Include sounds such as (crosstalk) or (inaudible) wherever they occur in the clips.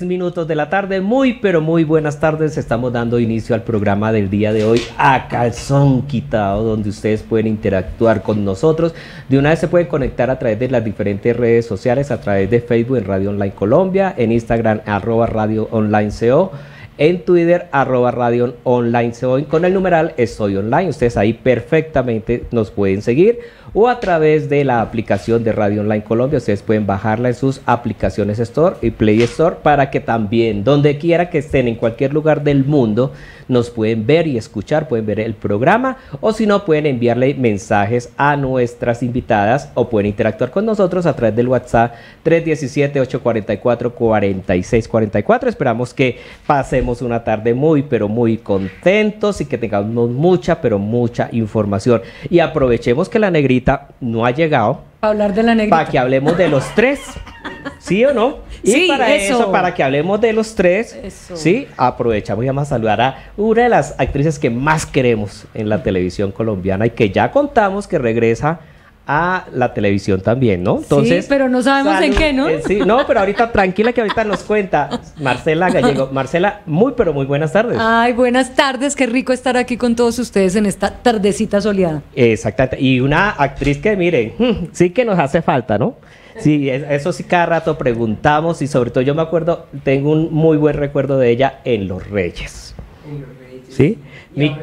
Minutos de la tarde, muy pero muy buenas tardes. Estamos dando inicio al programa del día de hoy a calzón quitado, donde ustedes pueden interactuar con nosotros. De una vez se pueden conectar a través de las diferentes redes sociales, a través de Facebook en Radio Online Colombia, en Instagram arroba Radio Online CO en Twitter, arroba radio online con el numeral Estoy Online. Ustedes ahí perfectamente nos pueden seguir o a través de la aplicación de Radio Online Colombia. Ustedes pueden bajarla en sus aplicaciones Store y Play Store para que también, donde quiera que estén, en cualquier lugar del mundo, nos pueden ver y escuchar, pueden ver el programa o si no pueden enviarle mensajes a nuestras invitadas o pueden interactuar con nosotros a través del WhatsApp 317-844-4644. Esperamos que pasemos una tarde muy pero muy contentos y que tengamos mucha pero mucha información y aprovechemos que la negrita no ha llegado. Para hablar de la negrita. Para que hablemos de los tres. ¿Sí o no? Y sí, para eso. para que hablemos de los tres, sí, aprovechamos y vamos a saludar a una de las actrices que más queremos en la televisión colombiana y que ya contamos que regresa a la televisión también, ¿no? Entonces, sí, pero no sabemos en qué, ¿no? Eh, sí, no, pero ahorita tranquila que ahorita nos cuenta Marcela Gallego. Marcela, muy pero muy buenas tardes. Ay, buenas tardes, qué rico estar aquí con todos ustedes en esta tardecita soleada. Exactamente, y una actriz que miren, (laughs) sí que nos hace falta, ¿no? Sí, eso sí cada rato preguntamos y sobre todo yo me acuerdo, tengo un muy buen recuerdo de ella en Los Reyes. En Los Reyes. ¿Sí? Mi,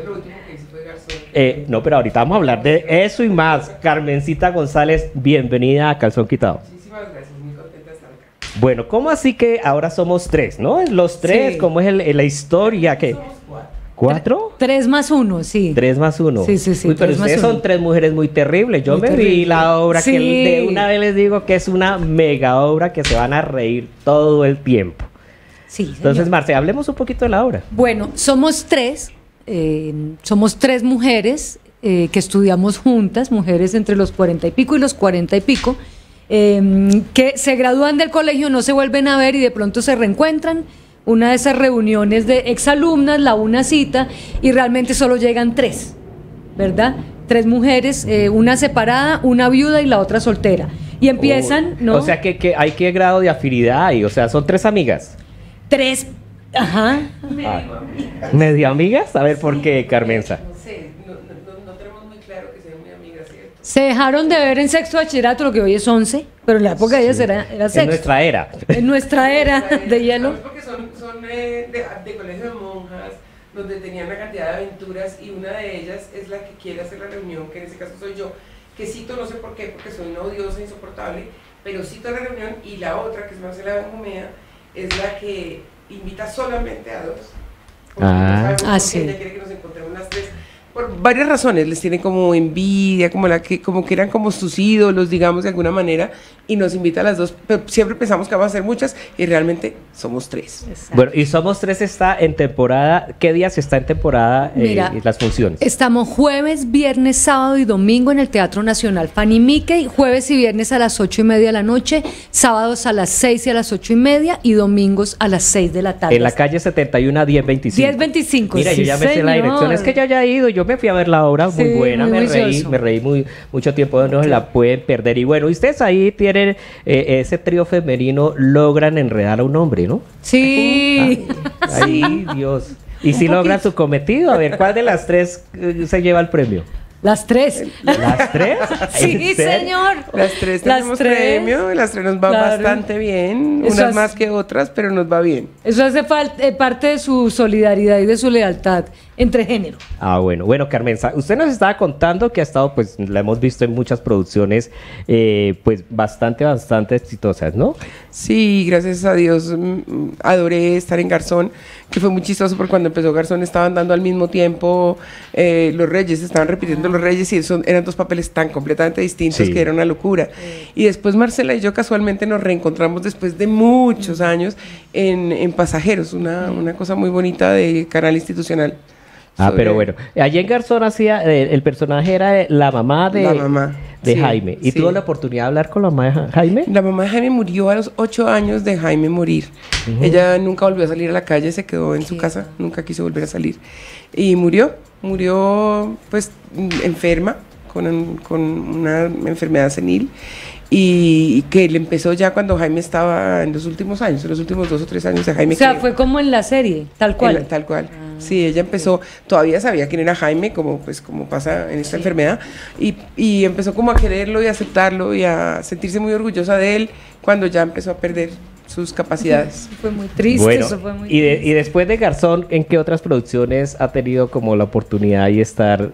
eh, no, pero ahorita vamos a hablar de eso y más. Carmencita González, bienvenida a Calzón Quitado. Muchísimas gracias, muy contenta de estar acá. Bueno, ¿cómo así que ahora somos tres, no? Los tres, ¿cómo es la historia? que ¿Cuatro? Tres más uno, sí. Tres más uno. Sí, sí, sí. pero ustedes son tres mujeres muy terribles. Yo me vi la obra que de una vez les digo que es una mega obra que se van a reír todo el tiempo. Sí. Entonces, Marce, hablemos un poquito de la obra. Bueno, somos tres. Eh, somos tres mujeres eh, que estudiamos juntas, mujeres entre los cuarenta y pico y los cuarenta y pico, eh, que se gradúan del colegio, no se vuelven a ver y de pronto se reencuentran una de esas reuniones de exalumnas, la una cita, y realmente solo llegan tres, ¿verdad? Tres mujeres, eh, una separada, una viuda y la otra soltera. Y empiezan, ¿no? O sea, que, hay qué grado de afinidad hay, o sea, son tres amigas. Tres, ajá. ¿Medio amigas? A ver, ¿por qué, Carmenza? Se dejaron de ver en sexto bachillerato, lo que hoy es 11, pero en la época de ellas era, era sexto. En nuestra era. En nuestra era de hielo. Porque son, son eh, de, colegio de monjas, donde tenían una cantidad de aventuras y una de ellas es la que quiere hacer la reunión, que en ese caso soy yo, que cito no sé por qué, porque soy una odiosa, insoportable, pero cito la reunión y la otra, que es Marcela Benjumea, es la que invita solamente a dos. ah, ah sí. Ella quiere que nos encontremos las tres por varias razones, les tienen como envidia, como la que, como que eran como sus ídolos, digamos, de alguna manera, y nos invita a las dos, pero siempre pensamos que vamos a hacer muchas, y realmente somos tres. Bueno, y Somos Tres está en temporada, ¿qué días está en temporada eh, las funciones? Estamos jueves, viernes, sábado y domingo en el Teatro Nacional Fanny Mickey, jueves y viernes a las ocho y media de la noche, sábados a las seis y a las ocho y media, y domingos a las seis de la tarde. En la calle 71 a 1025. 1025, Mira, yo ya me sé la dirección, es que yo ya he ido, yo me fui a ver la obra, muy buena, me reí, me reí muy, mucho tiempo, no se la pueden perder. Y bueno, ustedes ahí tienen eh, ese trío femenino, logran enredar a un hombre, ¿no? Sí. Ay, Dios. Y si logran su cometido, a ver, ¿cuál de las tres eh, se lleva el premio? Las tres. ¿Las tres? (laughs) sí, señor. Las tres tenemos premio, las tres nos va bastante bien, unas más que otras, pero nos va bien. Eso hace eh, parte de su solidaridad y de su lealtad entre género. Ah, bueno. Bueno, Carmen, usted nos estaba contando que ha estado, pues, la hemos visto en muchas producciones, eh, pues, bastante, bastante exitosas, ¿no? Sí, gracias a Dios mm, adoré estar en Garzón, que fue muy chistoso porque cuando empezó Garzón estaban dando al mismo tiempo eh, Los Reyes, estaban repitiendo Los Reyes y son, eran dos papeles tan completamente distintos que era una locura. Y después Marcela y yo casualmente nos reencontramos después de muchos años en, en Pasajeros, una, una cosa muy bonita de canal institucional. Ah, pero bueno. Allí en Garzón hacía, eh, el personaje era la mamá de, de Jaime. ¿Y tuvo la oportunidad de hablar con la mamá de Jaime? La mamá de Jaime murió a los ocho años de Jaime morir. Ella nunca volvió a salir a la calle, se quedó en su casa, nunca quiso volver a salir. Y murió, murió pues enferma, con, con una enfermedad senil. Y que él empezó ya cuando Jaime estaba en los últimos años, en los últimos dos o tres años de Jaime. O sea, que- fue como en la serie, tal cual. la- tal cual. Sí, ella empezó, todavía sabía quién era Jaime, como pues como pasa en esta enfermedad, y, y empezó como a quererlo y a aceptarlo y a sentirse muy orgullosa de él cuando ya empezó a perder sus capacidades. Eso (laughs) fue muy triste, bueno, eso fue muy y, de- triste. y después de Garzón, ¿en qué otras producciones ha tenido como la oportunidad y estar?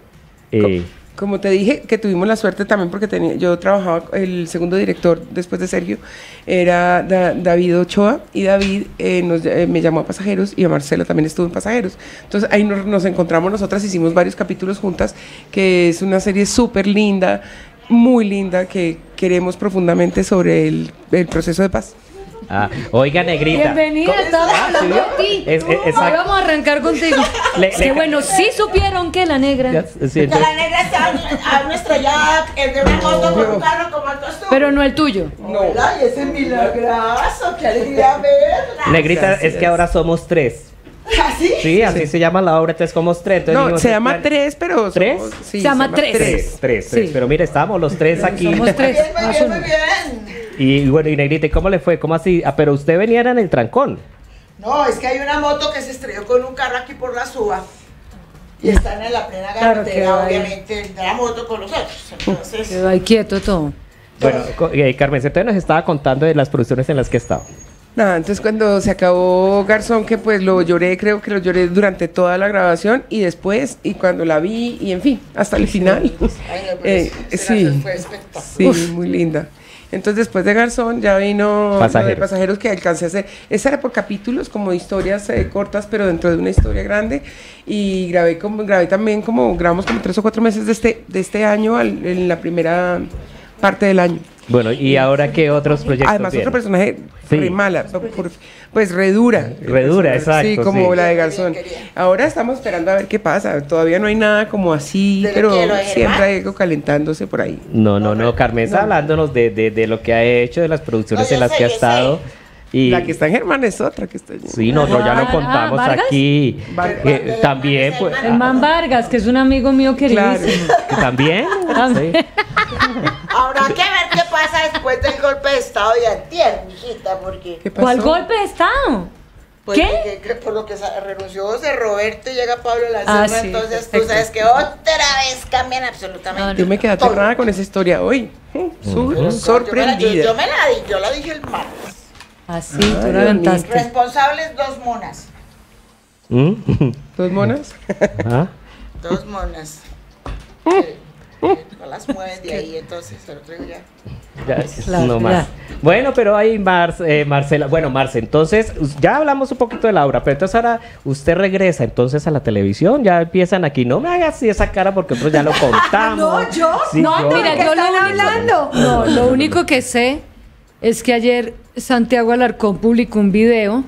eh, Como te dije, que tuvimos la suerte también porque tenía, yo trabajaba, el segundo director después de Sergio era Da- David Ochoa y David eh, nos- eh, me llamó a Pasajeros y a Marcela también estuvo en Pasajeros. Entonces ahí nos, encontramos nosotras, hicimos varios capítulos juntas, que es una serie súper linda, muy linda, que queremos profundamente sobre el proceso de paz. Ah, oiga, Negrita. Bienvenida, ¿Cómo- estamos Ah, hablando ¿sí? de ti. Es- es- Hoy exacto. vamos a arrancar contigo. Le- que le- bueno, sí supieron que la negra, Ya, sí, Que la negra está a una estrellada el de una moto con un carro como el costumbre. pero no el tuyo. No. Y ese milagroso, qué alegría verla. Negrita, Gracias. es que ahora somos tres. ¿Así? Sí, así se llama la obra, entonces somos tres. entonces No, dijimos, se llama Tres, pero... ¿Tres? somos- sí, Se llama Tres. Tres, tres, tres. Sí. Pero mire, estamos los tres aquí. Somos tres. Bien, muy bien, muy bien. Y bueno, y Negrita, ¿y ¿cómo le fue? ¿Cómo así? Ah, pero usted venía era en el trancón. No, es que hay una moto que se estrelló con un carro aquí por la suba. Y están en la plena Claro, carretera, ahí. obviamente, de la moto con los otros. Entonces, Quedó ahí quieto todo. Bueno, eh, Carmen, usted nos estaba contando de las producciones en las que ha estado. Nada, entonces cuando se acabó Garzón, que pues lo lloré, creo que lo lloré durante toda la grabación y después, y cuando la vi, y en fin, hasta el final. ay, no, pero Eh, sí, fue espectacular. sí, muy linda. Entonces después de Garzón ya vino lo de Pasajeros. pasajeros que alcancé a hacer. Esa era por capítulos, como historias eh, cortas, pero dentro de una historia grande. Y grabé como, grabé también como, grabamos como tres o cuatro meses de este, de este año al- en la primera parte del año. Bueno, ¿y ahora qué otros proyectos Además, otro personaje Sí. re mala, por- pues re dura. Re dura, exacto, Sí, como sí. la de Garzón. Ahora estamos esperando a ver qué pasa. Todavía no hay nada como así, ¿De lo pero siempre hay algo calentándose por ahí. No, no, no, Carmen está hablándonos de, de, de lo que ha hecho, de las producciones No, en las sé, que ha estado. Y La que está en Germán es otra que está allí. Sí, no, no, ya lo Ah, contamos ¿Vargas? aquí. Vargas. Eh, también, pues. El man Vargas, que es un amigo mío Claro. queridísimo. que también. (laughs) También. sí. Habrá que ver qué pasa después del golpe de estado de antier, mijita, porque... ¿Qué pasó? ¿Cuál golpe de estado? Pues, ¿Qué? que- que por lo que renunció José Roberto y llega Pablo La Ah, sí, entonces tú sabes que otra vez cambian absolutamente. Yo me quedé aterrada con esa historia hoy. Yo, Sorprendida. yo me la di, yo la dije el martes. Así, Ay, tú la aventaste. Responsables dos monas. ¿Mm? ¿Dos monas? ¿Ah? Dos monas. Que- que no las mueven de ahí, entonces día. Ya, Claro, no ya. Bueno, pero ahí Mar- eh, Marcela, bueno, Marce, entonces ya hablamos un poquito de la obra, pero entonces ahora usted regresa entonces a la televisión, ya empiezan aquí, no me hagas así esa cara porque nosotros ya lo (laughs) contamos. No, yo, Sí, no, yo. mira, ¿De qué yo lo están único, hablando? no, lo único que sé es que ayer Santiago Alarcón publicó un video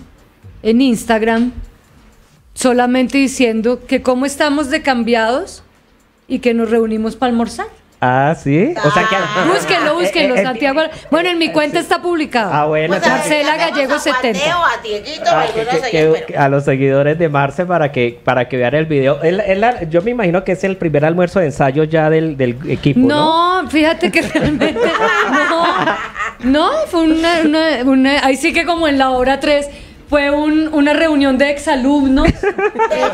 en Instagram solamente diciendo que cómo estamos de cambiados y que nos reunimos para almorzar. Ah, sí. O sea que Búsquenlo, búsquenlo, Eh, eh, Santiago. Al- Bueno, en mi cuenta está publicado. Ah, bueno, Pues, ver, Marcela Gallego a Juan 70. Teo, a Dieguito, Ah, a que- algunos que- ahí, que- pero- a los seguidores de Marce para que para que vean el video. Él- él- yo me imagino que es el primer almuerzo de ensayo ya del, del equipo, ¿no? No, fíjate que realmente no. No, fue una, una- una- ahí sí que como en la obra 3 fue un- una reunión de exalumnos (laughs) eh,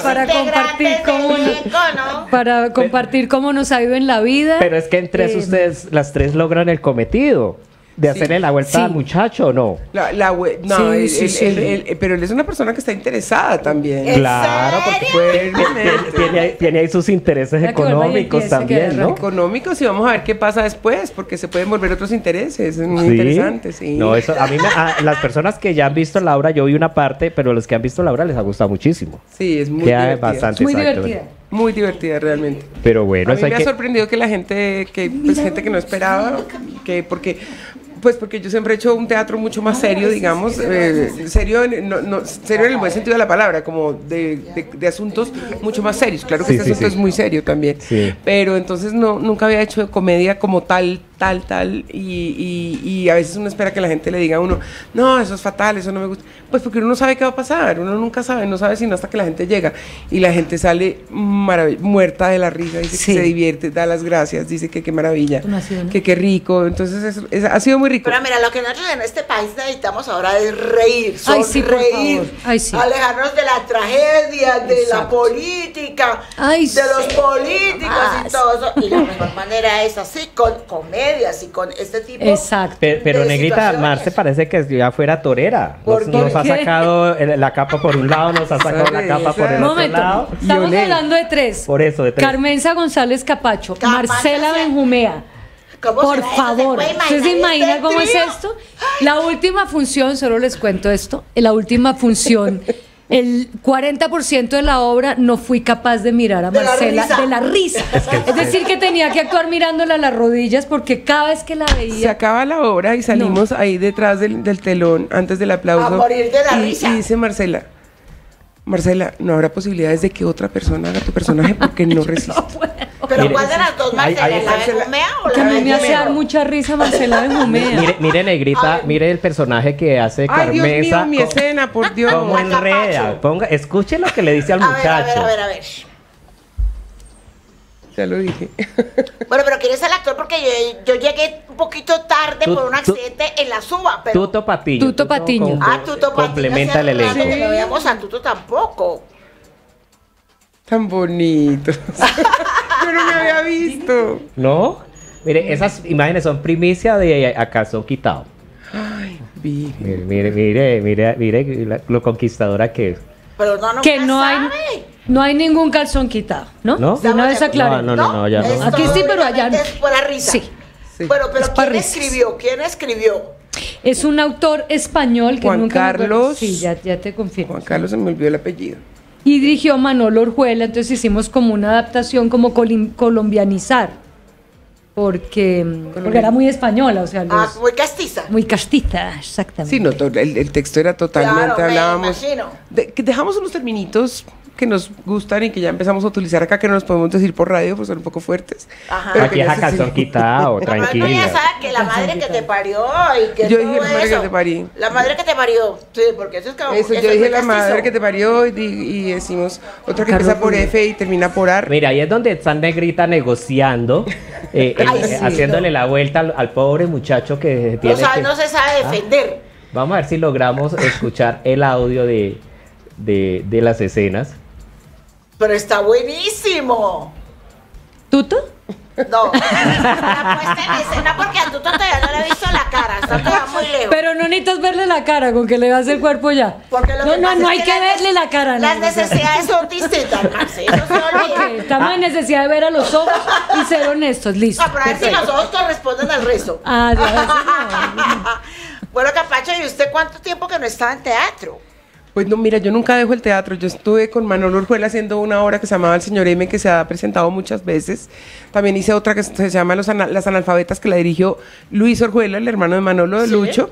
para compartir cómo nos, elenco, ¿no? para compartir cómo nos ha ido en la vida. Pero es que en tres Eh, ustedes, las tres logran el cometido de hacerle la vuelta Sí. al muchacho, ¿o ¿no? La, la no, Sí, él- sí, él- él- pero él es una persona que está interesada también. ¿En Claro, porque fue- tiene, (laughs) tiene ahí- sus intereses y económicos también, que ¿no? Económicos y vamos a ver qué pasa después, porque se pueden volver otros intereses. Es muy Sí. interesante, sí. No, eso a mí me- a las personas que ya han visto la obra, yo vi una parte, pero los que han visto la obra les ha gustado muchísimo. Sí, es muy divertida. bastante es muy exacto. divertida. Muy divertida realmente. Pero bueno, a mí me ha que- sorprendido que la gente, que pues gente que no esperaba, que porque pues porque yo siempre he hecho un teatro mucho más serio, digamos, eh, serio, en, no, no, serio en el buen sentido de la palabra, como de, de- de asuntos mucho más serios. Claro que Sí, este sí, asunto sí. es muy serio también, Sí. pero entonces no nunca había hecho comedia como tal tal, tal, y, y- y a veces uno espera que la gente le diga a uno, no, eso es fatal, eso no me gusta. Pues porque uno no sabe qué va a pasar, uno nunca sabe, no sabe sino hasta que la gente llega. Y la gente sale marav- muerta de la risa, dice Sí. que se divierte, da las gracias, dice que qué maravilla, que qué rico. Entonces es- es- ha sido muy rico. Pero mira, lo que nosotros en este país necesitamos ahora es reír, Ay, sí, por sonreír, favor. Ay, sí. alejarnos de la tragedia, de la política, Ay, de los políticos Más. y todo eso. Y la mejor manera es así, con comedias y con este tipo Exacto. Pe- Pero, de Negrita. Marce parece que ya fuera torera. ¿Por Nos, nos ha sacado la capa por un lado, nos ha sacado la capa por el otro lado. estamos hablando de tres. Por eso, de tres. Carmenza González Capacho, Capacho, Marcela. Benjumea. ¿Cómo Por favor, ¿ustedes se imaginan cómo es esto? La última función, solo les cuento esto, en la última función, el 40% de la obra no fui capaz de mirar a De la Marcela risa. de la risa. Es, decir, que tenía que actuar mirándola a las rodillas porque cada vez que la Se veía... acaba la obra y salimos ahí detrás del, del telón antes del aplauso. A morir de la y, risa. y dice Marcela, Marcela, no habrá posibilidades de que otra persona haga tu personaje porque no (laughs) resiste. Pero Mire, ¿cuál de las dos Marcela? ahí ¿La está. Benjumea o Que la a mí me hace dar mucha risa Marcela Benjumea. Mire, mire, Negrita, Ay. mire el personaje que hace Ay, Dios Carmenza. mío, mi escena, por (laughs) Dios. Juan enreda. Ponga, escuche lo que le dice al A ver, a muchacho. ver, a ver, a ver. Ya lo dije. (laughs) Bueno, pero ¿quién es el actor? Porque yo, yo llegué un poquito tarde Tú- por un tú- accidente en la suba, pero... Tuto Patiño. Tuto Patiño. Ah, Tuto Patiño, Complementa el elenco. que no veíamos a Tuto tampoco. Tan bonito. (laughs) Yo no me había visto. ¿No? Mire, esas imágenes son primicia de a calzón quitado. Ay, vi. Mire, mire, mire, mire, mire lo conquistadora que es. Pero no, no que no hay, sabe. No hay ningún calzón quitado, ¿no? ¿No? De una vez aclaro. No, no, no, ya no. Aquí sí, pero allá no. Es pura risa. Sí. Sí. Bueno, pero Es ¿quién risas. escribió? ¿Quién escribió? Es un autor español que Juan nunca me Carlos- Sí, ya, ya te confirmo. Juan Carlos se me olvidó el apellido. Y dirigió Manolo Orjuela, entonces hicimos como una adaptación, como colim- colombianizar. Porque, porque era muy española, o sea, los- Ah, muy castiza. muy castiza, exactamente. Sí, no, el, el texto era totalmente, Claro, me hablábamos. imagino. de- dejamos unos terminitos que nos gustan y que ya empezamos a utilizar acá, que no nos podemos decir por radio, pues son un poco fuertes. Ajá. Pero Aquí que es a calzón quitado, Pero no, ya tranquila. sabes que la madre que te parió y que Yo todo dije la madre que te parí. La madre que te parió. Sí, porque eso es como. Eso, eso yo es dije la madre que te parió y, y decimos otra que Carlos empieza por. F y termina por AR. Mira, ahí es donde están Negrita negociando, (laughs) eh, eh, Ay, eh, sí, haciéndole la vuelta al, al pobre muchacho que tiene sabe, que... no se sabe defender. Vamos a ver si logramos escuchar el audio de, de, de las escenas. Pero está buenísimo. ¿Tuto? No. (laughs) La puesta en escena porque a Tuto todavía no le he visto la cara. Está todavía muy lejos. Pero no necesitas verle la cara, con que le veas el cuerpo ya. Porque lo no, que no, no hay que verle la cara. Las no, necesidades son distintas, Marce. Eso se olvida. Estamos en necesidad de ver a los ojos y ser honestos, listo. No, pero a ver si los ojos corresponden al resto. Ah, no. (laughs) bueno, Capacho, ¿y usted cuánto tiempo que no estaba en teatro? Pues no, mira, yo nunca dejo el teatro. Yo estuve con Manolo Urjuela haciendo una obra que se llamaba El Señor M, que se ha presentado muchas veces. También hice otra que se llama Los Ana- Las Analfabetas, que la dirigió Luis Orjuela, el hermano de Manolo de Sí. Lucho.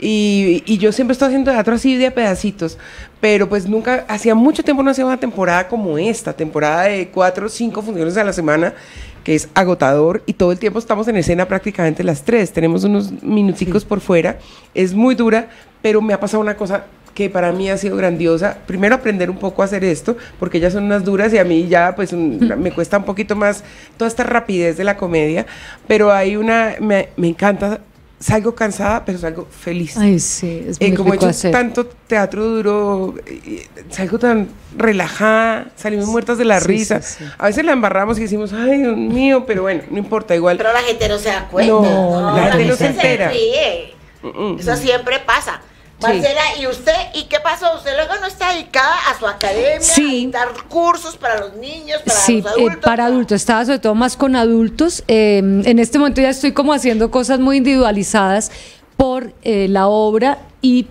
Y, y yo siempre estoy haciendo teatro así de a pedacitos, pero pues nunca, hacía mucho tiempo no hacía una temporada como esta, temporada de cuatro o cinco funciones a la semana, que es agotador y todo el tiempo estamos en escena prácticamente las tres, tenemos unos minuticos por fuera, es muy dura, pero me ha pasado una cosa que para mí ha sido grandiosa. Primero aprender un poco a hacer esto, porque ellas son unas duras y a mí ya pues un- me cuesta un poquito más toda esta rapidez de la comedia, pero hay una, me, me encanta, salgo cansada, pero salgo feliz. Ay, sí, es Eh, muy como he hecho hacer. tanto teatro duro, eh, salgo tan relajada, salimos muertas de la Sí, risa. sí, sí. A veces la embarramos y decimos, ay, Dios mío, pero bueno, no importa, igual. Pero la gente no se da cuenta. No, la gente no se entera. ríe. Mm, Eso siempre pasa. Marcela, ¿y usted? ¿Y qué pasó? ¿Usted luego no está dedicada a su academia? Sí. A dar cursos para los niños, para Sí, los eh, adultos? para adultos, estaba sobre todo más con adultos. Eh, en este momento ya estoy como haciendo cosas muy individualizadas por eh, la obra y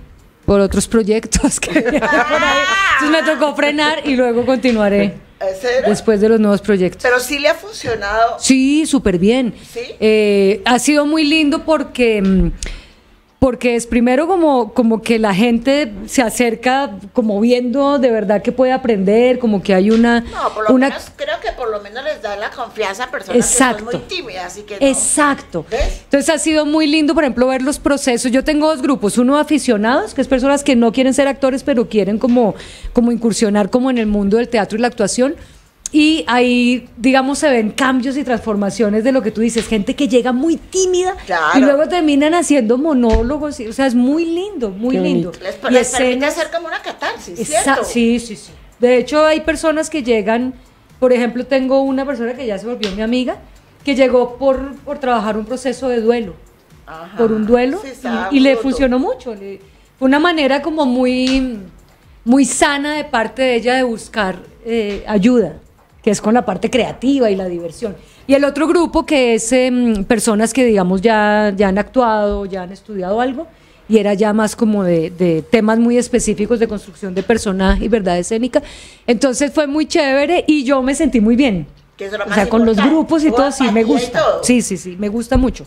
por otros proyectos (laughs) que por ahí. Entonces me tocó frenar y luego continuaré después de los nuevos proyectos. Pero sí le ha funcionado. Sí, súper bien. ¿Sí? Eh, ha sido muy lindo porque, mm, porque es primero como, como que la gente se acerca como viendo de verdad que puede aprender, como que hay una... No, por lo una menos creo que por lo menos les da la confianza a personas Exacto. que son muy tímidas, así que no. Exacto. ¿Ves? Entonces ha sido muy lindo, por ejemplo, ver los procesos. Yo tengo dos grupos, uno aficionados, que es personas que no quieren ser actores, pero quieren como, como incursionar como en el mundo del teatro y la actuación. Y ahí, digamos, se ven cambios y transformaciones de lo que tú dices, gente que llega muy tímida Claro. y luego terminan haciendo monólogos, y- o sea, es muy lindo, muy Qué lindo. Les, Y les permite hacer como una catarsis, Esa- ¿cierto? sí, sí, sí. De hecho, hay personas que llegan, por ejemplo, tengo una persona que ya se volvió mi amiga, que llegó por, por trabajar un proceso de duelo, Ajá. por un duelo, Sí, y, y le funcionó mucho. le- fue una manera como muy, muy sana de parte de ella de buscar eh, ayuda, que es con la parte creativa y la diversión. Y el otro grupo que es em, personas que, digamos, ya, ya han actuado, ya han estudiado algo, y era ya más como de, de temas muy específicos de construcción de personaje y verdad escénica. Entonces fue muy chévere y yo me sentí muy bien. Que eso es lo O sea, con los grupos y todo, sí, me gusta. Sí, sí, sí, me gusta mucho.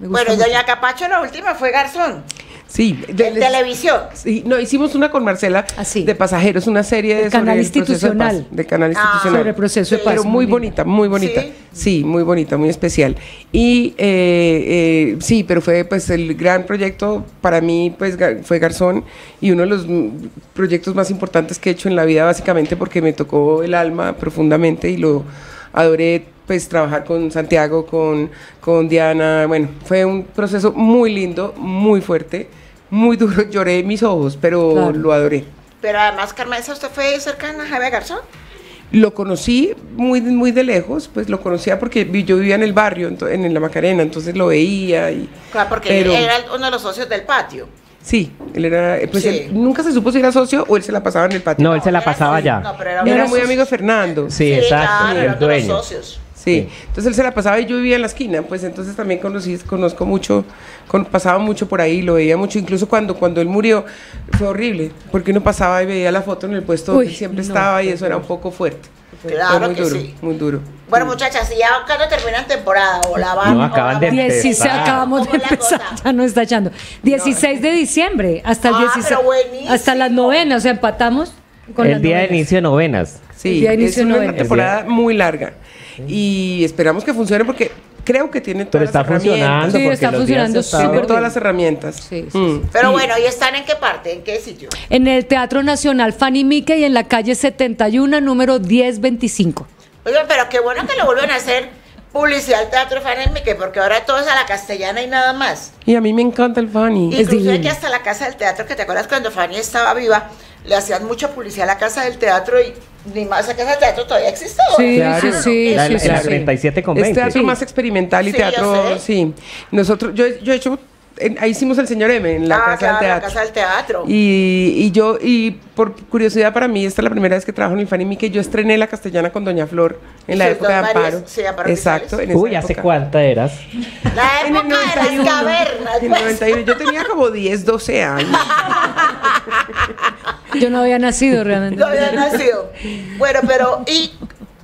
Me gusta Bueno, mucho. doña Capacho la última fue Garzón, Sí, en de- les- televisión. Sí, no, hicimos una con Marcela Ah, sí. de pasajeros, una serie de canal sobre el de institucional. paz, del canal Ah, institucional. sobre el proceso de Sí, paz. Pero muy bonita, muy bonita. Sí. Sí, muy bonita, muy especial. Y eh, eh, sí, pero fue pues el gran proyecto para mí pues fue Garzón y uno de los proyectos más importantes que he hecho en la vida básicamente porque me tocó el alma profundamente y lo adoré pues trabajar con Santiago, con, con Diana, bueno, fue un proceso muy lindo, muy fuerte, muy duro, (laughs) lloré mis ojos, pero Claro. lo adoré. Pero además, Carmenza, ¿usted fue cercana a Jaime Garzón? Lo conocí muy, muy de lejos, pues lo conocía porque yo vivía en el barrio, en, la Macarena, entonces lo veía y... Claro, porque pero- él era uno de los socios del patio. Sí, él era, pues Sí. él nunca se supo si era socio o él se la pasaba en el patio. No, él se la pasaba ya. No, pero era, muy amigo de Fernando. Sí, exacto, claro, el era uno de los dueño. socios. Sí, entonces él se la pasaba y yo vivía en la esquina, pues entonces también conocí, conozco mucho, con- pasaba mucho por ahí, lo veía mucho, incluso cuando, cuando él murió fue horrible, porque uno pasaba y veía la foto en el puesto Uy, donde siempre no, estaba y eso era un poco fuerte. Fue Claro muy que duro, sí. muy duro. Bueno, muchachas, y ya cuando terminan temporada, o la van No, o acaban la de van- 16, empezar. acabamos de ¿Cómo es la empezar, ya no está echando. 16 de diciembre, hasta el Ah, 16, pero buenísimo. hasta las novenas, o sea, empatamos con El las día de inicio de novenas. Sí, El día de es una temporada muy larga y esperamos que funcione porque creo que tiene Pero todas está las herramientas. funcionando. Sí, está funcionando Tiene súper todas las herramientas. Sí, sí, Mm. Pero Y- bueno, ¿y están en qué parte? ¿En qué sitio? En el Teatro Nacional Fanny Mickey en la calle 71, número 1025. Oigan, pero qué bueno que lo vuelven a hacer publicidad al Teatro Fanemique, porque ahora todo es a la castellana y nada más. Y a mí me encanta el Fanny. Es Inclusive que hasta la Casa del Teatro, que te acuerdas cuando Fanny estaba viva, le hacían mucha publicidad a la Casa del Teatro y ni más Casa del Teatro todavía existe. ¿o? Sí, Claro. sí, sí, La, sí, la- sí, la sí. 37 con Es 20. teatro Sí. más experimental y teatro, sí. Nosotros, yo, yo he hecho, en- ahí hicimos el señor M en la Ah, casa claro, del la teatro. Casa del Teatro. Y, y yo, y por curiosidad para mí, esta es la primera vez que trabajo en Infani que yo estrené la castellana con Doña Flor en la época de Amparo. sí, Amparo Exacto. En esa Uy, ¿hace época. cuánta eras? La En el época de 91. las cavernas. En el pues. 91. Yo tenía como 10, 12 años. Yo no había nacido realmente. No había nacido. Bueno, pero ¿y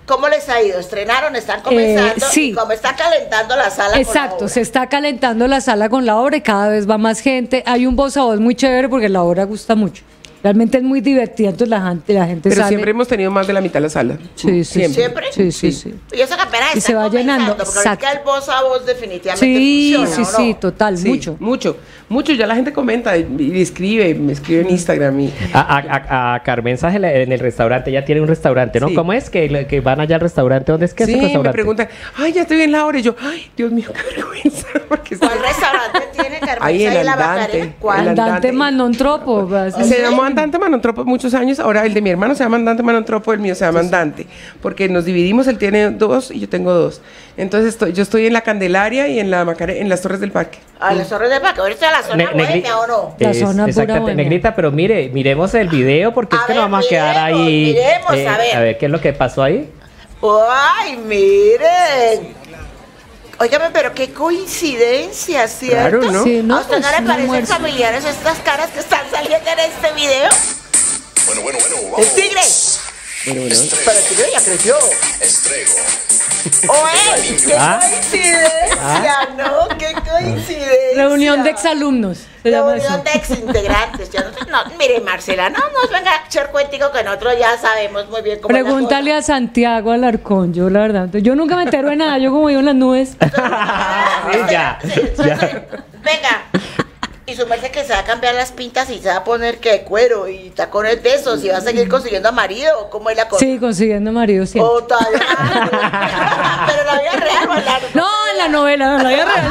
cómo les ha ido? ¿Estrenaron? ¿Están comenzando? Eh, sí. ¿Y cómo está calentando la sala? con la Exacto, obra? se está calentando la sala con la obra y cada vez va más gente. Hay un voz a voz muy chévere porque la obra gusta mucho. Realmente es muy divertida, entonces la gente, la gente Pero sale. siempre hemos tenido más de la mitad de la sala. Sí, sí, Siempre. ¿Siempre? Sí, sí, sí. Y eso que apenas Y está se va llenando, Porque ahorita exacto. el voz a voz definitivamente Sí, funciona, sí, ¿o sí, no? total, Sí, mucho. Mucho, mucho. Ya la gente comenta y, y escribe, me escribe en Instagram. Y, A, a, a, a Carmen Sángel en el restaurante, ella tiene un restaurante, ¿no? Sí. ¿Cómo es que, que van allá al restaurante? ¿Dónde es que es sí, el me restaurante? preguntan, ay, ya estoy en la hora. Y yo, ay, Dios mío, qué vergüenza. (laughs) Porque ¿Cuál restaurante tiene Carmen? Ahí la Andante. ¿Cuál? El Andante. Manontropo. así Se llamó Andante Manontropo muchos años, ahora el de mi hermano se llama Andante Manontropo, el mío se llama Andante, porque nos dividimos, él tiene dos y yo tengo dos. Entonces estoy, yo estoy en la Candelaria y en la Macare- en las Torres del Parque. A las torres de Paco. ¿Ahorita la zona Ne- negri- bohemia o no? La Es- zona pura exactamente, bohemia. negrita, pero mire, miremos el video porque es que nos ver, vamos a quedar miremos, ahí. eh, miremos, a ver. a ver, ¿qué es lo que pasó ahí? ¡Ay, miren! Óigame, pero qué coincidencia, ¿cierto? Claro, ¿no? Sí, ¿no? ¿A usted no Pues le un parecen familiares estas caras que están saliendo en este video? Bueno, bueno, bueno, ¡El vamos. tigre! Bueno, bueno. Pero el tigre ya creció. Estrego. Oye, qué ¿Ah? coincidencia, ¿no? Qué coincidencia. Reunión de exalumnos. Reunión de exintegrantes. Ya no, mire, Marcela, no nos venga a echar cuentico que nosotros ya sabemos muy bien cómo Pregúntale a Santiago Alarcón, yo la verdad. Yo nunca me entero de nada, yo como vivo en las nubes. (laughs) Sí, ya, Sí, sí, ya. sí. Venga. Y su merced que se va a cambiar las pintas y se va a poner que cuero y tacones de esos y va a seguir consiguiendo a marido o cómo es la cosa. Sí, consiguiendo marido siempre. O todavía. Pero la vida real, ¿o la- No, en la novela, no, en la vida real.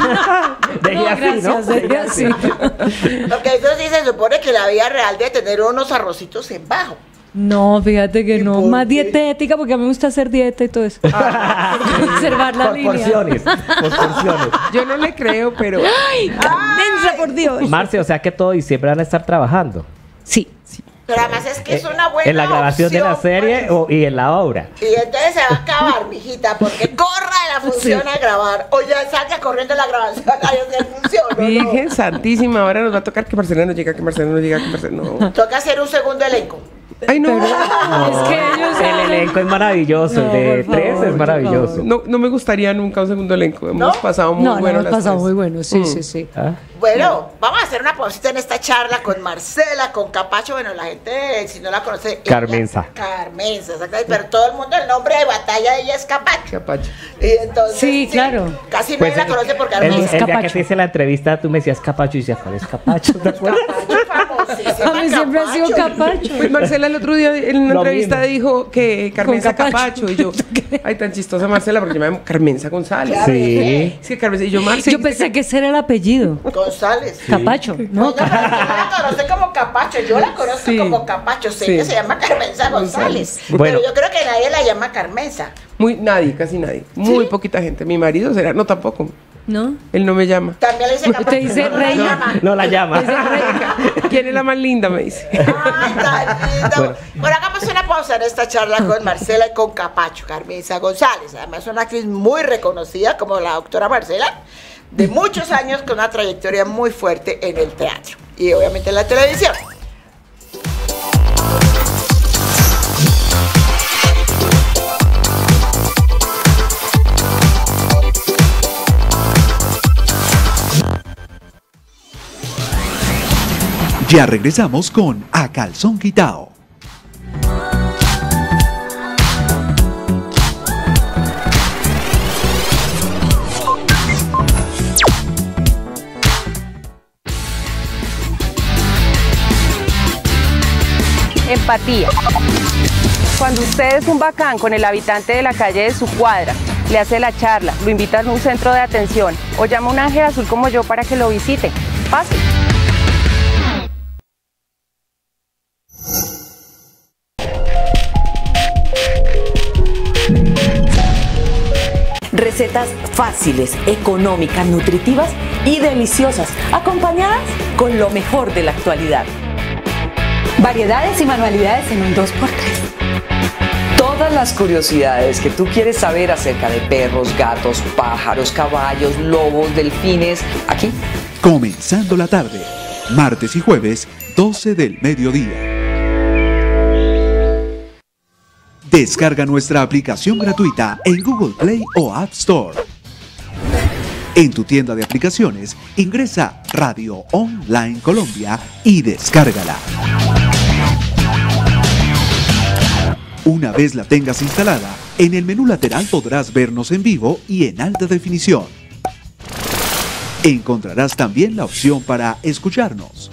No, ¿no? gracias, así. así. Porque eso sí se supone que la vida real debe tener unos arrocitos en bajo. No, fíjate que ¿Y no. por Más qué? dietética, porque a mí me gusta hacer dieta y todo eso. (laughs) Observar la Por línea. porciones, por (laughs) porciones. Yo no le creo, pero ¡Ay, densa, por Dios! Marce, o sea que todo diciembre van a estar trabajando. Sí. Pero además es que es una buena Eh, En la grabación de la serie pues. o- y en la obra. Y entonces se va a acabar, mijita, porque corra de la función a grabar. O ya salga corriendo de la grabación a función. Virgen Santísima, ahora nos va a tocar que Marcela no llega, que Marcela no llega, que Marcela no. Toca hacer un segundo elenco. Ay, no. Es que ellos. El elenco es maravilloso, No, el de tres es maravilloso. No, no me gustaría nunca un segundo elenco. Hemos ¿No? pasado muy No, no, bueno. hemos las pasado tres. muy bueno, sí, Mm. sí, sí. ¿Ah? Bueno, vamos a hacer una pausita en esta charla con Marcela, con Capacho. Bueno, la gente, si no la conoce. ella- Carmenza. Carmenza, exactamente. Pero todo el mundo, el nombre de batalla de ella es Capacho. Capacho. Y entonces. Sí, claro. Casi Pues, nadie la conoce por el, Carmenza. el día que Capacho. te hice la entrevista, tú me decías Capacho y decía, ¿cuál es Capacho? ¿Te acuerdas? Capacho, A mí siempre ha sido capacho. Pues Marcela el otro día en una Lo entrevista mismo. dijo que Carmenza Capacho. Capacho. y yo, (laughs) ay, tan chistosa Marcela porque me llamo Carmenza González. Sí. Es que Carmenza y yo Marcela. Yo pensé que ese era el apellido. González. Capacho, ¿no? No, usted la conoce como Capacho, yo la conozco Sí. como Capacho, sé Sí. que se llama Carmenza González. Bueno. Pero yo creo que nadie la llama Carmenza. Muy, nadie, casi nadie. Muy poquita gente. Mi marido será, no tampoco. ¿No? Él no me llama. También le dice Capacho. Te dice no la reina. llama. No la llama. ¿Quién es la más linda? Me dice. Ay, tan lindo. Bueno. hagamos una pausa en esta charla con Marcela y con Capacho, Carmenza González. Además, es una actriz muy reconocida como la doctora Marcela, de muchos años con una trayectoria muy fuerte en el teatro y obviamente en la televisión. Ya regresamos con A Calzón Quitao. Empatía. Cuando usted es un bacán con el habitante de la calle de su cuadra, le hace la charla, lo invita a un centro de atención o llama a un ángel azul como yo para que lo visite. Fácil. Recetas fáciles, económicas, nutritivas y deliciosas, acompañadas con lo mejor de la actualidad. Variedades y manualidades en un 2x3. Todas las curiosidades que tú quieres saber acerca de perros, gatos, pájaros, caballos, lobos, delfines, aquí. Comenzando la tarde, martes y jueves, 12 del mediodía. Descarga nuestra aplicación gratuita en Google Play o App Store. En tu tienda de aplicaciones, ingresa Radio Online Colombia y descárgala. Una vez la tengas instalada, en el menú lateral podrás vernos en vivo y en alta definición. Encontrarás también la opción para escucharnos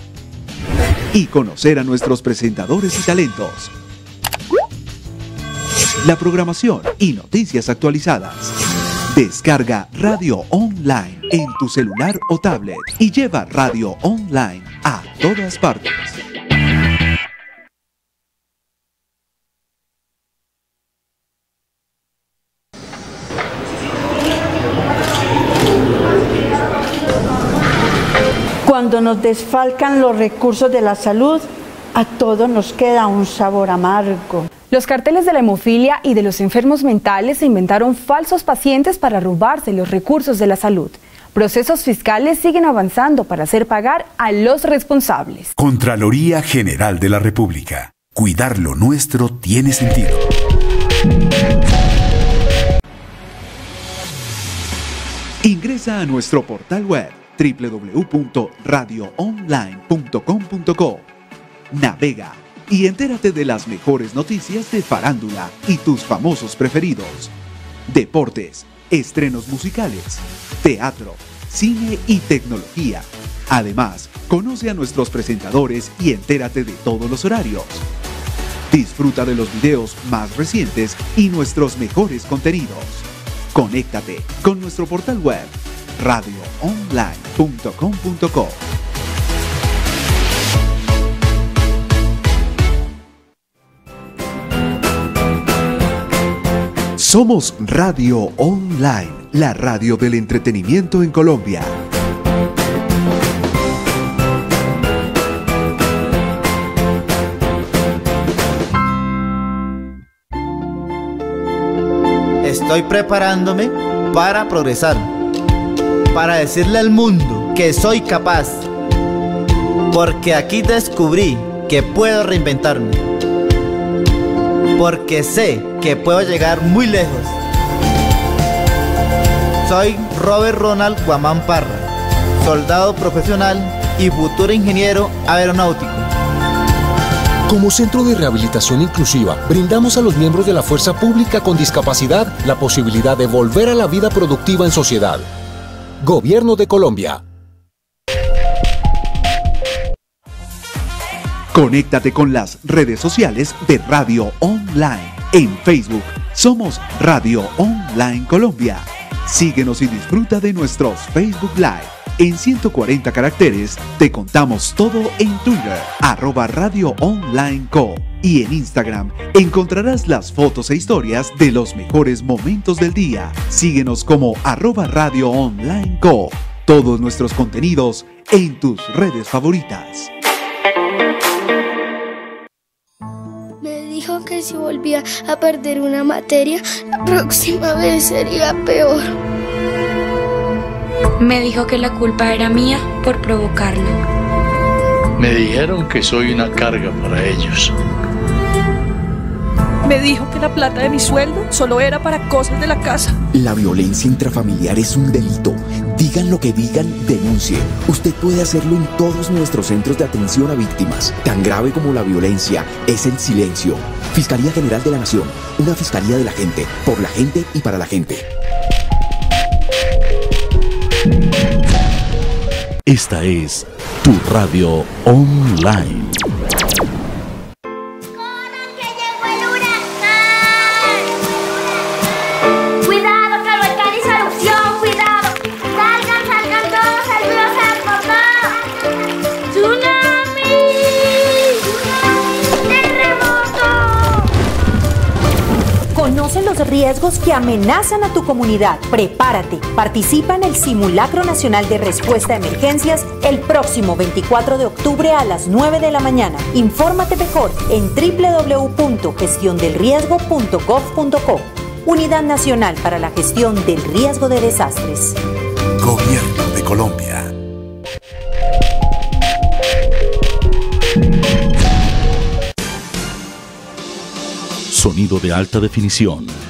y conocer a nuestros presentadores y talentos. La programación y noticias actualizadas. Descarga Radio Online en tu celular o tablet y lleva Radio Online a todas partes. Cuando nos desfalcan los recursos de la salud, a todos nos queda un sabor amargo. Los carteles de la hemofilia y de los enfermos mentales se inventaron falsos pacientes para robarse los recursos de la salud. Procesos fiscales siguen avanzando para hacer pagar a los responsables. Contraloría General de la República. Cuidar lo nuestro tiene sentido. Ingresa a nuestro portal web www.radioonline.com.co. Navega y entérate de las mejores noticias de farándula y tus famosos preferidos. Deportes, estrenos musicales, teatro, cine y tecnología. Además, conoce a nuestros presentadores y entérate de todos los horarios. Disfruta de los videos más recientes y nuestros mejores contenidos. Conéctate con nuestro portal web radioonline.com.co. Somos Radio Online, la radio del entretenimiento en Colombia. Estoy preparándome para progresar, para decirle al mundo que soy capaz, porque aquí descubrí que puedo reinventarme, porque sé que puedo llegar muy lejos. Soy Robert Ronald Guamán Parra, soldado profesional y futuro ingeniero aeronáutico. Como Centro de Rehabilitación Inclusiva, brindamos a los miembros de la fuerza pública con discapacidad la posibilidad de volver a la vida productiva en sociedad. Gobierno de Colombia. Conéctate con las redes sociales de Radio Online. En Facebook somos Radio Online Colombia. Síguenos y disfruta de nuestros Facebook Live. En 140 caracteres te contamos todo en Twitter, arroba Radio Online Co. Y en Instagram encontrarás las fotos e historias de los mejores momentos del día. Síguenos como arroba Radio Online Co. Todos nuestros contenidos en tus redes favoritas. Que si volvía a perder una materia, la próxima vez sería peor. Me dijo que la culpa era mía por provocarlo. Me dijeron que soy una carga para ellos. Me dijo que la plata de mi sueldo solo era para cosas de la casa. La violencia intrafamiliar es un delito. Digan lo que digan, denuncie. Usted puede hacerlo en todos nuestros centros de atención a víctimas. Tan grave como la violencia es el silencio. Fiscalía General de la Nación. Una fiscalía de la gente, por la gente y para la gente. Esta es tu radio online. Riesgos que amenazan a tu comunidad. Prepárate. Participa en el Simulacro Nacional de Respuesta a Emergencias el próximo 24 de octubre a las 9 de la mañana. Infórmate mejor en www.gestiondelriesgo.gov.co. Unidad Nacional para la Gestión del Riesgo de Desastres. Gobierno de Colombia. Sonido de alta definición.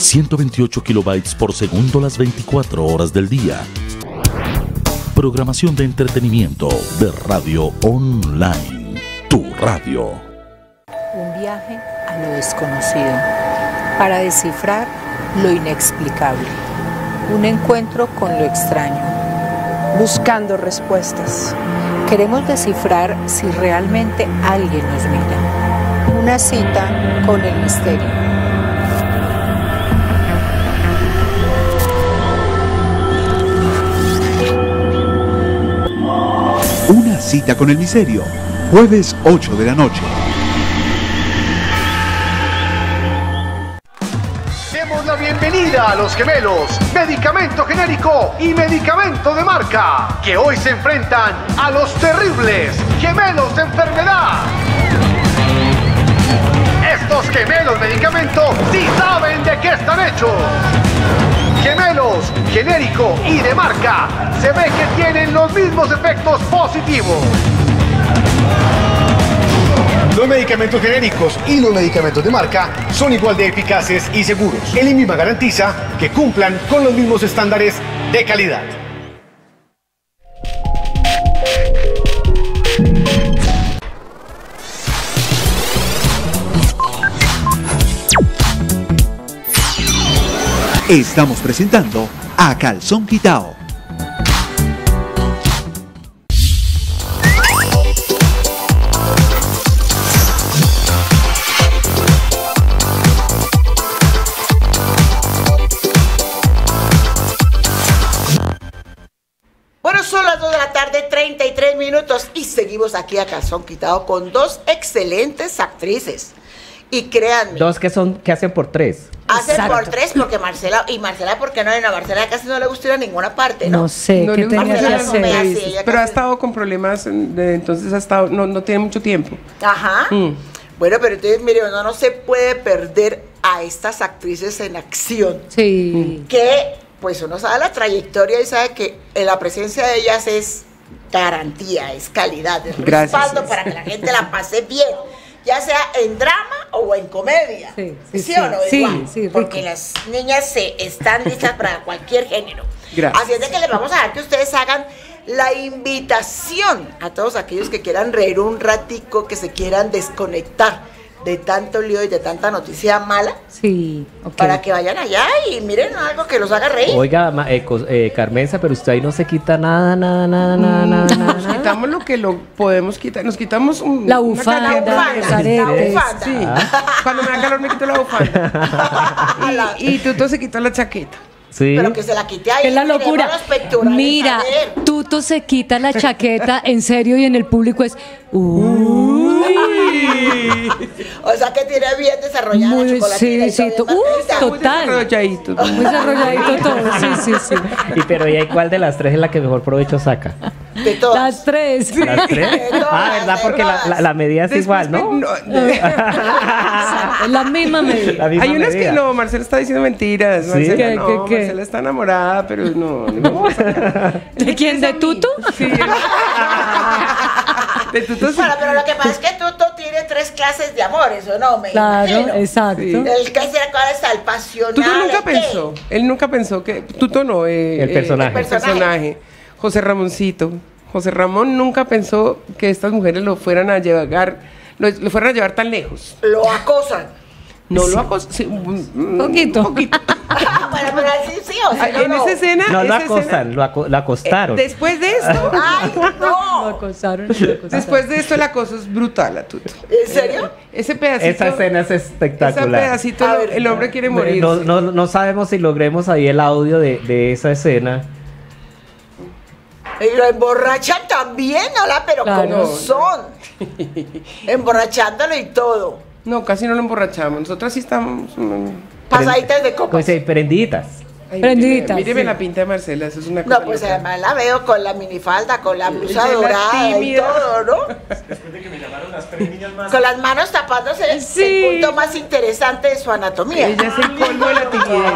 128 kilobytes por segundo las 24 horas del día. Programación de entretenimiento de Radio Online. Tu radio. Un viaje a lo desconocido para descifrar lo inexplicable. Un encuentro con lo extraño. Buscando respuestas. Queremos descifrar si realmente alguien nos mira. Una cita con el misterio. Una cita con el misterio. Jueves 8 de la noche. Demos la bienvenida a los gemelos, medicamento genérico y medicamento de marca, que hoy se enfrentan a los terribles gemelos de enfermedad. Estos gemelos medicamento sí saben de qué están hechos. Gemelos, genérico y de marca, se ve que tienen los mismos efectos positivos. Lo medicamentos genéricos y los medicamentos de marca son igual de eficaces y seguros. El INVIMA garantiza que cumplan con los mismos estándares de calidad. Estamos presentando a Calzón Quitao. Bueno, son las 2 de la tarde, 33 minutos y seguimos aquí a Calzón Quitado con dos excelentes actrices. Y créanme, Dos que son que hacen por tres. hacen Exacto. por tres porque Marcela, y Marcela, ¿por qué no? A Marcela casi no le gusta ir a ninguna parte, ¿no? No sé, no ¿qué tenía que hacer? ella Pero ha estado con problemas, de- entonces ha estado, no, no tiene mucho tiempo. Ajá. Mm. Bueno, pero entonces, mire, uno no se puede perder a estas actrices en acción. Sí. Que, pues uno sabe la trayectoria y sabe que eh, la presencia de ellas es garantía, es calidad, es Gracias. respaldo para que la gente la pase bien. Ya sea en drama o en comedia. Sí, sí, o no? sí, Igual, sí, porque las niñas se están listas para cualquier género. Gracias. Así es de que les vamos a dar que ustedes hagan la invitación a todos aquellos que quieran reír un ratico, que se quieran desconectar de tanto lío y de tanta noticia mala, Sí, ok. para que vayan allá y miren algo que los haga reír. Oiga, eh, eh, Carmenza, pero usted ahí no se quita nada, nada, nada, nada, nada. nada. Nos quitamos lo que lo podemos quitar. Nos quitamos un, La una bufanda, los aretes. La bufanda. Sí. Cuando me da calor me quito la bufanda. (laughs) y, y Tuto se quitó la chaqueta. Sí. Pero que se la quite ahí. Es la locura. Mira. Tuto se quita la chaqueta en serio y en el público es. Uy. O sea que tiene bien desarrollada la Muy, chocolatina y sí, sí, todo uh, total. Desarrolladito. Muy desarrolladito todo. Sí, sí, sí. Y pero ¿y cuál de las tres es la que mejor provecho saca? De todas. Las tres. ¿Las tres? (laughs) Ah, ¿verdad? Porque la, la- la medida es igual, ¿no? (laughs) Exacto, es la misma medida. La misma Hay unas medida. que no, Marcela está diciendo mentiras. ¿Sí? Marcela, ¿Qué, no, qué, qué? Marcela está enamorada, pero no. no ¿De quién? ¿De Tuto? Sí. (laughs) De Tuto sí. Bueno, pero lo que pasa es que Tuto tiene tres clases de amor, eso no me Claro, imagino. exacto. Sí. El que será cuál está el pasional. Tuto nunca pensó, él nunca pensó que, Tuto no, eh, El eh, personaje. el personaje, José Ramoncito. José Ramón nunca pensó que estas mujeres lo fueran a llevar, lo, lo fueran a llevar tan lejos. Lo acosan. No lo acos... sí, un Poquito. poquito. bueno, pero así sí, o sea, Ay, no, en no. esa escena... No lo esa escena- acostan, lo, aco- lo acostaron. después de esto, (laughs) Ay, (laughs) Lo no. acosaron. lo acosaron. después de esto el acoso es brutal a Tuto. ¿En serio? Ese pedacito... Esa escena es Ese espectacular. pedacito, A lo- ver, el hombre quiere morir. No, no, no sabemos si logremos ahí el audio de, de esa escena. Y lo emborrachan también, hola, pero Claro. como son. (laughs) Emborrachándolo y todo. No, casi no lo emborrachamos. Nosotras sí estamos... mm, Pasaditas de copas. Pues sí, prendiditas. ay, Prendiditas, Míreme, sí. la pinta de Marcela, eso es una cosa No, pues loca. además la veo con la minifalda, con la blusa la dorada y todo, ¿no? Con las manos tapándose el- Sí. el punto más interesante de su anatomía. Ella es el colmo de la timidez.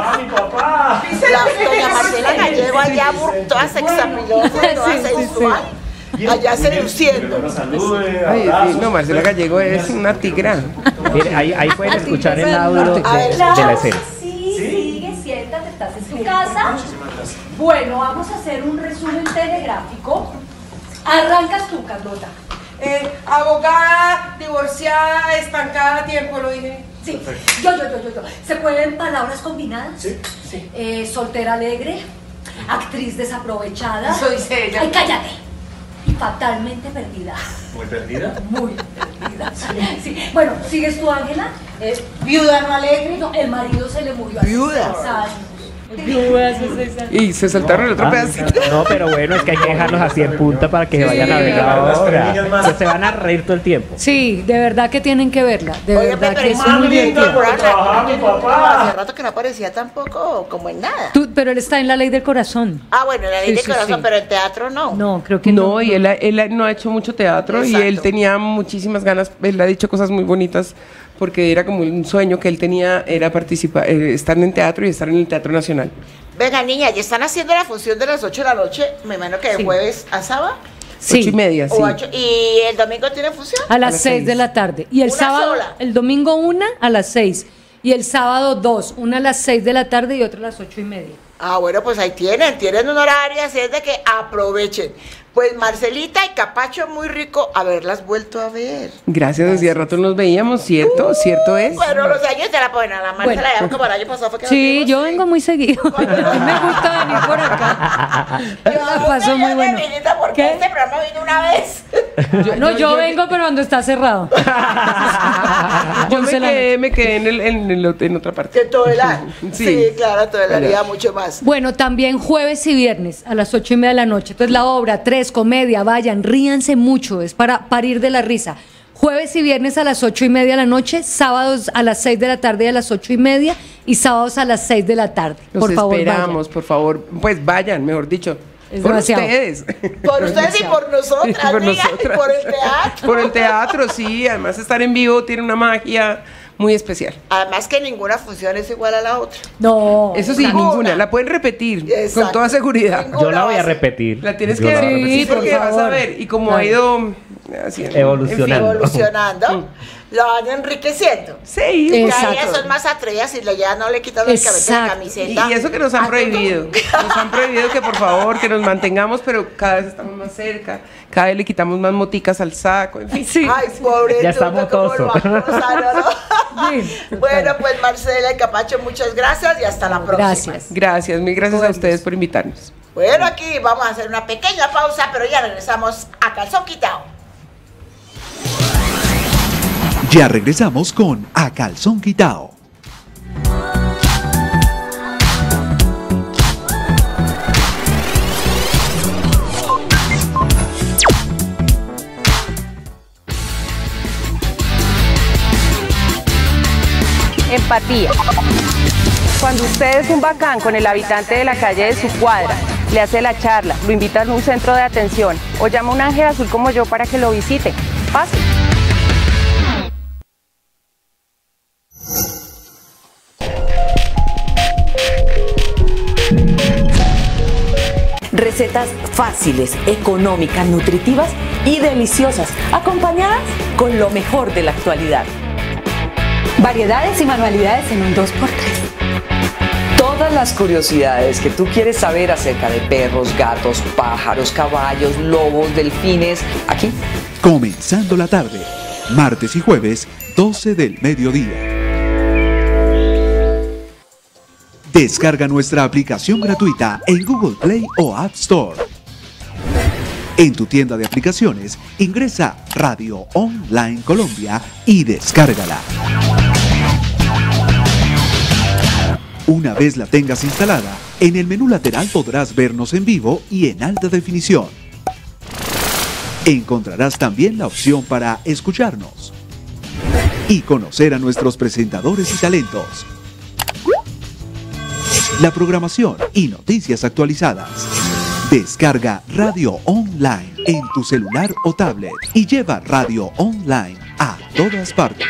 La doña Marcela Gallego allá, toda sexapilosa, toda Sí, sí, sensual, allá seduciendo. Ay, sí, no, Marcela Gallego es una tigra. Mire, ahí, ahí pueden escuchar el audio de, de la escena. Sí, sigue, siéntate, estás en tu casa. Bueno, vamos a hacer un resumen telegráfico. Arrancas tú, Carlota. Eh, abogada, divorciada, estancada a tiempo, lo dije. Sí, yo, yo, yo, yo, yo. ¿Se pueden palabras combinadas? Sí, sí. Eh, soltera alegre, actriz desaprovechada. Eso dice ella. Ay, cállate. Y fatalmente perdida. ¿Muy perdida? Muy perdida. Sí. Bueno, sigues tú, Ángela. Eh, viuda no alegre. No, el marido se le murió Viuda. (laughs) Y se saltaron el otro pedacito. no, pero bueno, es que hay que dejarlos así en punta para que se vayan a ver más. Pues se van a reír todo el tiempo. Sí, de verdad que tienen que verla. De Oye, verdad pero que es muy papá. Hace rato que no aparecía tampoco como en nada. Tú- pero él está en la ley del corazón. Ah, bueno, la ley Sí, de sí, corazón, sí. pero en teatro no. No, creo que no. No, y él, él no ha hecho mucho teatro y él tenía muchísimas ganas, él ha dicho cosas muy bonitas porque era como un sueño que él tenía, era participar, eh, estar en teatro y estar en el Teatro Nacional. Venga, niña, ya están haciendo la función de las 8 de la noche, me imagino que de Sí. jueves a sábado. Sí. Ocho y media, sí. Ocho- ¿Y el domingo tiene función? A las 6 de la tarde. Y el Una sábado, sola. el domingo una a las 6. Y el sábado dos, una a las 6 de la tarde y otra a las ocho y media. Ah, bueno, pues ahí tienen, tienen un horario, así es de que aprovechen. Pues Marcelita y Capacho, muy rico haberlas vuelto a ver. Gracias, hacía rato nos veíamos, ¿cierto? ¿Cierto es? Bueno, los años te la ponen a la Marcela, Bueno. ya como el año pasado fue que Sí, vimos. yo vengo muy seguido. (laughs) A mí (laughs) me gusta venir por acá. La pasó muy bueno. Porque este programa vino una vez. No, yo vengo, pero cuando está cerrado. (laughs) Yo me de quedé, me quedé en, el- en el- en otra parte. Que todo el año. Sí, Sí. claro, todo el año, mucho más. Bueno, también jueves y viernes a las ocho y media de la noche. Entonces la obra, tres, comedia, vayan, ríanse mucho, es para parir de la risa. Jueves y viernes a las ocho y media de la noche, sábados a las seis de la tarde y a las ocho y media y sábados a las seis de la tarde. Los por favor, esperamos, por favor. Pues vayan, mejor dicho. Es por demasiado. ustedes. Por ustedes y por (laughs) nosotras, por amiga, y nosotras. por el teatro. Por el teatro, sí. Además, estar en vivo tiene una magia muy especial. Además que ninguna función es igual a la otra. No. Eso sí, ninguna. La pueden repetir Exacto. con toda seguridad. Yo la voy a repetir. La tienes Yo que repetir. Sí, porque por vas a ver. Y como ha ido Evolucionando. en fin. Evolucionando, lo van enriqueciendo. Sí, Que a exacto. ellas son más atrevidas y ya no le quitan el cabello de la Exacto. camiseta. Y eso que nos han prohibido. Nos han prohibido que por favor que nos mantengamos, pero cada vez estamos más cerca. Cada vez le quitamos más moticas al saco. En fin. Sí. Ay, pobre Ya está motoso. (laughs) (laughs) Bueno, pues Marcela y Capacho, muchas gracias y hasta la próxima. Gracias. Gracias, mil gracias a ustedes por invitarnos. Bueno, aquí vamos a hacer una pequeña pausa, pero ya regresamos a calzón quitado. Ya regresamos con A Calzón Quitao. Empatía. Cuando usted es un bacán con el habitante de la calle de su cuadra, le hace la charla, lo invita a un centro de atención o llama a un ángel azul como yo para que lo visite. Fácil. Recetas fáciles, económicas, nutritivas y deliciosas, acompañadas con lo mejor de la actualidad. Variedades y manualidades en un 2x3. Todas las curiosidades que tú quieres saber acerca de perros, gatos, pájaros, caballos, lobos, delfines, aquí. Comenzando la tarde, martes y jueves, 12 del mediodía. Descarga nuestra aplicación gratuita en Google Play o App Store. En tu tienda de aplicaciones, ingresa Radio Online Colombia y descárgala. Una vez la tengas instalada, en el menú lateral podrás vernos en vivo y en alta definición. Encontrarás también la opción para escucharnos y conocer a nuestros presentadores y talentos. La programación y noticias actualizadas. Descarga Radio Online en tu celular o tablet y lleva Radio Online a todas partes.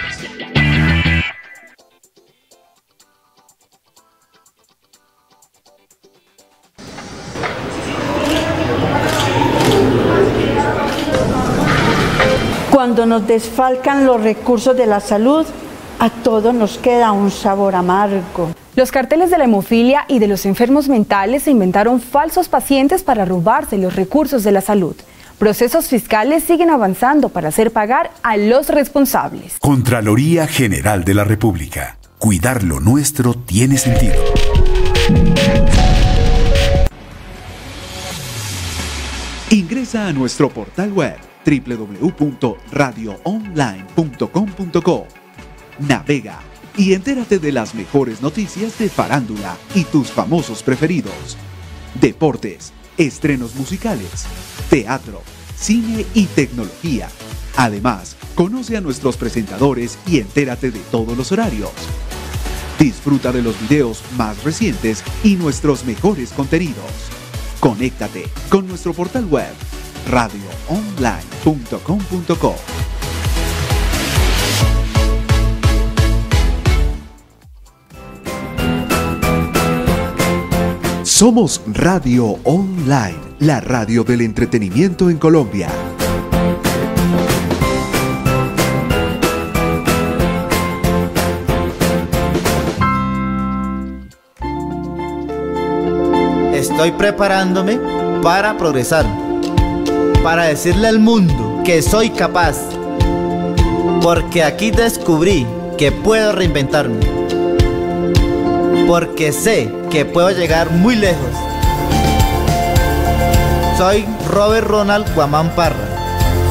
Cuando nos desfalcan los recursos de la salud, a todos nos queda un sabor amargo. Los carteles de la hemofilia y de los enfermos mentales se inventaron falsos pacientes para robarse los recursos de la salud. Procesos fiscales siguen avanzando para hacer pagar a los responsables. Contraloría General de la República. Cuidar lo nuestro tiene sentido. Ingresa a nuestro portal web www.radioonline.com.co. Navega y entérate de las mejores noticias de farándula y tus famosos preferidos. Deportes, estrenos musicales, teatro, cine y tecnología. Además, conoce a nuestros presentadores y entérate de todos los horarios. Disfruta de los videos más recientes y nuestros mejores contenidos. Conéctate con nuestro portal web radioonline.com.co. Somos Radio Online la radio del entretenimiento en Colombia. Estoy preparándome para progresar, para decirle al mundo que soy capaz, porque aquí descubrí que puedo reinventarme, porque sé que puedo llegar muy lejos. Soy Robert Ronald Guamán Parra,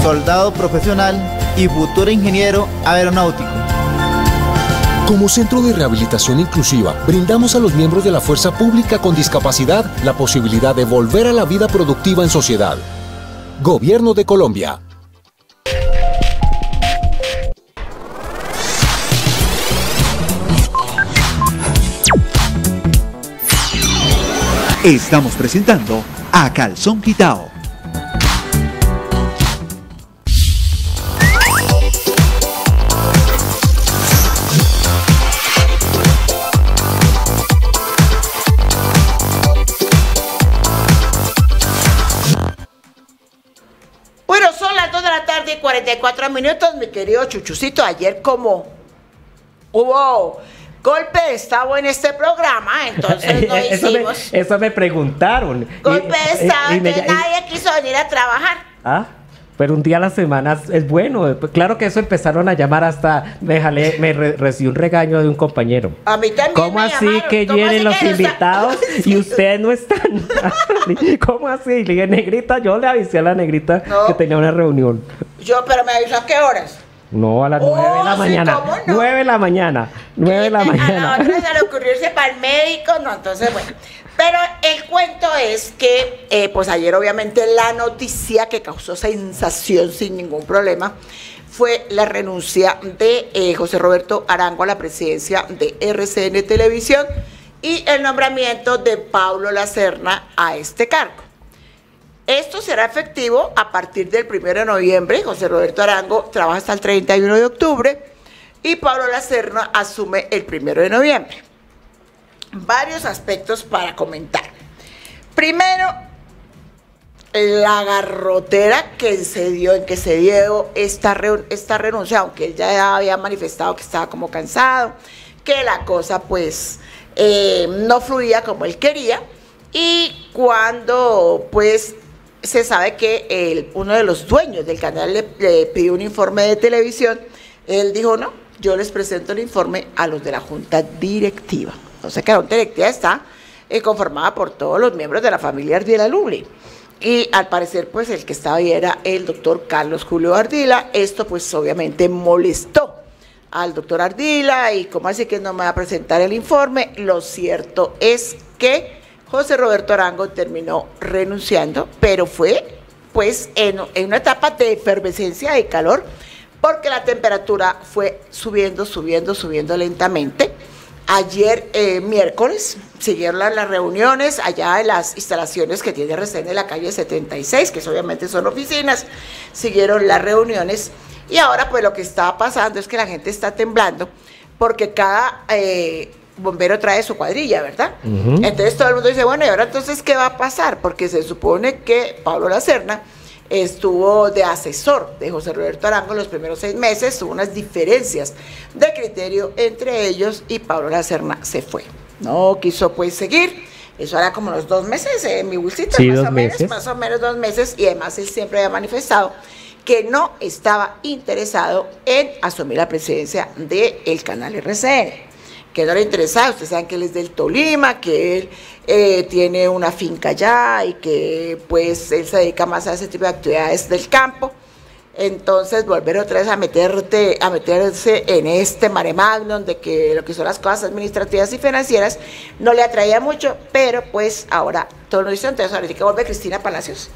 soldado profesional y futuro ingeniero aeronáutico. Como Centro de Rehabilitación Inclusiva, brindamos a los miembros de la Fuerza Pública con discapacidad la posibilidad de volver a la vida productiva en sociedad. Gobierno de Colombia. Estamos presentando a Calzón Quitao. Bueno, son las 2 de la tarde y 44 minutos, mi querido Chuchucito. Ayer como hubo golpe de estado en este programa, entonces (laughs) no eso, me, hicimos eso me preguntaron. golpe de Y- estado, y me- nadie quiso venir a trabajar. Ah, pero un día a la semana es bueno. Claro que eso empezaron a llamar hasta. Me, jalé- me re- recibí un regaño de un compañero. A mí también ¿Cómo me así llamaron, que ¿cómo así vienen los que no (laughs) está- invitados y ustedes no están? ¿Cómo así? Le dije, negrita, yo le avisé a la negrita No. que tenía una reunión. Yo, pero me avisó a qué horas. No, a las Oh, nueve de la sí, mañana. ¿cómo no? Nueve de la mañana. Nueve de la A la mañana. otra se le ocurrió irse para el médico, no, entonces bueno. Pero el cuento es que, eh, pues ayer obviamente la noticia que causó sensación sin ningún problema fue la renuncia de eh, José Roberto Arango a la presidencia de RCN Televisión y el nombramiento de Pablo Lacerna a este cargo. Esto será efectivo a partir del 1 de noviembre. José Roberto Arango trabaja hasta el 31 de octubre y Pablo Lacerna asume el 1 de noviembre. Varios aspectos para comentar. Primero, la garrotera que se dio, en que se dio esta, esta renuncia, aunque él ya había manifestado que estaba como cansado, que la cosa pues eh, no fluía como él quería. Y cuando pues se sabe que uno de los dueños del canal le, pidió un informe de televisión, él dijo, no, yo les presento el informe a los de la junta directiva. Entonces que la junta directiva está eh, conformada por todos los miembros de la familia Ardila Lubri. Y al parecer, pues el que estaba ahí era el doctor Carlos Julio Ardila. Esto, pues obviamente molestó al doctor Ardila y como así que no me va a presentar el informe. Lo cierto es que José Roberto Arango terminó renunciando, pero fue pues en, una etapa de efervescencia de calor, porque la temperatura fue subiendo, subiendo, subiendo lentamente. Ayer, eh, miércoles, siguieron las, las reuniones allá en las instalaciones que tiene RCN en la calle 76, que obviamente son oficinas, siguieron las reuniones y ahora pues lo que está pasando es que la gente está temblando porque cada eh, bombero trae su cuadrilla, ¿verdad? Ujú. Entonces todo el mundo dice, bueno, ¿y ahora entonces qué va a pasar? Porque se supone que Pablo Lacerna estuvo de asesor de José Roberto Arango los primeros seis meses, hubo unas diferencias de criterio entre ellos y Pablo Lacerna se fue. No quiso pues seguir. Eso era como los dos meses, eh, mi bolsita, Sí, más dos o menos, meses. más o menos dos meses, y además él siempre había manifestado que no estaba interesado en asumir la presidencia del canal RCN, que no le interesaba, ustedes saben que él es del Tolima, que él eh, tiene una finca allá y que pues él se dedica más a ese tipo de actividades del campo. Entonces volver otra vez a meterte, a meterse en este mare magnum de que lo que son las cosas administrativas y financieras no le atraía mucho, pero pues ahora todo lo dice, entonces ahora sí que vuelve Cristina Palacios.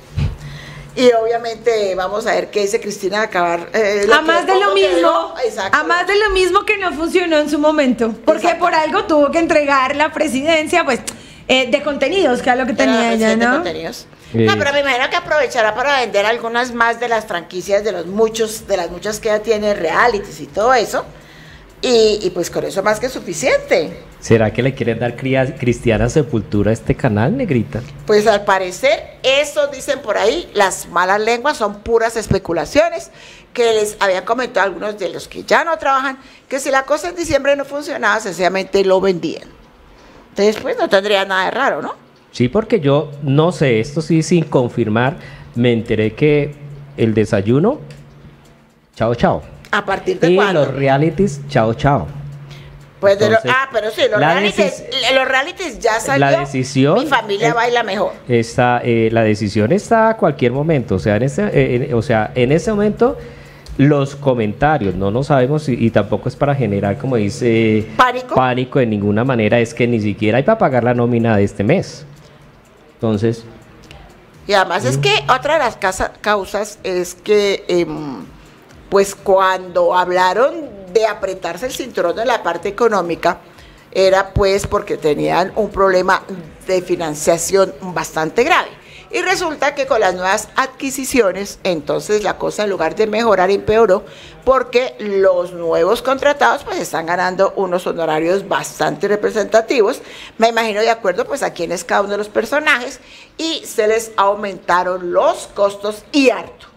Y obviamente vamos a ver qué dice Cristina de acabar. eh, A más de lo mismo, Exacto. a más de lo mismo que no funcionó en su momento, porque por algo tuvo que entregar la presidencia, pues, eh, de contenidos, que era lo que tenía la ella, de ¿no? contenidos. No, pero me imagino que aprovechará para vender algunas más de las franquicias de los muchos, de las muchas que ya tiene realities y todo eso. Y, y pues con eso más que suficiente. ¿Será que le quieren dar cría- cristiana sepultura a este canal, negrita? Pues al parecer, eso dicen por ahí, las malas lenguas son puras especulaciones que les habían comentado algunos de los que ya no trabajan, que si la cosa en diciembre no funcionaba, sencillamente lo vendían. Entonces, pues no tendría nada de raro, ¿no? Sí, porque yo no sé, esto sí sin confirmar, me enteré que el desayuno, chao, chao. A partir de Y cuándo. los realities, chao, chao. Pues de lo- ah, pero sí, los realities, los realities ya salió. la decisión- Mi familia eh, baila mejor. Está, eh, la decisión está a cualquier momento, o sea, en ese, eh, en- o sea, en ese momento los comentarios, no lo sabemos y, y tampoco es para generar, como dice, ¿Pánico? pánico de ninguna manera, es que ni siquiera hay para pagar la nómina de este mes. Entonces, Y además es que otra de las causas es que, em, pues cuando hablaron de apretarse el cinturón en la parte económica, era pues porque tenían un problema de financiación bastante grave. Y resulta que con las nuevas adquisiciones, entonces la cosa en lugar de mejorar empeoró, porque los nuevos contratados pues están ganando unos honorarios bastante representativos, me imagino de acuerdo pues a quién es cada uno de los personajes, y se les aumentaron los costos y harto.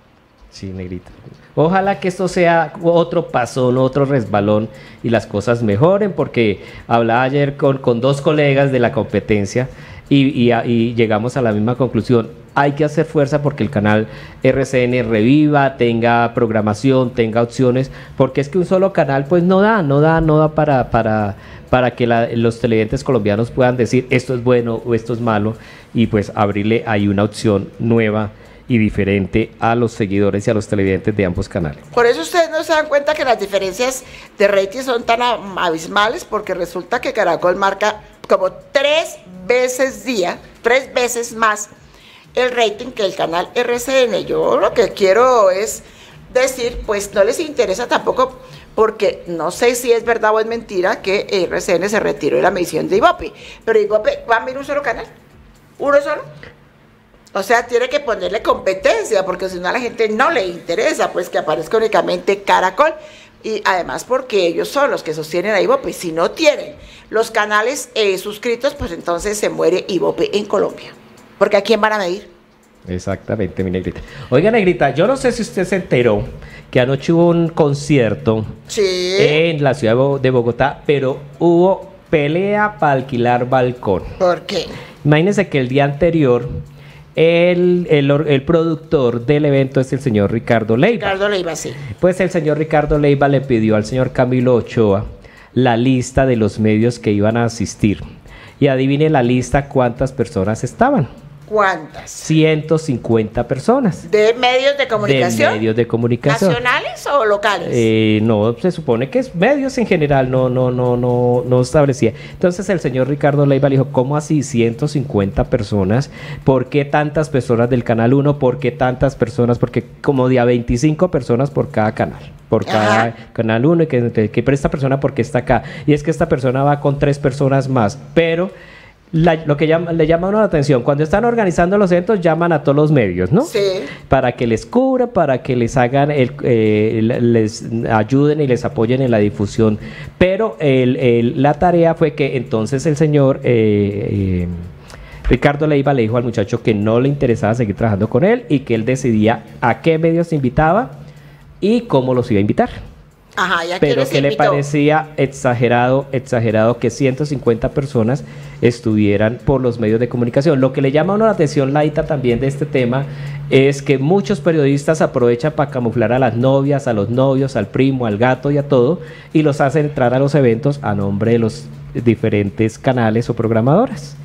sí, negrita. Ojalá que esto sea otro pasón, otro resbalón y las cosas mejoren, porque hablaba ayer con, con dos colegas de la competencia y, y llegamos a la misma conclusión. Hay que hacer fuerza porque el canal RCN reviva, tenga programación, tenga opciones, porque es que un solo canal pues no da, no da, no da para, para, para que la- los televidentes colombianos puedan decir esto es bueno o esto es malo y pues abrirle ahí una opción nueva y diferente a los seguidores y a los televidentes de ambos canales. Por eso ustedes no se dan cuenta que las diferencias de rating son tan abismales, porque resulta que Caracol marca como tres veces día, tres veces más el rating que el canal RCN. Yo lo que quiero es decir, pues no les interesa tampoco, porque no sé si es verdad o es mentira que RCN se retiró de la medición de Ibope, pero Ibope va a ver un solo canal, uno solo. O sea, tiene que ponerle competencia, porque si no a la gente no le interesa, pues que aparezca únicamente Caracol. Y además porque ellos son los que sostienen a Ibope. Si no tienen los canales eh, suscritos, pues entonces se muere Ibope en Colombia. Porque ¿a quién van a medir? Exactamente, mi negrita. Oiga, negrita, yo no sé si usted se enteró que anoche hubo un concierto Sí. en la ciudad de Bogotá, pero hubo pelea para alquilar balcón. ¿Por qué? Imagínense que el día anterior, el, el el productor del evento es el señor Ricardo Leiva. Ricardo Leiva, sí. Pues el señor Ricardo Leiva le pidió al señor Camilo Ochoa la lista de los medios que iban a asistir. Y adivine la lista cuántas personas estaban. ¿Cuántas? 150 personas ¿De medios de comunicación? de medios de comunicación. ¿Nacionales o locales? Eh, no, se supone que es medios en general, no, no, no, no, no establecía. Entonces el señor Ricardo Leiva le dijo, ¿cómo así 150 personas? ¿Por qué tantas personas del canal 1? ¿Por qué tantas personas? Porque como de a 25 personas por cada canal. Por cada Ajá. canal 1 y que, que, que, esta persona porque está acá. Y es que esta persona va con tres personas más. Pero la- lo que llama, le llama a uno la atención, cuando están organizando los eventos, llaman a todos los medios, ¿no? Sí. Para que les cubra, para que les hagan, el, eh, les ayuden y les apoyen en la difusión. Pero el- el- la tarea fue que entonces el señor eh, eh, Ricardo Leiva le dijo al muchacho que no le interesaba seguir trabajando con él y que él decidía a qué medios invitaba y cómo los iba a invitar. Ajá, ¿y a Pero que le parecía exagerado, exagerado que 150 personas estuvieran por los medios de comunicación. Lo que le llama a uno la atención, Laita, también de este tema, es que muchos periodistas aprovechan para camuflar a las novias, a los novios, al primo, al gato y a todo, y los hacen entrar a los eventos a nombre de los diferentes canales o programadoras.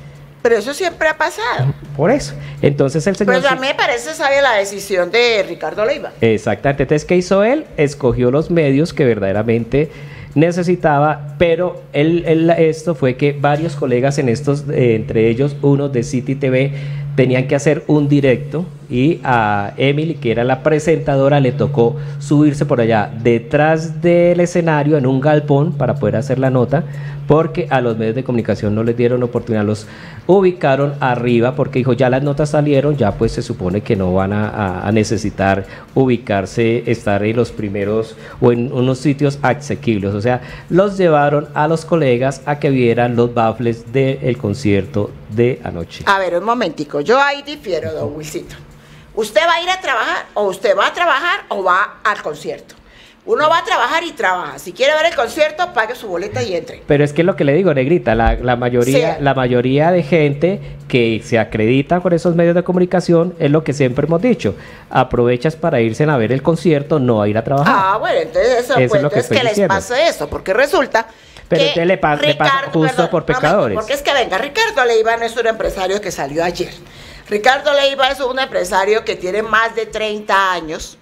Pero eso siempre ha pasado. Por eso. Entonces el señor... Pues a mí me parece sabia la decisión de Ricardo Leiva. Exactamente. Entonces, ¿qué hizo él? Escogió los medios que verdaderamente necesitaba, pero él, él- esto fue que varios colegas en estos, eh, entre ellos unos de City TV, tenían que hacer un directo y a Emily, que era la presentadora, le tocó subirse por allá detrás del escenario en un galpón para poder hacer la nota, porque a los medios de comunicación no les dieron oportunidad, los ubicaron arriba porque dijo ya las notas salieron, ya pues se supone que no van a, necesitar ubicarse, estar en los primeros o en unos sitios asequibles, o sea, los llevaron a los colegas a que vieran los baffles del concierto de anoche. A ver, un momentico. Yo ahí difiero, don Wilcito. ¿Usted va a ir a trabajar o usted va a trabajar o va al concierto? Uno va a trabajar y trabaja. Si quiere ver el concierto, pague su boleta y entre. Pero es que es lo que le digo, Negrita, la, la mayoría, Sí. la mayoría de gente que se acredita con esos medios de comunicación es lo que siempre hemos dicho. Aprovechas para irse a ver el concierto, no a ir a trabajar. Ah, bueno, entonces eso, Eso es pues, lo que entonces que, les pase eso, porque resulta Pero que le, pa- le pasa Ricardo- justo perdón, por pecadores. porque es que venga, Ricardo Leiva no es un empresario que salió ayer. Ricardo Leiva es un empresario que tiene más de 30 años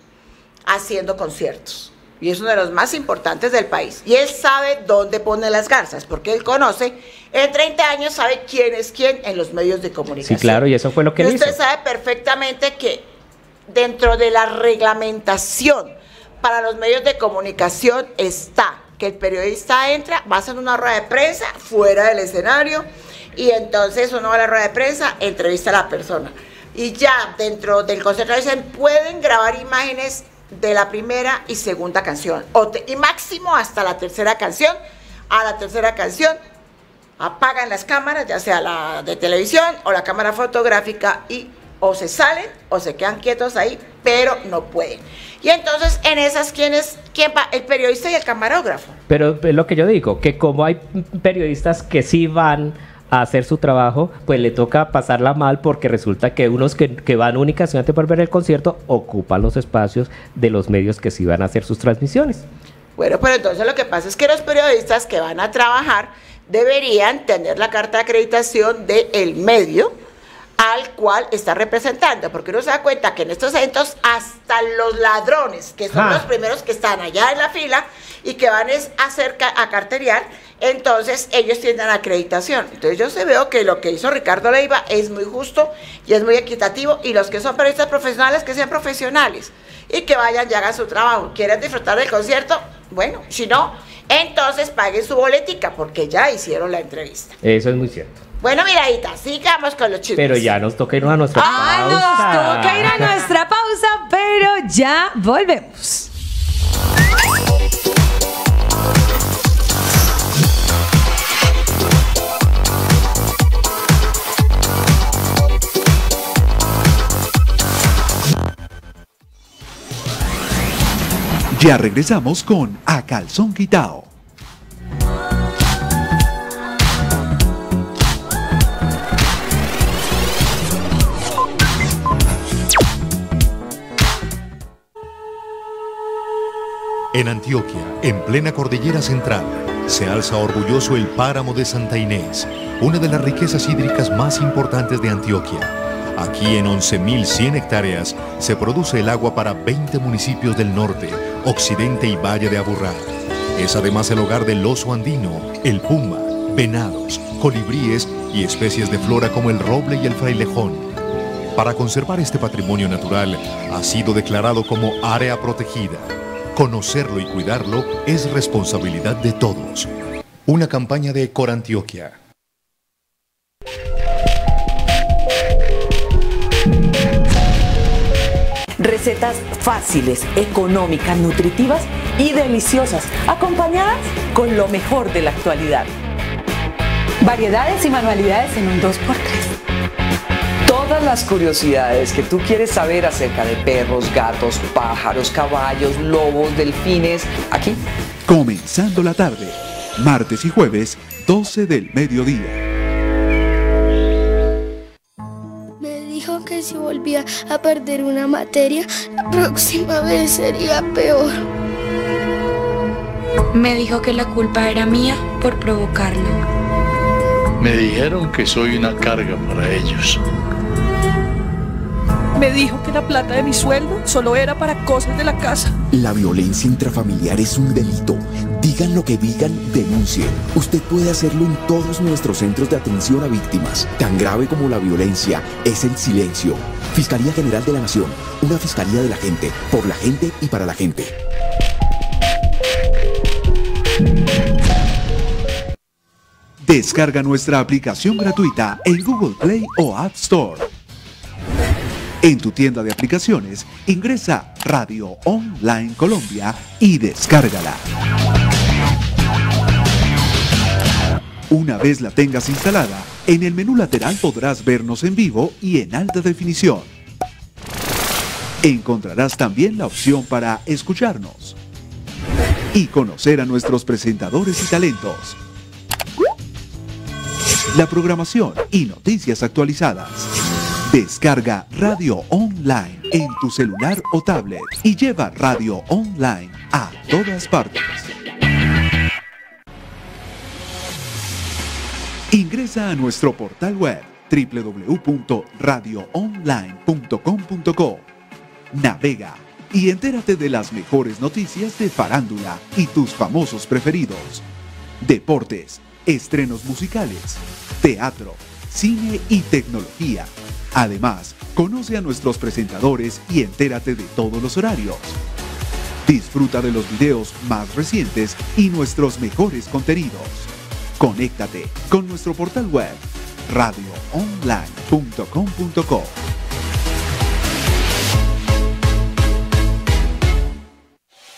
haciendo conciertos. Y es uno de los más importantes del país. Y él sabe dónde pone las garzas, porque él conoce, en 30 años sabe quién es quién en los medios de Sí, comunicación. claro, y eso fue lo que Y él hizo. usted sabe perfectamente que dentro de la reglamentación para los medios de comunicación está que el periodista entra, va a hacer una rueda de prensa fuera del escenario y entonces uno va a la rueda de prensa, entrevista a la persona. Y ya dentro del concierto dicen, pueden grabar imágenes de la primera y segunda canción, y máximo hasta la tercera canción. A la tercera canción apagan las cámaras, ya sea la de televisión o la cámara fotográfica, y o se salen o se quedan quietos ahí, pero no pueden. Y entonces en esas, ¿quién es? ¿Quién va? El periodista y el camarógrafo. Pero es lo que yo digo, que como hay periodistas que sí van a hacer su trabajo, pues le toca pasarla mal porque resulta que unos que, que van únicamente por ver el concierto ocupan los espacios de los medios que sí van a hacer sus transmisiones. Bueno, pero entonces lo que pasa es que los periodistas que van a trabajar deberían tener la carta de acreditación del medio al cual está representando, porque uno se da cuenta que en estos eventos hasta los ladrones, que son Ah. los primeros que están allá en la fila y que van a, hacer ca- a carteriar, entonces ellos tienen acreditación. Entonces yo se veo que lo que hizo Ricardo Leiva es muy justo y es muy equitativo y los que son periodistas profesionales que sean profesionales y que vayan y hagan su trabajo. ¿Quieren disfrutar del concierto? Bueno, si no, entonces paguen su boletica porque ya hicieron la entrevista. Eso es muy cierto. Bueno, miradita, sigamos con los chismes. Pero ya nos toca irnos a nuestra Ah, pausa. nos toca ir a nuestra pausa, pero ya volvemos. Ya regresamos con A Calzón Quitao. En Antioquia, en plena cordillera central, se alza orgulloso el páramo de Santa Inés, una de las riquezas hídricas más importantes de Antioquia. Aquí en 11.100 hectáreas se produce el agua para 20 municipios del norte, occidente y valle de Aburrá. Es además el hogar del oso andino, el puma, venados, colibríes y especies de flora como el roble y el frailejón. Para conservar este patrimonio natural, ha sido declarado como área protegida. Conocerlo y cuidarlo es responsabilidad de todos. Una campaña de Corantioquia. Recetas fáciles, económicas, nutritivas y deliciosas, acompañadas con lo mejor de la actualidad. Variedades y manualidades en un 2x3. Todas las curiosidades que tú quieres saber acerca de perros, gatos, pájaros, caballos, lobos, delfines, aquí. Comenzando la tarde, martes y jueves, 12 del mediodía. Si volvía a perder una materia, la próxima vez sería peor. Me dijo que la culpa era mía por provocarlo. Me dijeron que soy una carga para ellos. Me dijo que la plata de mi sueldo solo era para cosas de la casa. La violencia intrafamiliar es un delito. Digan lo que digan, denuncien. Usted puede hacerlo en todos nuestros centros de atención a víctimas. Tan grave como la violencia es el silencio. Fiscalía General de la Nación. Una fiscalía de la gente, por la gente y para la gente. Descarga nuestra aplicación gratuita en Google Play o App Store. En tu tienda de aplicaciones, ingresa Radio Online Colombia y descárgala. Una vez la tengas instalada, en el menú lateral podrás vernos en vivo y en alta definición. Encontrarás también la opción para escucharnos y conocer a nuestros presentadores y talentos. La programación y noticias actualizadas. Descarga Radio Online en tu celular o tablet y lleva Radio Online a todas partes. Ingresa a nuestro portal web www.radioonline.com.co. Navega y entérate de las mejores noticias de farándula y tus famosos preferidos. Deportes, estrenos musicales, teatro, cine y tecnología. Además, conoce a nuestros presentadores y entérate de todos los horarios. Disfruta de los videos más recientes y nuestros mejores contenidos. Conéctate con nuestro portal web radioonline.com.co.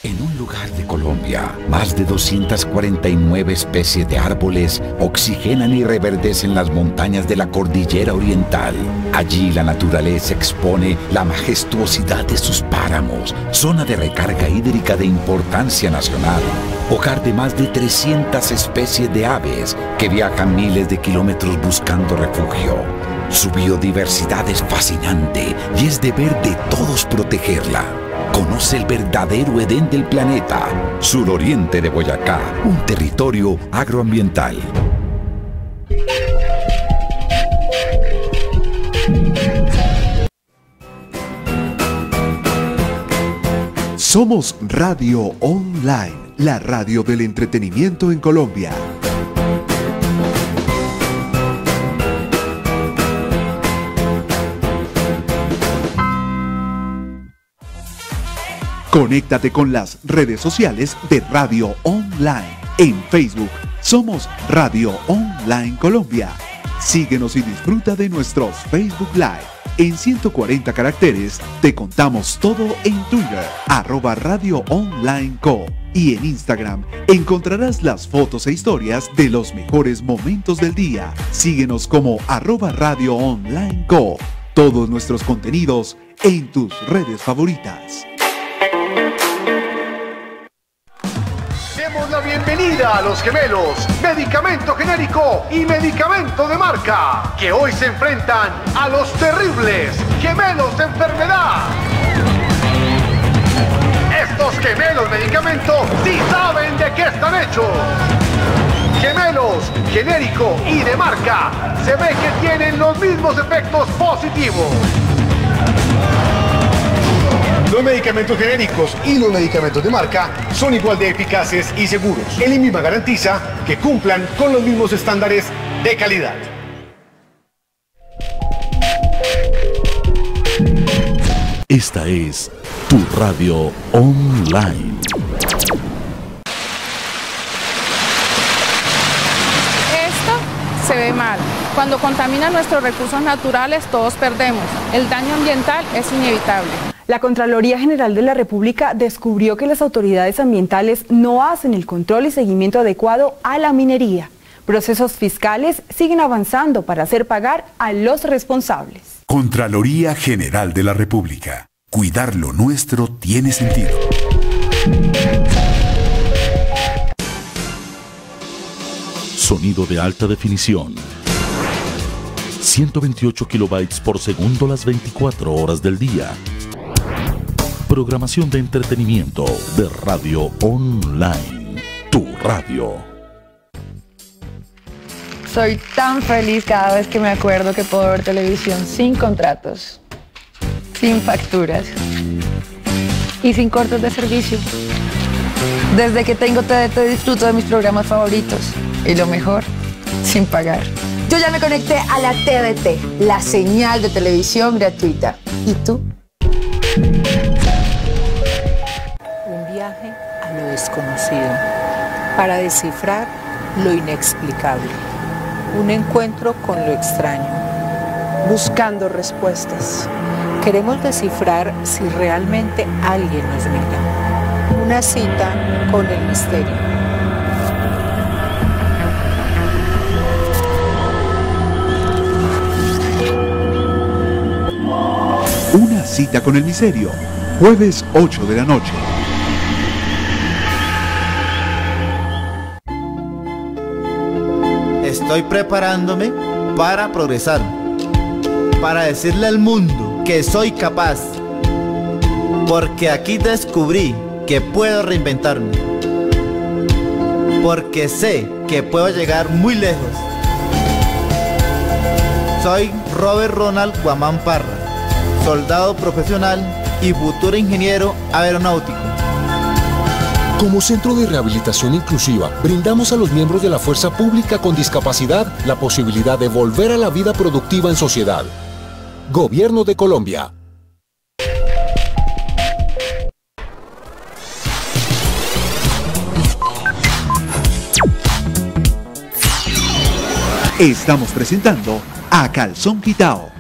En un lugar de Colombia, más de 249 especies de árboles oxigenan y reverdecen las montañas de la cordillera oriental. Allí la naturaleza expone la majestuosidad de sus páramos, zona de recarga hídrica de importancia nacional, hogar de más de 300 especies de aves que viajan miles de kilómetros buscando refugio. Su biodiversidad es fascinante y es deber de todos protegerla. Conoce el verdadero Edén del planeta, suroriente de Boyacá, un territorio agroambiental. Somos Radio Online, la radio del entretenimiento en Colombia. Conéctate con las redes sociales de Radio Online. En Facebook somos Radio Online Colombia. Síguenos y disfruta de nuestros Facebook Live. En 140 caracteres te contamos todo en Twitter, arroba Radio Online Co. Y en Instagram encontrarás las fotos e historias de los mejores momentos del día. Síguenos como arroba Radio Online Co. Todos nuestros contenidos en tus redes favoritas. Bienvenida a los gemelos, medicamento genérico y medicamento de marca, que hoy se enfrentan a los terribles gemelos de enfermedad. Estos gemelos medicamento sí saben de qué están hechos. Gemelos, genérico y de marca, se ve que tienen los mismos efectos positivos. Los medicamentos genéricos y los medicamentos de marca son igual de eficaces y seguros. El INVIMA garantiza que cumplan con los mismos estándares de calidad. Esta es tu radio online. Esto se ve mal. Cuando contamina nuestros recursos naturales, todos perdemos. El daño ambiental es inevitable. La Contraloría General de la República descubrió que las autoridades ambientales no hacen el control y seguimiento adecuado a la minería. Procesos fiscales siguen avanzando para hacer pagar a los responsables. Contraloría General de la República. Cuidar lo nuestro tiene sentido. Sonido de alta definición. 128 kilobytes por segundo las 24 horas del día. Programación de entretenimiento de Radio Online. Tu radio. Soy tan feliz cada vez que me acuerdo que puedo ver televisión sin contratos. sin facturas y sin cortes de servicio. Desde que tengo TDT disfruto de mis programas favoritos y lo mejor, sin pagar. Yo ya me conecté a la TDT, la señal de televisión gratuita. ¿Y tú? Lo desconocido para descifrar lo inexplicable. Un encuentro con lo extraño. Buscando respuestas. Queremos descifrar si realmente alguien nos mira. Una cita con el misterio. Una cita con el misterio. Jueves 8 de la noche. Estoy preparándome para progresar. Para decirle al mundo que soy capaz. Porque aquí descubrí que puedo reinventarme. Porque sé que puedo llegar muy lejos. Soy Robert Ronald Guamán Parra, soldado profesional y futuro ingeniero aeronáutico. Como Centro de Rehabilitación Inclusiva, brindamos a los miembros de la Fuerza Pública con discapacidad la posibilidad de volver a la vida productiva en sociedad. Gobierno de Colombia. Estamos presentando a Calzón Quitao.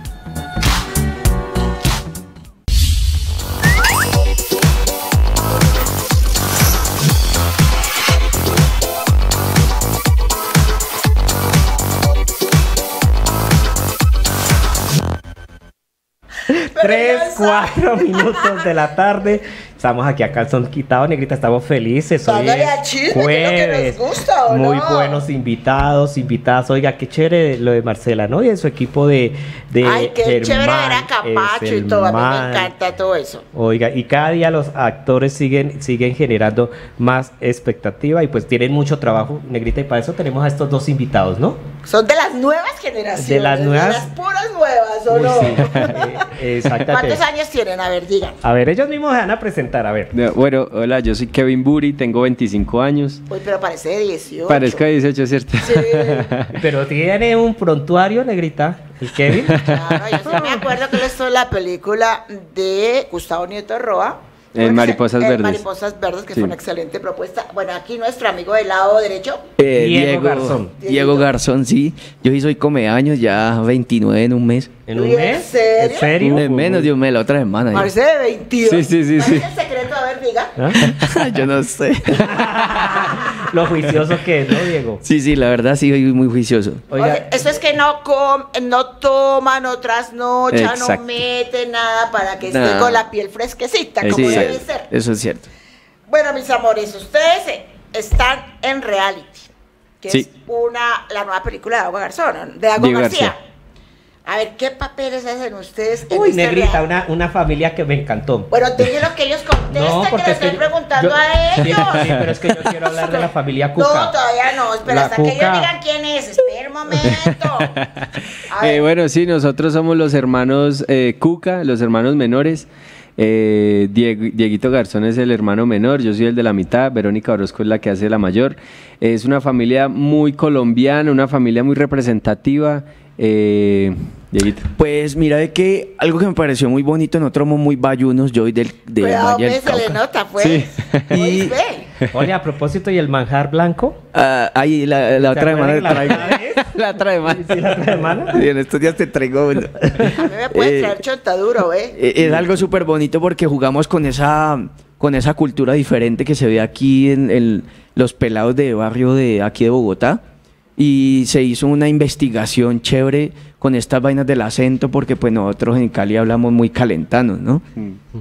Tres, cuatro minutos de la tarde. Estamos aquí a calzón quitado, negrita. Estamos felices. Hoy al chisme, que es lo que nos gusta, ¿o Muy no? buenos invitados, invitadas. Oiga, qué chévere lo de Marcela, ¿no? Y de su equipo de. de Ay, qué chévere ver a Germán, Capacho y todo. A mí me Germán. encanta todo eso. Oiga, y cada día los actores siguen, siguen generando más expectativa y pues tienen mucho trabajo, Negrita, y para eso tenemos a estos dos invitados, ¿no? Son de las nuevas generaciones. De las nuevas- De las puras nuevas, ¿o Uy, no? sí. (laughs) Eh, exactamente. ¿Cuántos años tienen? A ver, digan. A ver, ellos mismos se van a presentar, a ver. Bueno, hola, yo soy Kevin Buri, tengo 25 años. Uy, pero parece de 18. Parezco de 18, ¿cierto? (laughs) Pero tiene un prontuario, Negrita, el Kevin. Claro, yo sí me acuerdo que él en la película de Gustavo Nieto Roa. En Mariposas En Verdes. Mariposas Verdes, que Sí. fue una excelente propuesta. Bueno, aquí nuestro amigo del lado derecho. Eh, Diego Garzón. Diego Garzón, sí. Yo sí soy come años, ya 29 en un mes. ¿En un Uy, ¿en mes? serio? ¿En serio? En menos de un mes, la otra semana. Parece de 22. Sí, sí, sí, ¿Cuál sí. es el secreto? A ver, diga. (laughs) Yo no sé. (laughs) Lo juicioso que es, ¿no, Diego? Sí, sí, la verdad sí, muy juicioso. Oye, eso es que no com no toman, no trasnochan, no Exacto. meten nada para que esté con la piel fresquecita, como Sí, debe ser. Eso es cierto. Bueno, mis amores, ustedes están en reality, que Sí. es una la nueva película de Agua Garzón, de Agua. García. A ver, ¿qué papeles hacen ustedes en Uy, este Negrita, una, una familia que me encantó. Bueno, dije lo que ellos contestan, No, que porque le que estoy yo- preguntando yo- a ellos. sí, pero es que yo quiero hablar de la familia Cuca. No, todavía no, espera, La hasta que ellos digan quién es, espera un momento. (laughs) Eh, bueno, sí, nosotros somos los hermanos eh, Cuca, los hermanos menores. Eh, Dieg- Dieguito Garzón es el hermano menor, yo soy el de la mitad, Verónica Orozco es la que hace la mayor. Es una familia muy colombiana, una familia muy representativa. Eh, Dieguito. Pues mira de que algo que me pareció muy bonito, nosotros somos muy bayunos, yo soy del, del Cuidado, Valle del se le nota, pues. Sí. Oye, a propósito, ¿y el manjar blanco? Ah, ahí la, la ¿Se otra semana la traigo. (laughs) la otra semana. Sí, la otra semana. Sí, en estos días te traigo uno. A mí me puede Eh, traer chontaduro, ¿eh? Eh, Es algo súper bonito porque jugamos con esa, con esa cultura diferente que se ve aquí en, en los pelados de barrio de aquí de Bogotá. Y se hizo una investigación chévere con estas vainas del acento porque pues nosotros en Cali hablamos muy calentanos, ¿no?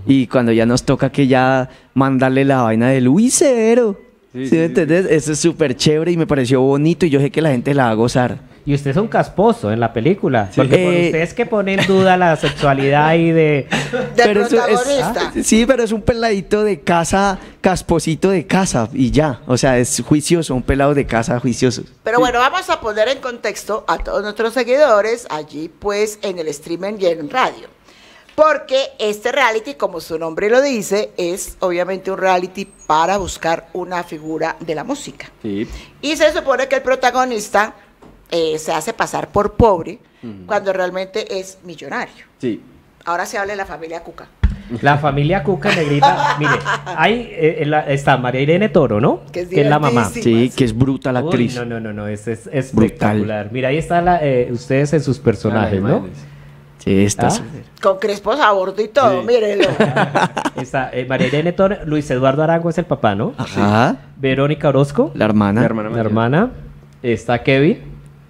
Y cuando ya nos toca que ya mandarle la vaina del Luisero. Sí, ¿Sí, me entendés? Eso es súper chévere y me pareció bonito y yo sé que la gente la va a gozar. Y usted es un casposo en la película. Porque por Eh, ustedes que ponen en duda la sexualidad y de. Pero eso es- protagonista. sí, pero es un peladito de casa, casposito de casa y ya. O sea, es juicioso, un pelado de casa juicioso. Pero bueno, vamos a poner en contexto a todos nuestros seguidores allí, pues, en el streaming y en radio. Porque este reality, como su nombre lo dice, es obviamente un reality para buscar una figura de la música. Sí. Y se supone que el protagonista eh, se hace pasar por pobre cuando realmente es millonario. Sí. Ahora se habla de la familia Cuca. La familia Cuca Negrita, (laughs) mire, ahí eh, la- está María Irene Toro, ¿no? Que es la mamá. Sí, que es bruta la Uy, actriz. no, no, no, no, es, es Brutal. espectacular. Mira, ahí están ustedes en sus personajes, ¿no? Sí, está. Ah. Con crespos a bordo y todo, Sí. mírenlo. (laughs) Está eh, María Irene Toro, Luis Eduardo Arango es el papá, ¿no? Ajá. Verónica Orozco, La hermana. La hermana la hermana. Está Kevin,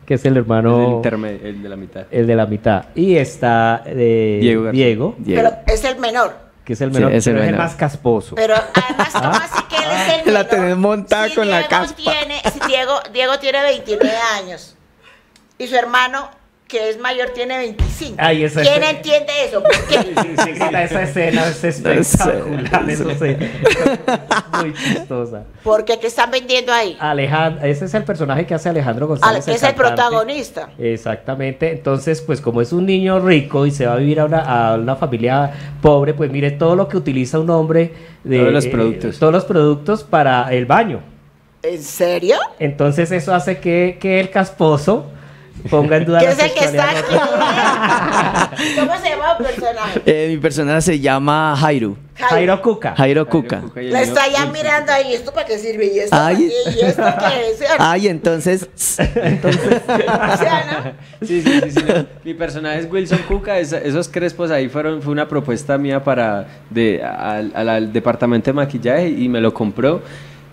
que es el hermano, el de la mitad. el de la mitad. Y está eh, Diego. Diego, Pero es el menor. que es el Sí, menor, es el pero es el menor. más casposo. Pero además, ¿cómo así que él es el menor? La tenés montada Si con la Diego caspa. Tiene, si Diego, Diego tiene 29 años y su hermano, que es mayor, tiene 25. Ay, esa ¿Quién es- entiende eso? ¿Por qué? (laughs) Sí, sí, grita, esa escena es espectacular, eso sí. Muy chistosa. Porque ¿qué están vendiendo ahí? Alejandro, ese es el personaje que hace Alejandro Ale- González. es el cantante. protagonista. Exactamente. Entonces, pues como es un niño rico y se va a vivir a una, a una familia pobre, pues mire todo lo que utiliza un hombre de Todos los eh, productos. todos los productos para el baño. ¿En serio? Entonces eso hace que, que el casposo ponga en duda ¿Quién la es el que está aquí? ¿Cómo se llama el personaje? Eh, mi personaje se llama Jairo. Jairo Cuca. Jairo Cuca. La está ya mirando ahí, ¿esto para qué sirve? ¿Y esto, Ay. qué? ¿Y esto qué (laughs) es? Ay, entonces. (laughs) (laughs) O sea, ¿no? Sí, sí, sí, sí. Mi personaje es Wilson Cuca. esa- esos crespos ahí fueron fue una propuesta mía para de, al, al- al departamento de maquillaje y me lo compró.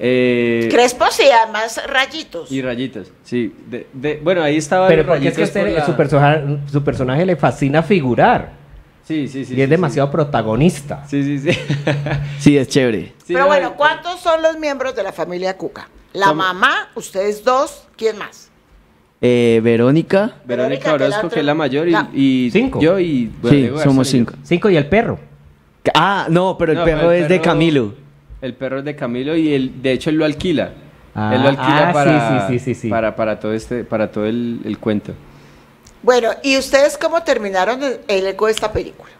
Eh, Crespos y además rayitos. y rayitos, sí. De- de- bueno, ahí estaba Pero porque es que por la- su, personaje, su personaje le fascina figurar. Sí, sí, sí. y es sí, demasiado protagonista. Sí, sí, sí. (laughs) Sí, es chévere. Sí, Pero no, bueno, eh, ¿cuántos son los miembros de la familia Cuca? La mamá, ustedes dos, ¿quién más? Eh, Verónica. Verónica Verónica, que la Orozco, que es la mayor, y, la- y Cinco. yo y... bueno, Sí, somos cinco. Cinco y el perro. Ah, no, pero el No, perro el es de Camilo. El perro es de Camilo y él, de hecho él lo alquila. Ah, él lo alquila ah, para, sí, sí, sí, para para todo este para todo el, el cuento. Bueno, ¿y ustedes cómo terminaron el elenco de esta película?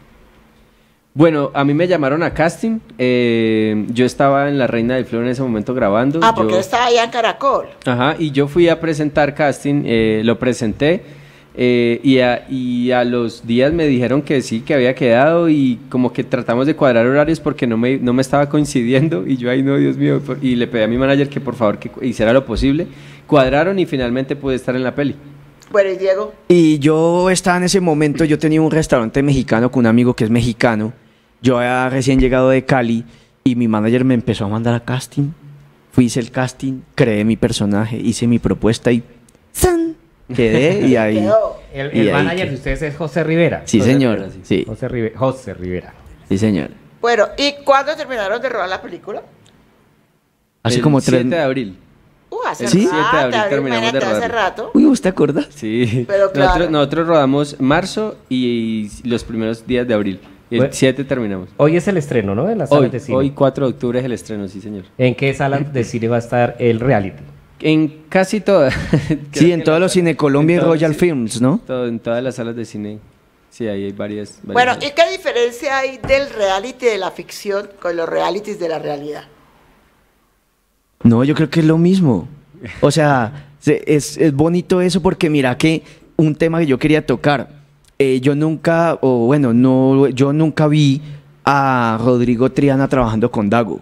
Bueno, a mí me llamaron a casting. eh, yo estaba en La Reina del Flow en ese momento grabando. Ah, porque yo- estaba allá en Caracol. Ajá, y yo fui a presentar casting, eh, lo presenté eh, y, a, y a los días me dijeron que sí, que había quedado y como que tratamos de cuadrar horarios porque no me, no me estaba coincidiendo y yo, ay no, Dios mío, y le pedí a mi manager que por favor que hiciera lo posible. Cuadraron y finalmente pude estar en la peli. Bueno, ¿y Diego? Y yo estaba en ese momento, yo tenía un restaurante mexicano con un amigo que es mexicano. Yo había recién llegado de Cali y mi manager me empezó a mandar a casting. Fui, hice el casting, creé mi personaje, hice mi propuesta y ¡zan! Quedé y ahí. Quedó. El, y el ahí manager de ustedes es José Rivera. Sí, José señor. Rivera, sí. Sí, José, Rive- José Rivera. sí, señor. Bueno, ¿y cuándo terminaron de rodar la película? Hace El como tres. 7 de abril. Uh, hace ¿Sí? rato, 7 de abril abril, terminamos de hace rato. Uy, ¿usted acuerda? Sí. Pero claro. nosotros, nosotros rodamos marzo y los primeros días de abril. Y el Bueno. 7 terminamos. Hoy es el estreno, ¿no? En las salas Hoy, de cine. hoy 4 de octubre es el estreno, sí señor. ¿En qué salas de cine va a estar el reality? En casi todas. (laughs) Sí, en todos los Cine Colombia y Royal Films, ¿no? todo- en todas las salas de cine. Sí, ahí hay varias. varias Bueno. ¿y qué diferencia hay del reality de la ficción con los realities de la realidad? No, yo creo que es lo mismo. O sea, se- es, es bonito eso porque mira que un tema que yo quería tocar, eh, yo nunca, o bueno, no, yo nunca vi a Rodrigo Triana trabajando con Dago.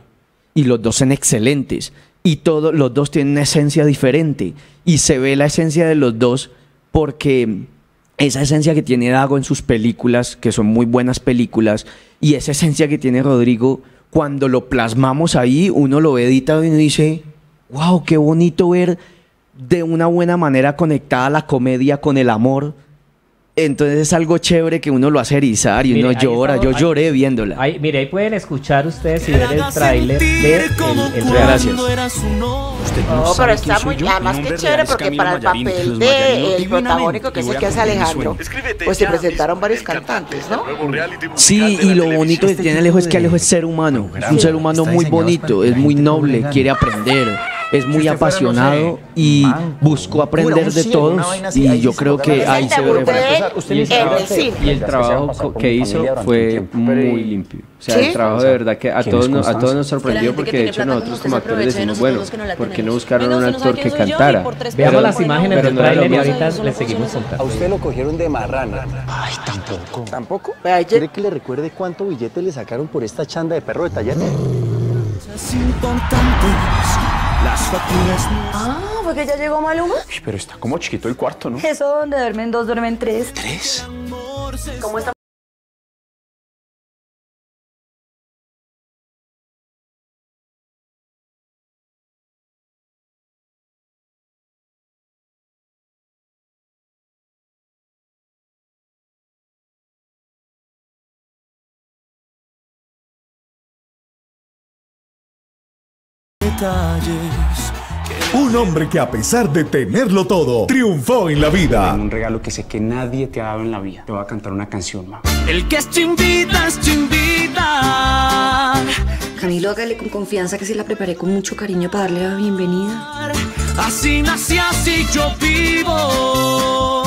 Y los dos son excelentes. Y todos los dos tienen una esencia diferente. Y se ve la esencia de los dos porque esa esencia que tiene Dago en sus películas, que son muy buenas películas, y esa esencia que tiene Rodrigo, cuando lo plasmamos ahí, uno lo ve editado y uno dice, wow, qué bonito ver de una buena manera conectada la comedia con el amor. Entonces es algo chévere que uno lo hace erizar y Mire, uno llora. estamos- Yo ahí- lloré viéndola. Ahí, mire, ahí pueden escuchar ustedes y ver el tráiler de el, el. Gracias. No, pero está muy, además que chévere porque para el papel de el protagónico, que es el que hace Alejandro, pues se presentaron varios cantantes, ¿no? Sí, y lo bonito que tiene Alejo es que Alejo es ser humano. Es un ser humano muy bonito, es muy noble, quiere aprender. Es muy usted fuera, no apasionado sé, y buscó aprender de todos así, y yo sí creo que ahí se ve. Y el trabajo, que hizo fue muy limpio. O sea, ¿Sí? el trabajo de verdad que a ¿Quién todos, es nos, a todos Constanza? nos sorprendió Es porque de hecho nosotros como actores decimos, bueno, ¿por qué no buscaron un actor que cantara? Veamos las imágenes del trailer y ahorita le seguimos contando. A usted lo cogieron de marrana. Ay, tampoco. ¿Tampoco? ¿Quiere que le recuerde cuánto billete le sacaron por esta chanda de perro de taller? Ah, ¿fue que ya llegó Maluma? Pero está como chiquito el cuarto, ¿no? Eso donde duermen dos, duermen tres. ¿Tres? ¿Cómo está? Un hombre que a pesar de tenerlo todo, triunfó en la vida. Un regalo que sé que nadie te ha dado en la vida. Te voy a cantar una canción, ma. El que es chimbita es chimbita. Camilo, hágale con confianza que sí la preparé con mucho cariño para darle la bienvenida. Así nací, así yo vivo.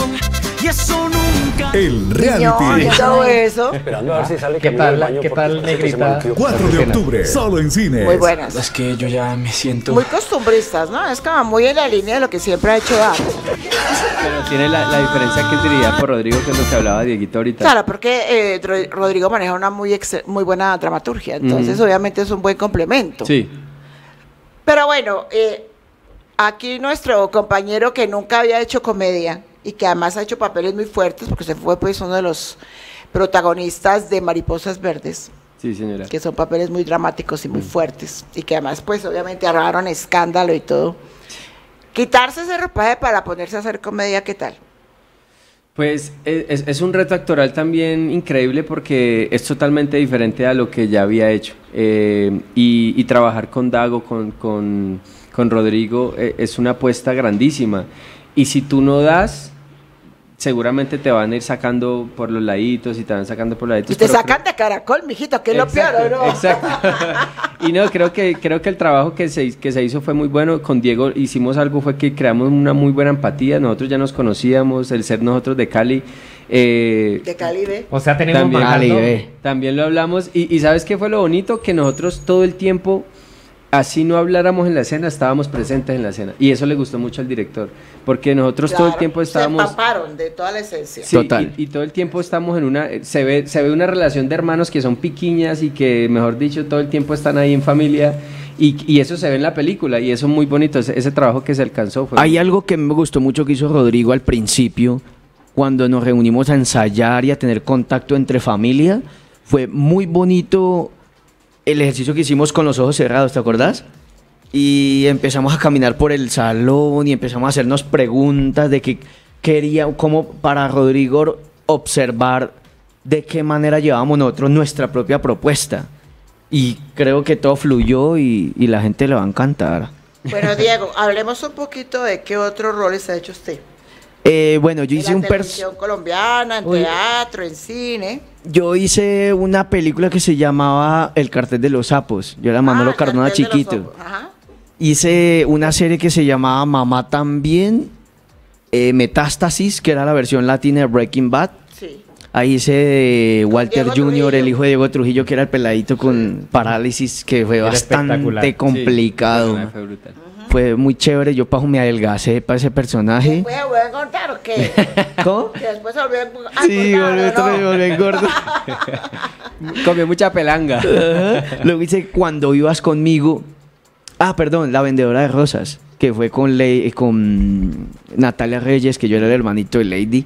Y eso nunca. El No, reality. y todo eso. Esperando a ver si sale ¿Qué tal, qué tal, negrita? malcrió. 4 de octubre, solo en cines. Muy buenas. Es que yo ya me siento... Muy costumbristas, ¿no? Es como muy en la línea de lo que siempre ha hecho. Pero tiene la, la diferencia que diría por Rodrigo, que es lo que hablaba Dieguito ahorita. Claro, porque eh, Ro- Rodrigo maneja una muy, ex- muy buena dramaturgia, entonces obviamente es un buen complemento. Sí. Pero bueno, eh, aquí nuestro compañero que nunca había hecho comedia y que además ha hecho papeles muy fuertes, porque se fue pues uno de los protagonistas de Mariposas Verdes, Sí, señora. que son papeles muy dramáticos y muy fuertes, y que además pues obviamente armaron escándalo y todo. Quitarse ese ropaje para ponerse a hacer comedia, ¿qué tal? Pues e- es, es un reto actoral también increíble porque es totalmente diferente a lo que ya había hecho. Eh, y, y trabajar con Dago, con, con, con Rodrigo, eh, es una apuesta grandísima. Y si tú no das, seguramente te van a ir sacando por los laditos y te van sacando por los laditos. Y te sacan de caracol, mijito, que es lo peor, Exacto, ¿o ¿no? exacto. Y no, creo que, creo que el trabajo que se, que se hizo fue muy bueno. Con Diego hicimos algo, fue que creamos una muy buena empatía. Nosotros ya nos conocíamos, el ser nosotros de Cali. eh, De Calibe. o sea, tenemos También- Cali, ¿no? ve. También lo hablamos. Y, y ¿sabes qué fue lo bonito? Que nosotros todo el tiempo, así no habláramos en la escena, estábamos presentes en la escena. Y eso le gustó mucho al director. Porque nosotros todo el Claro, tiempo Se estábamos... empaparon de toda la esencia. Sí, Y, y todo el tiempo estamos en una, se ve, se ve una relación de hermanos que son piquiñas y que, mejor dicho, todo el tiempo están ahí en familia y, y eso se ve en la película y eso es muy bonito, ese, ese trabajo que se alcanzó fue... Hay algo que me gustó mucho que hizo Rodrigo al principio, cuando nos reunimos a ensayar y a tener contacto entre familia. Fue muy bonito el ejercicio que hicimos con los ojos cerrados, ¿te acordás? Y empezamos a caminar por el salón y empezamos a hacernos preguntas de qué quería, como para Rodrigo observar de qué manera llevábamos nosotros nuestra propia propuesta. Y creo que todo fluyó y, y la gente le va a encantar. Bueno, (laughs) Diego, hablemos un poquito de qué otros roles ha hecho usted. Eh, bueno, yo hice en un la pers televisión colombiana, en Uy. teatro, en cine. Yo hice una película que se llamaba El cartel de los sapos. Yo era Manolo Ah, Cardona chiquito. Ajá. Hice una serie que se llamaba Mamá también. eh, Metástasis, que era la versión latina de Breaking Bad. Sí. Ahí hice de Walter Jr., el hijo de Diego Trujillo, que era el peladito con parálisis, que fue Era bastante Sí, complicado. Fue muy chévere. Yo pajo me adelgacé para ese personaje. ¿Voy a volver a contar o qué? (laughs) ¿Cómo? Que después se volvió a Sí, engordar, volví volví engordo. (laughs) Comió mucha pelanga. Luego hice Cuando ibas conmigo. Ah, perdón, La vendedora de rosas, que fue con, Lei- con Natalia Reyes, que yo era el hermanito de Lady.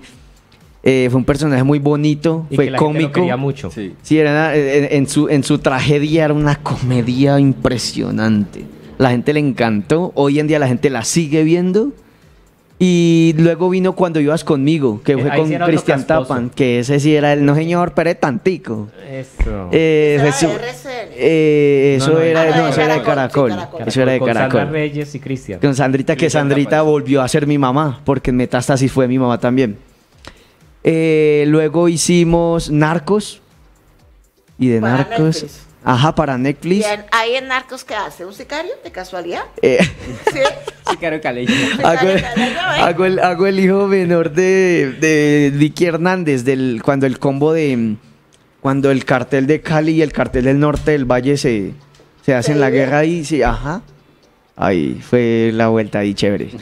Eh, fue un personaje muy bonito, Y fue que la gente lo cómico. quería mucho. Sí, era, en, en su, en su tragedia era una comedia impresionante. La gente le encantó, hoy en día la gente la sigue viendo. Y luego vino Cuando ibas conmigo, que Eh, fue ahí con sí Cristian. Tapan, que ese sí era el no señor, pero es tantico. Eso. Eh, eh, eso No, no, era, era no, de eso era de Caracol, Caracol. Eso era de Con Sandra Caracol. Reyes y Cristian. Con Sandrita, que Sandrita volvió a ser mi mamá, porque en Metástasis fue mi mamá también. Eh, luego hicimos Narcos. Y de Para Narcos. Netflix. Ajá, para Netflix. Bien, ahí en Narcos, ¿qué hace? ¿Un sicario de casualidad? Eh, (laughs) Sí. Sicario caleño. hago, hago el, hago el hijo menor de, de Vicky Hernández, del, cuando el combo de. Cuando el cartel de Cali y el cartel del norte del Valle se, se hacen la guerra ahí, sí, ajá. Ahí fue la vuelta ahí, chévere. (laughs)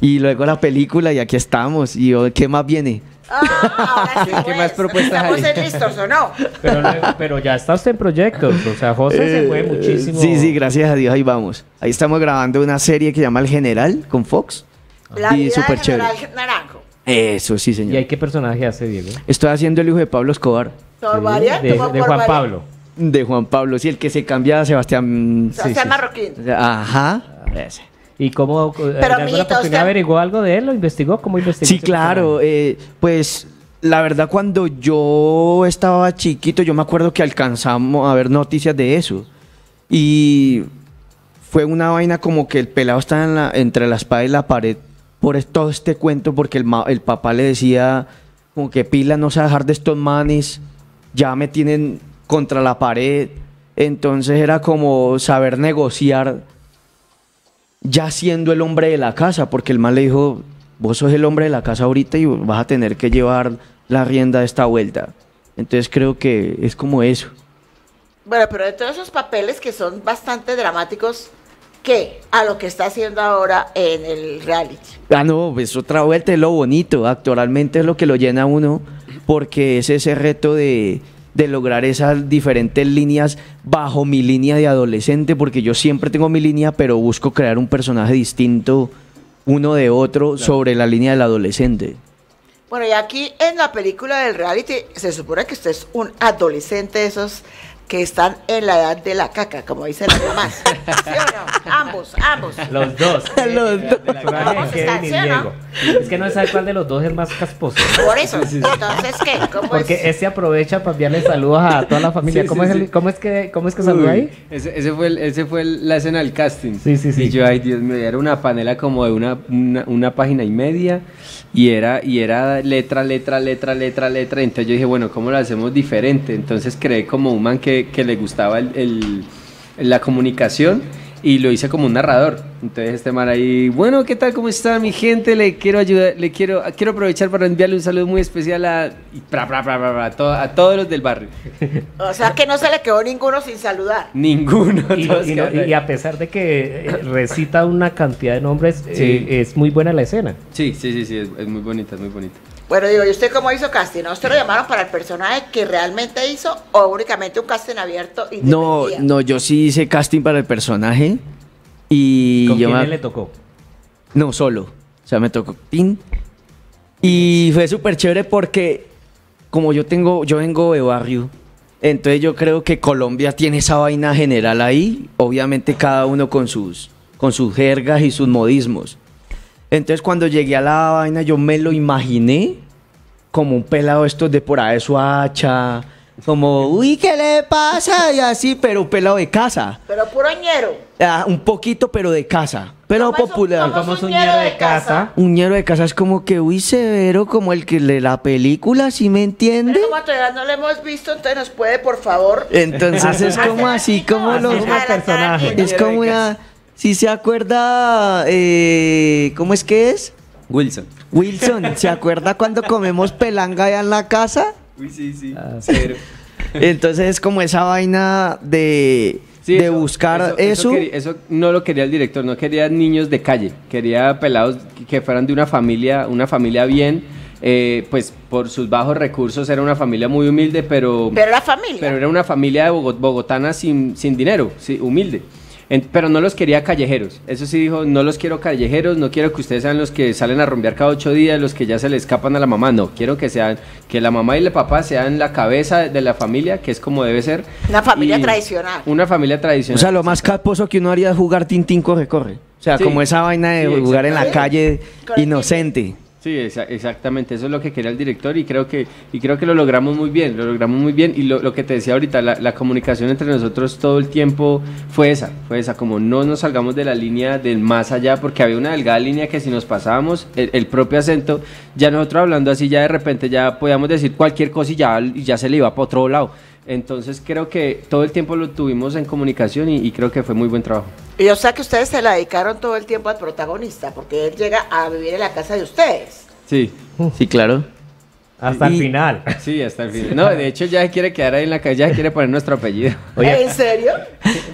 Y luego la película, y aquí estamos. Y ¿qué más viene? ¿Qué más propuestas ¿Estamos hay? en listos o no? Pero, luego- pero ya está usted en proyectos. O sea, José se Eh, fue muchísimo. Sí, sí, gracias a Dios, ahí vamos. Ahí estamos grabando una serie que se llama El General con Fox. La y vida chévere. general Naranjo. Eso, sí, señor. ¿Y ahí qué personaje hace, Diego? Estoy haciendo el hijo de Pablo Escobar. Por varias, de, de Juan. Pablo. De Juan Pablo, sí, el que se cambia a Sebastián. Sebastián Marroquín. Ajá. ese. ¿Y cómo? ¿En Pero, alguna oportunidad usted- averiguó algo de él? ¿Lo investigó? ¿Cómo investigó? Sí, claro. eh, pues la verdad, cuando yo estaba chiquito, yo me acuerdo que alcanzamos a ver noticias de eso. Y fue una vaina como que el pelado estaba en la- entre la espada y la pared por todo este cuento, porque el, ma- el papá le decía, como que pila, no se va a dejar de estos manes, ya me tienen contra la pared. Entonces era como saber negociar ya siendo el hombre de la casa, porque el man le dijo, vos sos el hombre de la casa ahorita y vas a tener que llevar la rienda de esta vuelta. Entonces creo que es como eso. Bueno, pero de todos esos papeles que son bastante dramáticos, ¿qué? A lo que está haciendo ahora en el reality. Ah, no, es otra vuelta, es lo bonito. Actualmente es lo que lo llena a uno, porque es ese reto de, de lograr esas diferentes líneas bajo mi línea de adolescente, porque yo siempre tengo mi línea, pero busco crear un personaje distinto uno de otro sobre la línea del adolescente. Bueno, y aquí en la película del reality se supone que usted es un adolescente de esos que están en la edad de la caca, como dicen las mamás. (laughs) ¿Sí o no? Ambos, ambos. Los dos. (laughs) Los dos. personaje ¿Cómo de se está, Kevin y sí. Es que no sabe cuál de los dos es el más casposo. Por eso. (laughs) Entonces, ¿qué? ¿Cómo Porque es? este aprovecha para enviarle saludos a toda la familia. Sí, ¿Cómo, sí, es el- sí. cómo es que, cómo es que saluda ahí? Ese, ese fue, el- ese fue el- la escena del casting. Sí, sí, sí. Y yo, ay, Dios mío, era una panela como de una, una, una página y media. Y era, y era letra, letra, letra, letra, letra. Entonces yo dije, bueno, ¿cómo lo hacemos diferente? Entonces creé como un man que, que le gustaba el, el- la comunicación y lo hice como un narrador. Entonces este man ahí, bueno, ¿qué tal? ¿Cómo está mi gente? Le quiero ayudar, le quiero, quiero aprovechar para enviarle un saludo muy especial a, y pra, pra, pra, pra, pra, a to- a todos los del barrio. O sea, que no se le quedó ninguno sin saludar. Ninguno. Y, no- a pesar de que eh, recita una cantidad de nombres, Sí. eh, es muy buena la escena. Sí, sí, sí, sí, es, es muy bonita, es muy bonita. Bueno, digo, ¿y usted cómo hizo casting? ¿No? ¿Usted lo llamaron para el personaje que realmente hizo o únicamente un casting abierto y No, no, yo sí hice casting para el personaje y ¿Con yo quién me- le tocó? No, solo. O sea, me tocó tin. Y fue súper chévere porque como yo tengo, yo vengo de barrio, entonces yo creo que Colombia tiene esa vaina general ahí, obviamente cada uno con sus, con sus jergas y sus modismos. Entonces cuando llegué a la vaina yo me lo imaginé como un pelado estos de por ahí de Suacha, como, uy, ¿qué le pasa? Y así, pero un pelado de casa. Pero puro ñero. Ah, un poquito, pero de casa. Pero popular. cómo es un ñero de casa? Un ñero de casa es como que, uy, severo, como el que de la película, ¿sí me entiende? Pero como todavía no lo hemos visto, entonces nos puede, por favor. Entonces es como así, como los es el personaje. Es como una. Si se acuerda. eh, ¿Cómo es que es? Wilson. Wilson, ¿se acuerda cuando comemos pelanga allá en la casa? Uy, sí, sí. Ah, Cero. Entonces es como esa vaina de, Sí, de buscar eso. quería- eso no lo quería el director, no quería niños de calle, quería pelados que- fueran de una familia, una familia bien, eh, pues por sus bajos recursos era una familia muy humilde, pero, Pero la familia. pero era una familia de Bogo- bogotana sin, sin dinero, sí, humilde. En- pero no los quería callejeros. Eso sí dijo, no los quiero callejeros, no quiero que ustedes sean los que salen a rumbear cada ocho días, los que ya se le escapan a la mamá. No, quiero que sean, que la mamá y el papá sean la cabeza de la familia, que es como debe ser. Una familia Y- tradicional. Una familia tradicional. O sea, lo más caposo que uno haría es jugar Tintín corre, corre. O sea, Sí. como esa vaina de Sí, jugar en la calle inocente. Sí, exa- exactamente, eso es lo que quería el director y creo que y creo que lo logramos muy bien, lo logramos muy bien y lo, lo que te decía ahorita, la, comunicación entre nosotros todo el tiempo fue esa, fue esa, como no nos salgamos de la línea del más allá, porque había una delgada línea que si nos pasábamos el, el propio acento, ya nosotros hablando así ya de repente ya podíamos decir cualquier cosa y ya, y ya se le iba para otro lado. Entonces creo que todo el tiempo lo tuvimos en comunicación y, y creo que fue muy buen trabajo. Y o sea que ustedes se la dedicaron todo el tiempo al protagonista, porque él llega a vivir en la casa de ustedes. Sí. Sí, claro. Hasta el Y- final. Sí, hasta el final. No, de hecho ya se quiere quedar ahí en la calle, ya quiere poner nuestro apellido. ¿En serio?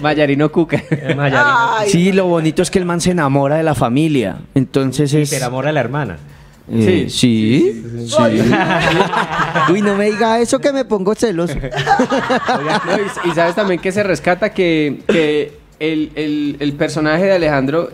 Mayarino Cuca. Ay, Sí, lo bonito es que el man se enamora de la familia. Entonces es. Se enamora de la hermana. Eh, sí. sí. (laughs) Uy, no me diga eso que me pongo celoso. (laughs) Oiga, no, y, y sabes también que se rescata que, que el, el- el personaje de Alejandro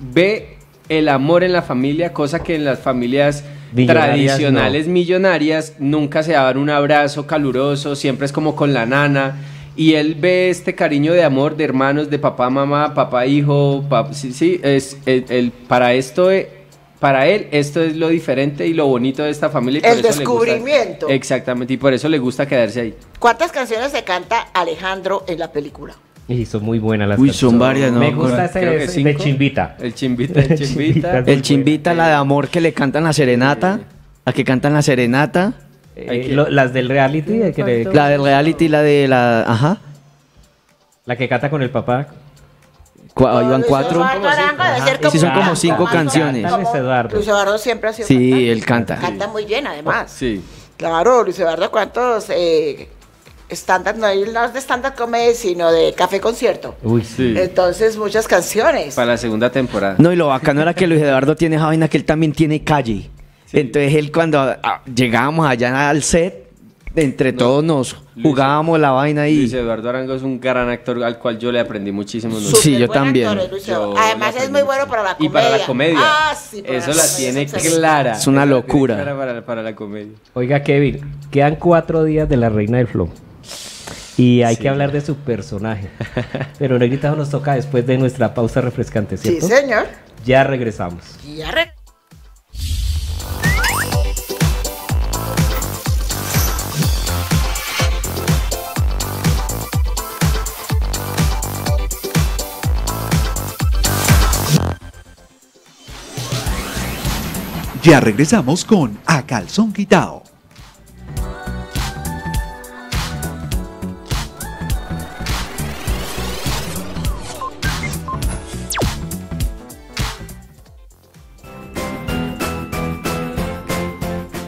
ve el amor en la familia, cosa que en las familias Millonarias, tradicionales millonarias nunca se daban un abrazo caluroso, siempre es como con la nana. Y él ve este cariño de amor de hermanos, de papá, mamá, papá, hijo, pap- sí, sí, es el, el- para esto, eh, para él esto es lo diferente y lo bonito de esta familia. y por El eso le gusta- descubrimiento. exactamente, y por eso le gusta quedarse ahí. ¿Cuántas canciones se canta Alejandro en la película? Y son muy buenas las Uy, canciones. son varias, ¿no? Me gusta ese, ese de. Chimbita. El chimbita, el (laughs) chimbita. El chimbita, la de amor que le cantan la serenata. La que cantan la serenata. Eh, lo- las del reality. eh, que le- La del reality, la de la. Ajá. La que canta con el papá. Van cuatro. Eduardo Arango debe ser Sí, son como cinco canta, canciones. Luis Eduardo. Luis Eduardo siempre ha sido Sí, cantante. él canta. Canta muy bien, además. Sí. Claro, Luis Eduardo, ¿cuántos eh, stand-up, no, él no es de stand-up comedy, sino de café concierto? Uy, sí. Entonces, muchas canciones. Para la segunda temporada. No, y lo bacano era que Luis Eduardo tiene esa vaina que él también tiene calle. Entonces él cuando ah, llegábamos allá al set, entre todos nos jugábamos la vaina y... Luis Eduardo Arango es un gran actor al cual yo le aprendí muchísimo. Sí, yo también. actor, Yo. Además, es muy bueno para la Y comedia. para la comedia. Ah, sí, para Eso la tiene es clara. Es una locura. clara Para, para la comedia. Oiga, Kevin, quedan cuatro días de la Reina del Flow. Y hay que hablar de su personaje. (laughs) Pero Negrita nos toca después de nuestra pausa refrescante, Sí, señor. Ya regresamos. Y ya re- Ya regresamos con A Calzón Quitao.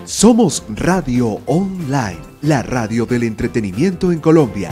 Somos Radio Online, la radio del entretenimiento en Colombia.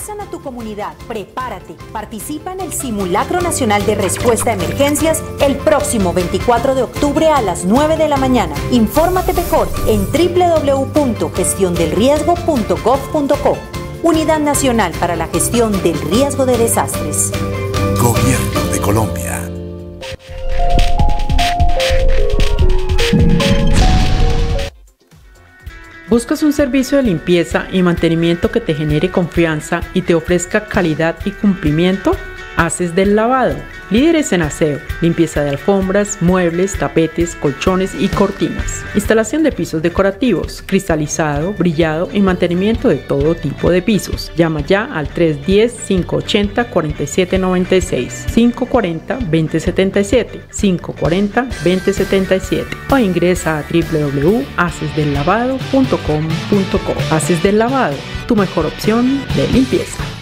Amenazan a tu comunidad. Prepárate. Participa en el Simulacro Nacional de Respuesta a Emergencias el próximo 24 de octubre a las 9 de la mañana. Infórmate mejor en www.gestiondelriesgo.gov.co. Unidad Nacional para la Gestión del Riesgo de Desastres. Gobierno de Colombia. ¿Buscas un servicio de limpieza y mantenimiento que te genere confianza y te ofrezca calidad y cumplimiento? Haces del lavado. Líderes en aseo, limpieza de alfombras, muebles, tapetes, colchones y cortinas. Instalación de pisos decorativos, cristalizado, brillado y mantenimiento de todo tipo de pisos. Llama ya al 310-580-4796, 540-2077, 540-2077 o ingresa a www.hacesdellavado.com.co. Haces del lavado, tu mejor opción de limpieza.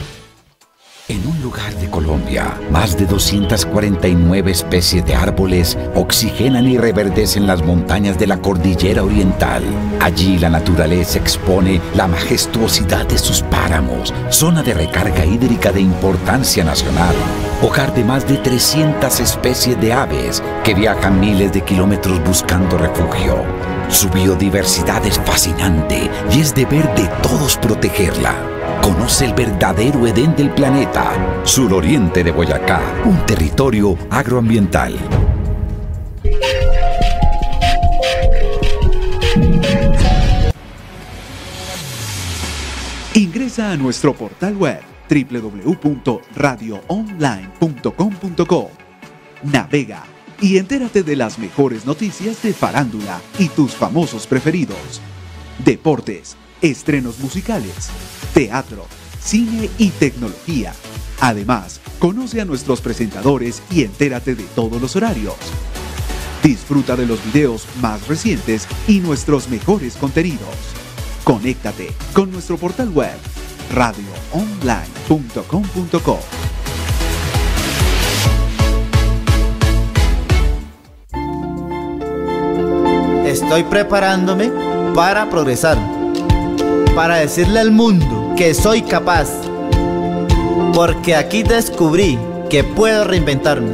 En un lugar de Colombia, más de 249 especies de árboles oxigenan y reverdecen las montañas de la cordillera oriental. Allí la naturaleza expone la majestuosidad de sus páramos, zona de recarga hídrica de importancia nacional, hogar de más de 300 especies de aves que viajan miles de kilómetros buscando refugio. Su biodiversidad es fascinante y es deber de todos protegerla. Conoce el verdadero Edén del planeta, suroriente de Boyacá, un territorio agroambiental. Ingresa a nuestro portal web www.radioonline.com.co. Navega y entérate de las mejores noticias de farándula y tus famosos preferidos. Deportes, estrenos musicales, teatro, cine y tecnología. Además, conoce a nuestros presentadores y entérate de todos los horarios. Disfruta de los videos más recientes y nuestros mejores contenidos. Conéctate con nuestro portal web radioonline.com.co. Estoy preparándome para progresar, para decirle al mundo que soy capaz, porque aquí descubrí que puedo reinventarme,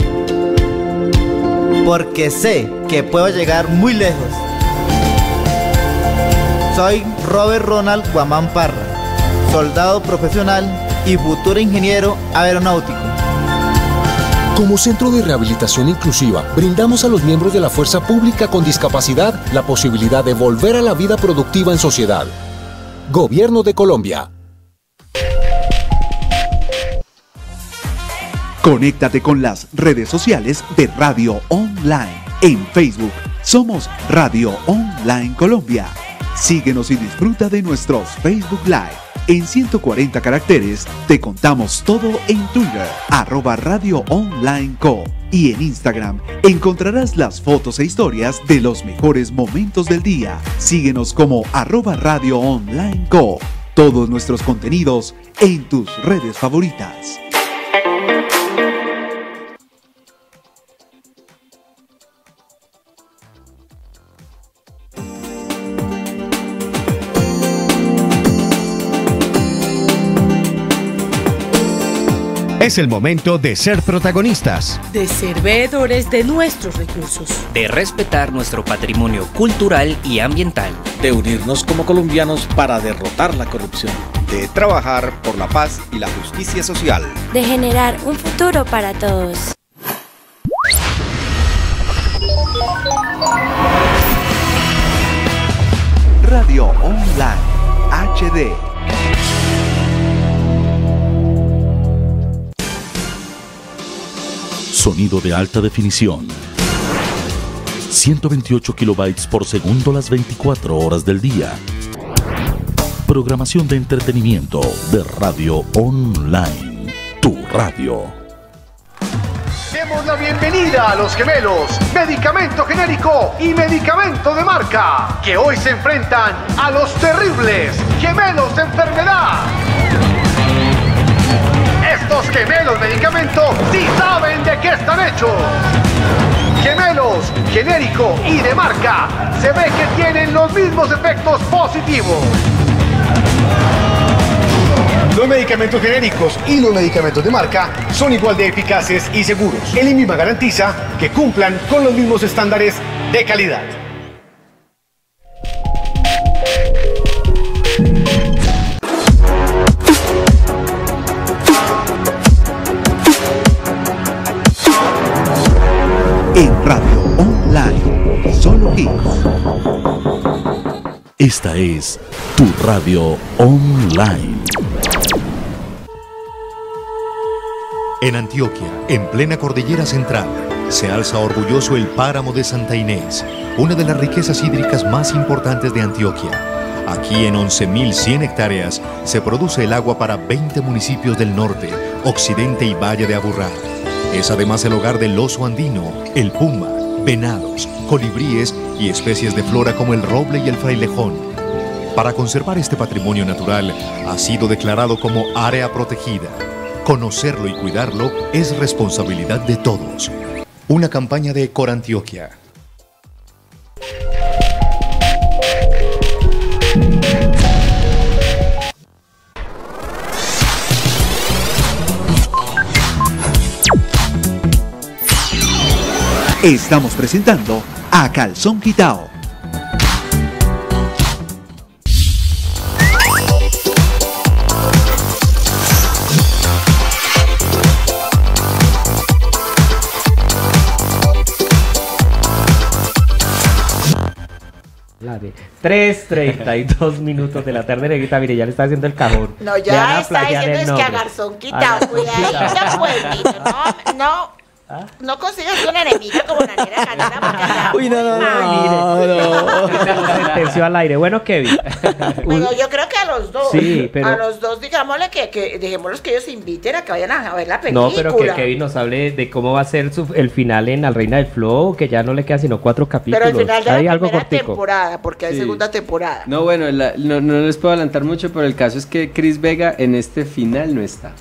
porque sé que puedo llegar muy lejos. Soy Robert Ronald Guamán Parra, soldado profesional y futuro ingeniero aeronáutico. Como Centro de Rehabilitación Inclusiva, brindamos a los miembros de la fuerza pública con discapacidad la posibilidad de volver a la vida productiva en sociedad. Gobierno de Colombia. Conéctate con las redes sociales de Radio Online. En Facebook somos Radio Online Colombia. Síguenos y disfruta de nuestros Facebook Live. En 140 caracteres te contamos todo en Twitter, arroba Radio Online Co. Y en Instagram encontrarás las fotos e historias de los mejores momentos del día. Síguenos como arroba Radio Online Co. Todos nuestros contenidos en tus redes favoritas. Es el momento de ser protagonistas. de ser veedores de nuestros recursos. de respetar nuestro patrimonio cultural y ambiental. de unirnos como colombianos para derrotar la corrupción, de trabajar por la paz y la justicia social. de generar un futuro para todos. Radio Online HD. Sonido de alta definición. 128 kilobytes por segundo las 24 horas del día. Programación de entretenimiento de Radio Online. Tu radio. Demos la bienvenida a los gemelos, medicamento genérico y medicamento de marca, que hoy se enfrentan a los terribles gemelos de enfermedad. Estos gemelos medicamento sí saben de qué están hechos. Gemelos, genérico y de marca, se ve que tienen los mismos efectos positivos. Los medicamentos genéricos y los medicamentos de marca son igual de eficaces y seguros. El INVIMA garantiza que cumplan con los mismos estándares de calidad. Esta es tu radio online. En Antioquia, en plena cordillera central, se alza orgulloso el páramo de Santa Inés, una de las riquezas hídricas más importantes de Antioquia. Aquí en 11.100 hectáreas se produce el agua para 20 municipios del norte, occidente y valle de Aburrá. Es además el hogar del oso andino, el puma, venados, colibríes y especies de flora como el roble y el frailejón. Para conservar este patrimonio natural ha sido declarado como área protegida. Conocerlo y cuidarlo es responsabilidad de todos. Una campaña de Corantioquia. Estamos presentando a Calzón Quitao. La de 3.32 minutos de la tarde, negrita. Mire, ya le está haciendo el cajón. No, ya a está diciendo es que a. Garzón A quitado, cuidadito, pueblito, no, no, ¿Ah? no consigas una enemiga como la negra canela (laughs) Uy, no, no, no, no. Se sentenció al aire. Bueno, Kevin. Bueno, yo creo que a los dos, Sí, pero- a los dos, digámosle que, que dejémoslos que ellos inviten a que vayan a ver la película. No, pero que Kevin nos hable de cómo va a ser su- el final en Al Reina del Flow, que ya no le quedan sino cuatro capítulos. Pero el final de Hay la algo primera cortico. temporada, porque hay Sí. segunda temporada. No, bueno, la- no, no les puedo adelantar mucho, pero el caso es que Chris Vega en este final no está.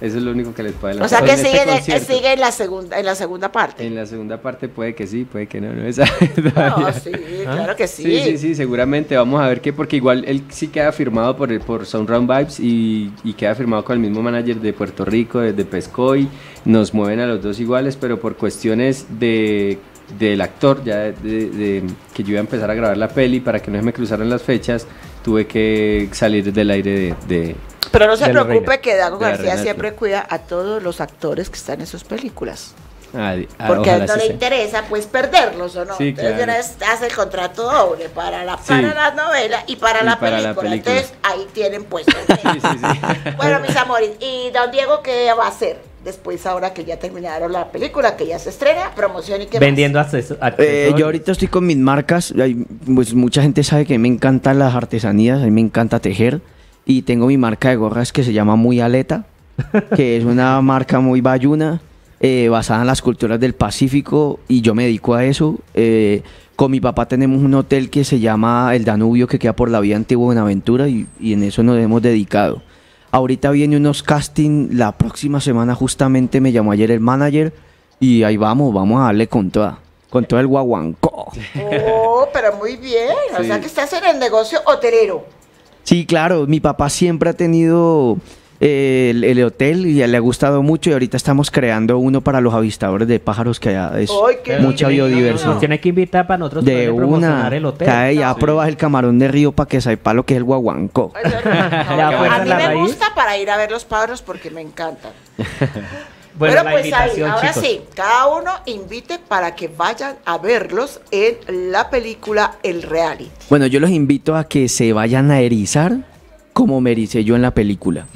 Eso es lo único que les puedo O adelantar. sea que En este sigue, en el- concierto. sigue en la segunda, en la segunda parte. En la segunda parte puede que sí, puede que no, no (laughs) sabe No, sí, claro que sí. Sí, sí, sí, seguramente. Vamos a ver qué, porque igual él sí queda firmado por, por Sound Round Vibes y, y queda firmado con el mismo manager de Puerto Rico, de, de Pescoy. Nos mueven a los dos iguales, pero por cuestiones de del actor, ya de, de- de- que yo iba a empezar a grabar la peli para que no se me cruzaran las fechas, tuve que salir del aire de... de- Pero no se preocupe reina, que Dago García siempre cuida a todos los actores que están en sus películas. Ah, ah, Porque a él no sí le sea. interesa pues perderlos o no. Sí, Entonces claro. hace el contrato doble para la, Sí. para la novela y para, Y la, para la película. película. Entonces ahí tienen puesto. (laughs) (laughs) bueno, mis amores, ¿y don Diego qué va a hacer? Después ahora que ya terminaron la película, que ya se estrena, promoción y más? Vendiendo acceso- Eh, yo ahorita estoy con mis marcas. hay- pues mucha gente sabe que a mí me encantan las artesanías, a mí me encanta tejer. Y tengo mi marca de gorras que se llama Muy Aleta, (laughs) que es una marca muy bayuna, eh, basada en las culturas del Pacífico. Y yo me dedico a eso. Eh, con mi papá tenemos un hotel que se llama El Danubio, que queda por la vía Antigua Buenaventura. Y, y en eso nos hemos dedicado. Ahorita viene unos casting. La próxima semana justamente me llamó ayer el manager. Y ahí vamos, vamos a darle con toda. Con todo el guaguancó. Oh, pero muy bien. O sea que estás en el negocio hotelero. Sí, claro, mi papá siempre ha tenido eh, el, el hotel y le ha gustado mucho y ahorita estamos creando uno para los avistadores de pájaros que allá es ¡Ay, qué mucha biodiversidad. Nos tiene que invitar para nosotros De una, el hotel. cae ya pruebas el camarón de río para que sepa lo que es el guaguancó. (laughs) A mí me raíz. gusta para ir a ver los pájaros porque me encantan. (laughs) Bueno, Pero la pues ahí, invitación, ahora chicos. sí, cada uno invite para que vayan a verlos en la película El Reality. Bueno, yo los invito a que se vayan a erizar como me ericé yo en la película.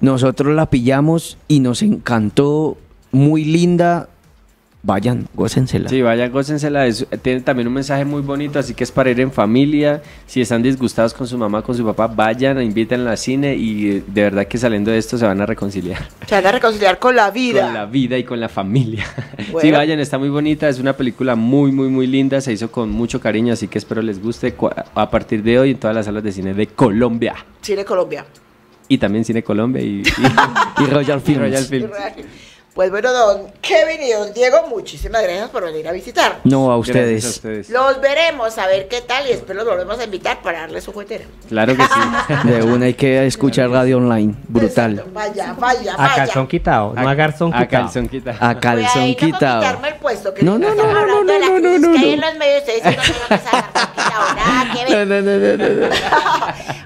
Nosotros la pillamos y nos encantó, muy linda. Vayan, gócensela. Sí, vayan, gócensela. es- tiene también un mensaje muy bonito, así que es para ir en familia. Si están disgustados con su mamá, con su papá, vayan, invítenla al cine y eh, de verdad que saliendo de esto se van a reconciliar Se van a reconciliar con la (laughs) vida. con la vida y con la familia. (laughs) Sí, vayan, está muy bonita, es una película muy, muy, muy linda, se hizo con mucho cariño, así que espero les guste a partir de hoy en todas las salas de cine de Colombia. Cine Colombia. Y también Cine Colombia y, Y (laughs) Royal Films. Royal Films. Pues bueno, don Kevin y don Diego, muchísimas gracias por venir a visitar. No, a Gracias a ustedes. ustedes. Los veremos a ver qué tal y después los volvemos a invitar para darles su juguetera. Claro que sí. De una hay que escuchar radio online. Brutal. Vaya, vaya, A vaya. calzón quitado, no a garzón A quitado. calzón quitado. A calzón Ahí no con quitado. quitarme el puesto, que No, no, no, no, hablando no, de la no, no, que hay no. en los medios, ustedes diciendo que no que quitado. No, no, no, no, no, no.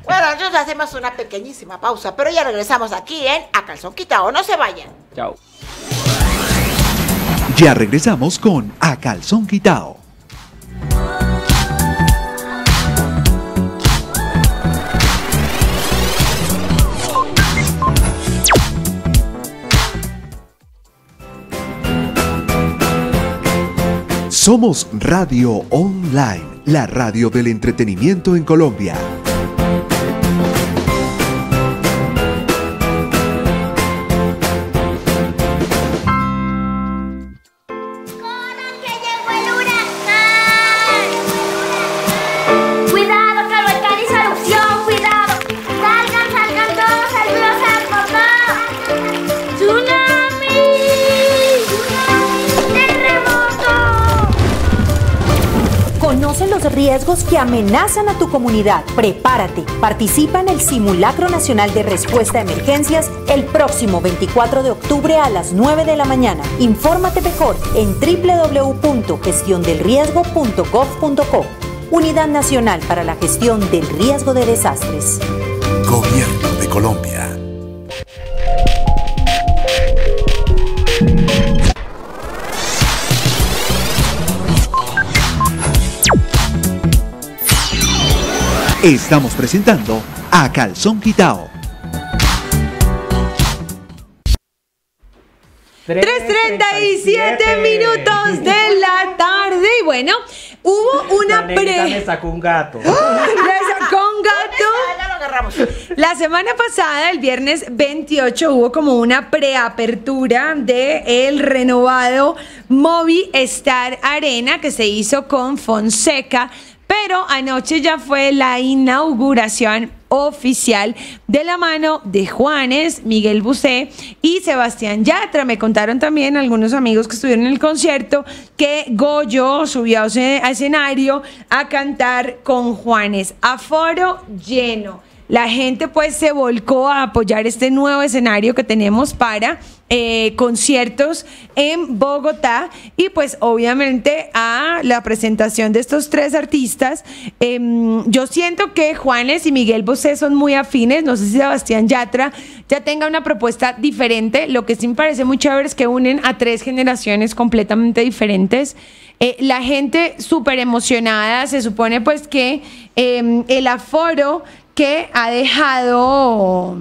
Bueno, nosotros hacemos una pequeñísima pausa, pero ya regresamos aquí en A Calzón Quitado. No se vayan. Chao. Ya regresamos con A Calzón Quitao. Somos Radio Online, la radio del entretenimiento en Colombia. Riesgos que amenazan a tu comunidad. Prepárate. Participa en el Simulacro Nacional de Respuesta a Emergencias el próximo 24 de octubre a las 9 de la mañana. Infórmate mejor en www.gestiondelriesgo.gov.co. Unidad Nacional para la Gestión del Riesgo de Desastres. Gobierno de Colombia. Estamos presentando a Calzón Quitao. 3.37 minutos de la tarde y bueno, hubo una La pre... me sacó un gato. (laughs) Le sacó un gato. La semana pasada, el viernes 28, hubo como una preapertura de el renovado Movistar Arena que se hizo con Fonseca, pero anoche ya fue la inauguración oficial de la mano de Juanes, Miguel Busé y Sebastián Yatra. Me contaron también algunos amigos que estuvieron en el concierto que Goyo subió a escenario a cantar con Juanes. Aforo lleno. La gente pues se volcó a apoyar este nuevo escenario que tenemos para eh, conciertos en Bogotá y pues obviamente a la presentación de estos tres artistas. Em, yo siento que Juanes y Miguel Bosé son muy afines, no sé si Sebastián Yatra ya tenga una propuesta diferente, lo que sí me parece muy chévere es que unen a tres generaciones completamente diferentes. Eh, la gente súper emocionada, se supone pues que em, el aforo que ha dejado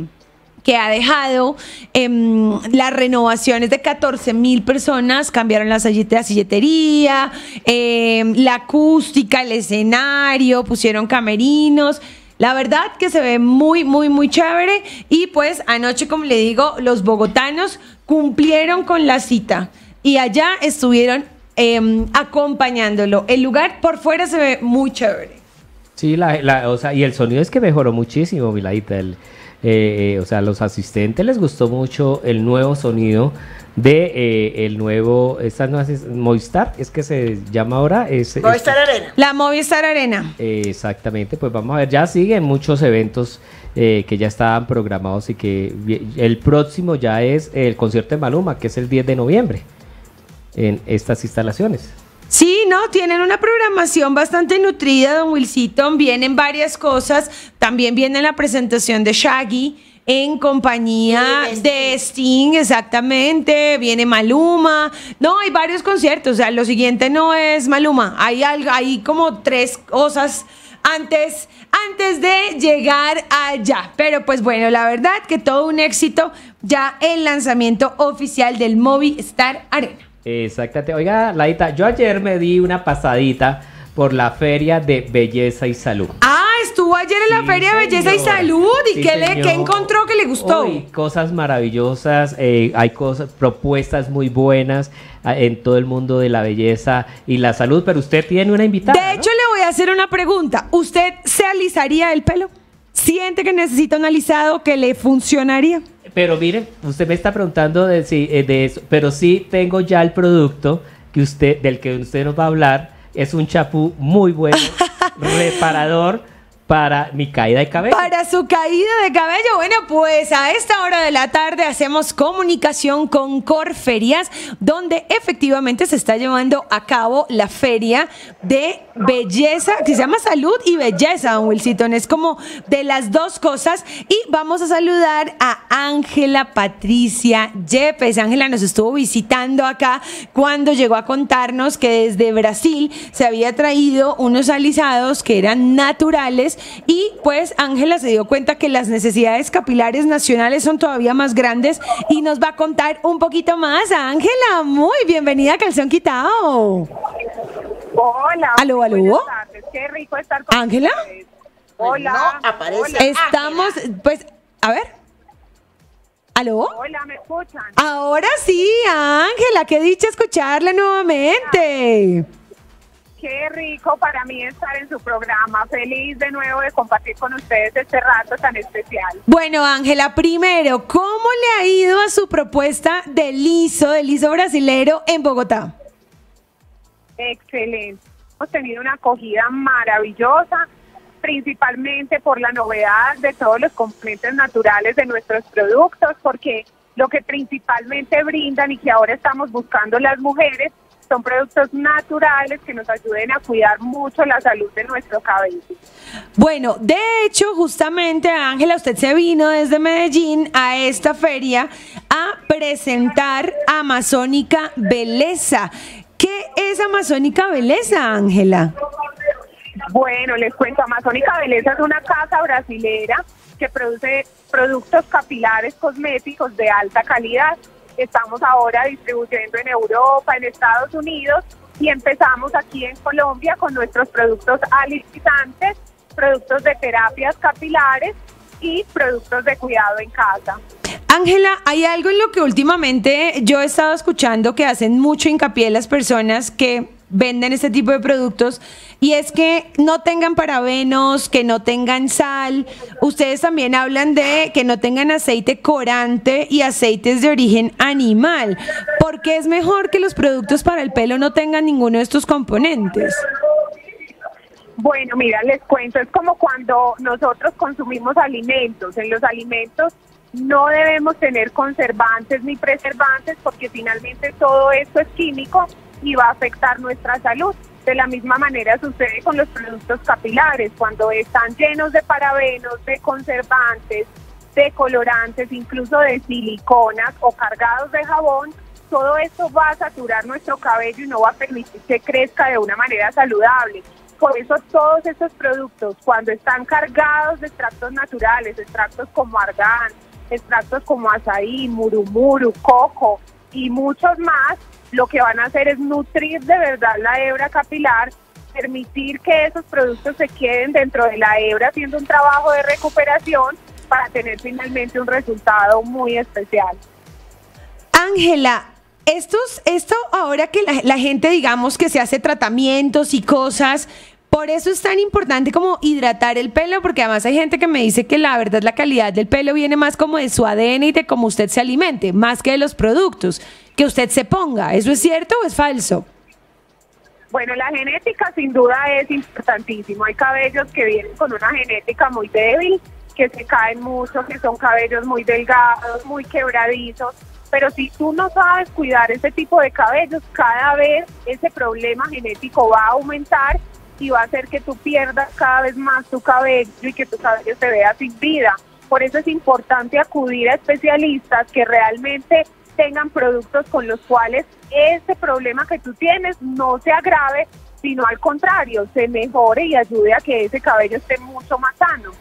que ha dejado em, las renovaciones de 14 mil personas, cambiaron la la silletería, em, la acústica, el escenario, pusieron camerinos. La verdad que se ve muy, muy, muy chévere. Y pues anoche, como le digo, los bogotanos cumplieron con la cita y allá estuvieron em, acompañándolo. El lugar por fuera se ve muy chévere. Sí, la, o sea, y el sonido es que mejoró muchísimo, Milaita. El, eh, eh, o sea, a los asistentes les gustó mucho el nuevo sonido de eh, el nuevo, esta no es Movistar, es que se llama ahora. Es, es- Movistar Arena. La Movistar Arena. eh, exactamente, pues vamos a ver, ya siguen muchos eventos eh, que ya estaban programados y que el próximo ya es el concierto de Maluma, que es el 10 de noviembre, en estas instalaciones. Sí, no, tienen una programación bastante nutrida, don Wilson. Vienen varias cosas. También viene la presentación de Shaggy en compañía de Sting, exactamente. Viene Maluma. No, hay varios conciertos. O sea, lo siguiente no es Maluma. Hay algo, hay como tres cosas antes, antes de llegar allá. Pero pues bueno, la verdad que todo un éxito ya el lanzamiento oficial del Movistar Arena. Exactamente. Oiga, Laita, yo ayer me di una pasadita por la feria de belleza y salud. Ah, estuvo ayer en la Feria de Belleza y. Salud. ¿Y Sí, qué, le, señor. qué encontró que le gustó? Uy, cosas maravillosas, eh, hay cosas, propuestas muy buenas ah, en todo el mundo de la belleza y la salud, pero usted tiene una invitada. de hecho, le voy a hacer una pregunta. ¿Usted se alisaría el pelo? ¿Siente que necesita un alisado que le funcionaría? Pero mire, usted me está preguntando de, si, eh, de eso, pero sí tengo ya el producto que usted, del que usted nos va a hablar. Es un chapú muy bueno, (laughs) reparador para mi caída de cabello. Para su caída de cabello, bueno, pues a esta hora de la tarde hacemos comunicación con Corferias, donde efectivamente se está llevando a cabo la feria de belleza, que se llama salud y belleza, don Wilson. Es como de las dos cosas. Y vamos a saludar a Ángela Patricia Yepes. Ángela nos estuvo visitando acá cuando llegó a contarnos que desde Brasil se había traído unos alisados que eran naturales y pues Ángela se dio cuenta que las necesidades capilares nacionales son todavía más grandes y nos va a contar un poquito más. Ángela, muy bienvenida a Calzón Quitao. Hola. Aló, aló. buenas tardes. Qué rico estar con Ángela. Hola. aparece. Estamos, pues, a ver. ¿Aló? Hola, ¿me escuchan? Ahora sí, Ángela, qué dicha escucharla nuevamente. Qué rico para mí estar en su programa. Feliz de nuevo de compartir con ustedes este rato tan especial. Bueno, Ángela, primero, ¿cómo le ha ido a su propuesta de liso, de liso brasilero en Bogotá? Excelente. Hemos tenido una acogida maravillosa, principalmente por la novedad de todos los componentes naturales de nuestros productos, porque lo que principalmente brindan y que ahora estamos buscando las mujeres son productos naturales que nos ayuden a cuidar mucho la salud de nuestro cabello. Bueno, de hecho, justamente, Ángela, usted se vino desde Medellín a esta feria a presentar Amazónica Beleza. ¿Qué es Amazónica Beleza, Ángela? Bueno, les cuento, Amazónica Belleza es una casa brasilera que produce productos capilares cosméticos de alta calidad. Estamos ahora distribuyendo en Europa, en Estados Unidos y empezamos aquí en Colombia con nuestros productos alitizantes, productos de terapias capilares y productos de cuidado en casa. Ángela, hay algo en lo que últimamente yo he estado escuchando que hacen mucho hincapié las personas que venden este tipo de productos y es que no tengan parabenos, que no tengan sal. Ustedes también hablan de que no tengan aceite corante y aceites de origen animal. ¿Por qué es mejor que los productos para el pelo no tengan ninguno de estos componentes? Bueno, mira, les cuento, es como cuando nosotros consumimos alimentos. En los alimentos no debemos tener conservantes ni preservantes porque finalmente todo esto es químico y va a afectar nuestra salud. De la misma manera sucede con los productos capilares, cuando están llenos de parabenos, de conservantes, de colorantes, incluso de siliconas o cargados de jabón, todo esto va a saturar nuestro cabello y no va a permitir que crezca de una manera saludable. Por eso todos estos productos, cuando están cargados de extractos naturales, extractos como argán, extractos como azaí, murumuru, coco y muchos más, lo que van a hacer es nutrir de verdad la hebra capilar, permitir que esos productos se queden dentro de la hebra haciendo un trabajo de recuperación para tener finalmente un resultado muy especial. Ángela, estos, esto ahora que la, la gente digamos que se hace tratamientos y cosas, por eso es tan importante como hidratar el pelo, porque además hay gente que me dice que la verdad la calidad del pelo viene más como de su ADN y de cómo usted se alimente, más que de los productos que usted se ponga. ¿Eso es cierto o es falso? Bueno, la genética sin duda es importantísimo. Hay cabellos que vienen con una genética muy débil, que se caen mucho, que son cabellos muy delgados, muy quebradizos. Pero si tú no sabes cuidar ese tipo de cabellos, cada vez ese problema genético va a aumentar y va a hacer que tú pierdas cada vez más tu cabello y que tu cabello se vea sin vida. Por eso es importante acudir a especialistas que realmente tengan productos con los cuales ese problema que tú tienes no se agrave, sino al contrario, se mejore y ayude a que ese cabello esté mucho más sano.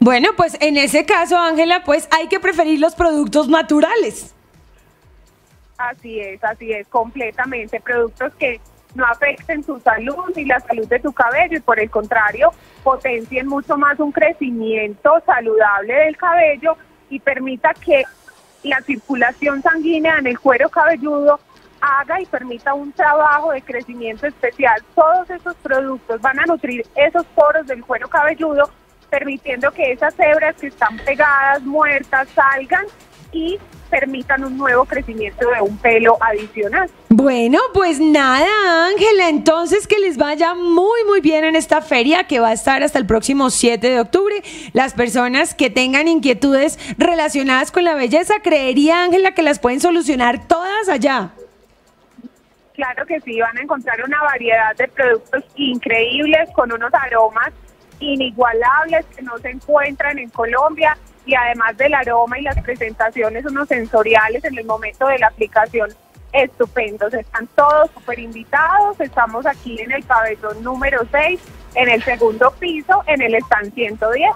Bueno, pues en ese caso, Ángela, pues hay que preferir los productos naturales. Así es, así es, completamente. Productos que no afecten tu salud ni la salud de tu cabello y por el contrario potencien mucho más un crecimiento saludable del cabello y permita que la circulación sanguínea en el cuero cabelludo haga y permita un trabajo de crecimiento especial. Todos esos productos van a nutrir esos poros del cuero cabelludo, permitiendo que esas hebras que están pegadas, muertas, salgan y permitan un nuevo crecimiento de un pelo adicional. Bueno, pues nada, Ángela, entonces que les vaya muy, muy bien en esta feria que va a estar hasta el próximo 7 de octubre. Las personas que tengan inquietudes relacionadas con la belleza, creería, Ángela, que las pueden solucionar todas allá. Claro que sí, van a encontrar una variedad de productos increíbles con unos aromas inigualables que no se encuentran en Colombia y además del aroma y las presentaciones, unos sensoriales en el momento de la aplicación estupendos. Están todos súper invitados. Estamos aquí en el pabellón número 6, en el segundo piso, en el stand 110.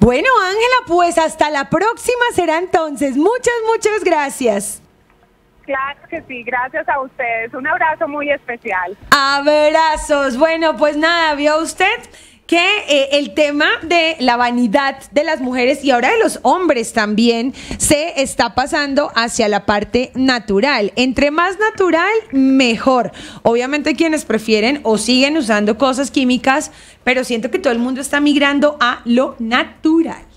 Bueno, Ángela, pues hasta la próxima será entonces. Muchas, muchas gracias. Claro que sí, gracias a ustedes. Un abrazo muy especial. Abrazos. Bueno, pues nada, vio usted que eh, el tema de la vanidad de las mujeres y ahora de los hombres también se está pasando hacia la parte natural. Entre más natural, mejor. Obviamente quienes prefieren o siguen usando cosas químicas, pero siento que todo el mundo está migrando a lo natural.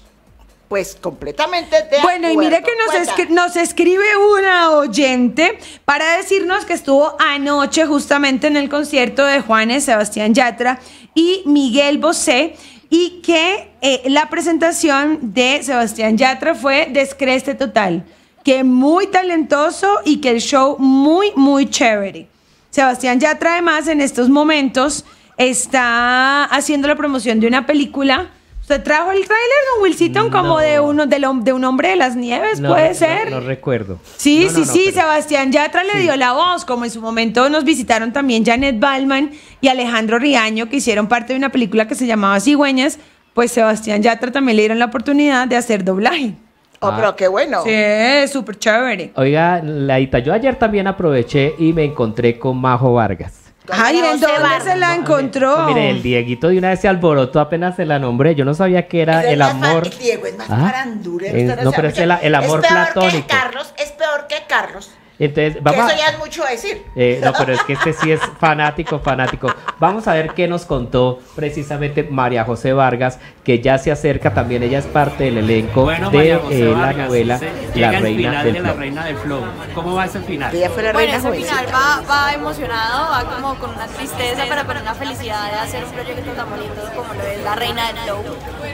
Pues completamente de Bueno, y mire que nos, Cuenta. escri- nos escribe una oyente para decirnos que estuvo anoche justamente en el concierto de Juanes Sebastián Yatra y Miguel Bosé y que eh, la presentación de Sebastián Yatra fue descreste total, que muy talentoso y que el show muy, muy chévere. Sebastián Yatra además en estos momentos está haciendo la promoción de una película ¿Usted trajo el tráiler, don Wilson, como de uno de, lo- de un hombre de las nieves? No, ¿Puede ser? No, recuerdo. Sí, sí, no, sí, pero- Sebastián Yatra le dio la voz, como en su momento nos visitaron también Janet Balman y Alejandro Riaño, que hicieron parte de una película que se llamaba Cigüeñas, pues Sebastián Yatra también le dieron la oportunidad de hacer doblaje. Oh, pero qué bueno. Sí, súper chévere. Oiga, Laita, yo ayer también aproveché y me encontré con Majo Vargas. Ay, ¿en dónde Vargas. se la encontró? Mire, el Dieguito de una vez se alborotó apenas se la nombré. Yo no sabía que era el amor. Diego es más Ah, es- no, pero es el- el amor Es peor platónico. que Carlos, es peor que Carlos. Entonces, Que vamos. eso a- ya es mucho decir. Eh, no, pero es que este sí es fanático, fanático. Vamos a ver qué nos contó precisamente María José Vargas, que ya se acerca también. Ella es parte del elenco Bueno, de eh, la Vargas, novela se- La llega el Reina final del de la Flow. Reina del Flow. ¿Cómo va ese final? Ella fue la Bueno, reina ese jovencita. final va, va emocionado, va como con una tristeza, pero con una felicidad de hacer un proyecto tan bonito como lo es La Reina del Flow.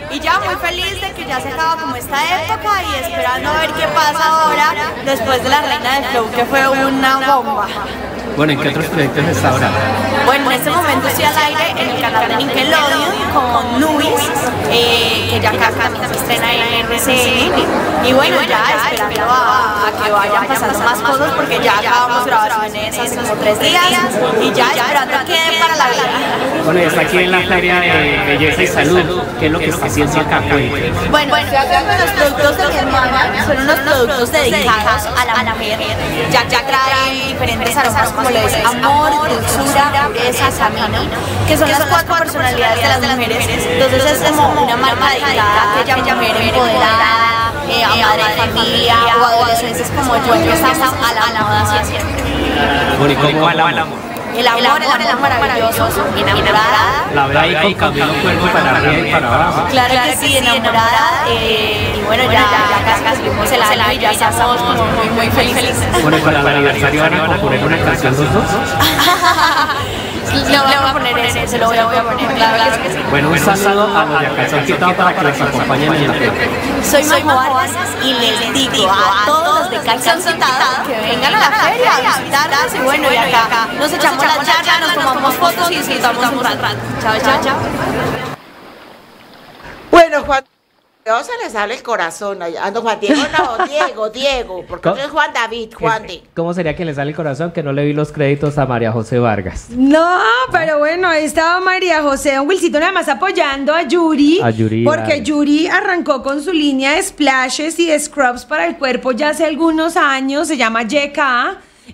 Y ya muy feliz de que ya se acaba como esta época y esperando a ver qué pasa ahora después de La Reina del Flow, que fue una bomba. Bueno, ¿en qué otros proyectos está ahora? Bueno, en este momento estoy al aire en el canal de Nickelodeon con Nubis, eh, que ya casi también se estrena en RCN. Y bueno, ya esperando a, a que vayan pasando más cosas porque ya acabamos grabaciones hace como tres días y ya esperando que para la vida. Bueno, y está aquí en la Feria de Belleza y Salud. ¿Qué es lo que está Cuente. Bueno, los productos de mi hermana son unos productos dedicados a la mujer. Ya, ya traen diferentes aromas como lo es amor, dulzura, pureza, camino, que son las cuatro personalidades de las mujeres. Entonces es como una marca dedicada a aquella mujer empoderada, eh, a madre de familia o adolescentes como yo, que estamos a la moda siempre. Bueno, ¿y cómo va el amor? El amor, el amor maravilloso, enamorada. La ve ahí con camino cuerpo para arriba y para abajo. Claro que sí, enamorada. eh, y bueno, ya, ya casi cumplimos el año y ya estamos como muy, muy felices. Bueno, y para el aniversario van a componer una canción los dos. (laughs) Le voy a poner ese, se lo voy a poner, claro que sí. Bueno, un saludo a los de Acá para que los acompañen en la feria. Soy Majo Vargas y les digo a todos los de Calzón Quitado que vengan a la feria a visitarnos y bueno, y acá nos echamos la charla, nos tomamos fotos y disfrutamos un rato. Chao, chao, chao. Bueno, Juan Diego se les sale el corazón. Ah, no, Juan Diego no, (laughs) Diego, Diego. Porque ¿Cómo? otro es Juan David, Juan de. ¿Cómo sería que le sale el corazón que no le vi los créditos a María José Vargas? No, pero bueno, ahí estaba María José, don Wilcito nada más apoyando a Yuri. A Yuri, Porque dale. Yuri arrancó con su línea de splashes y de scrubs para el cuerpo ya hace algunos años, se llama YK.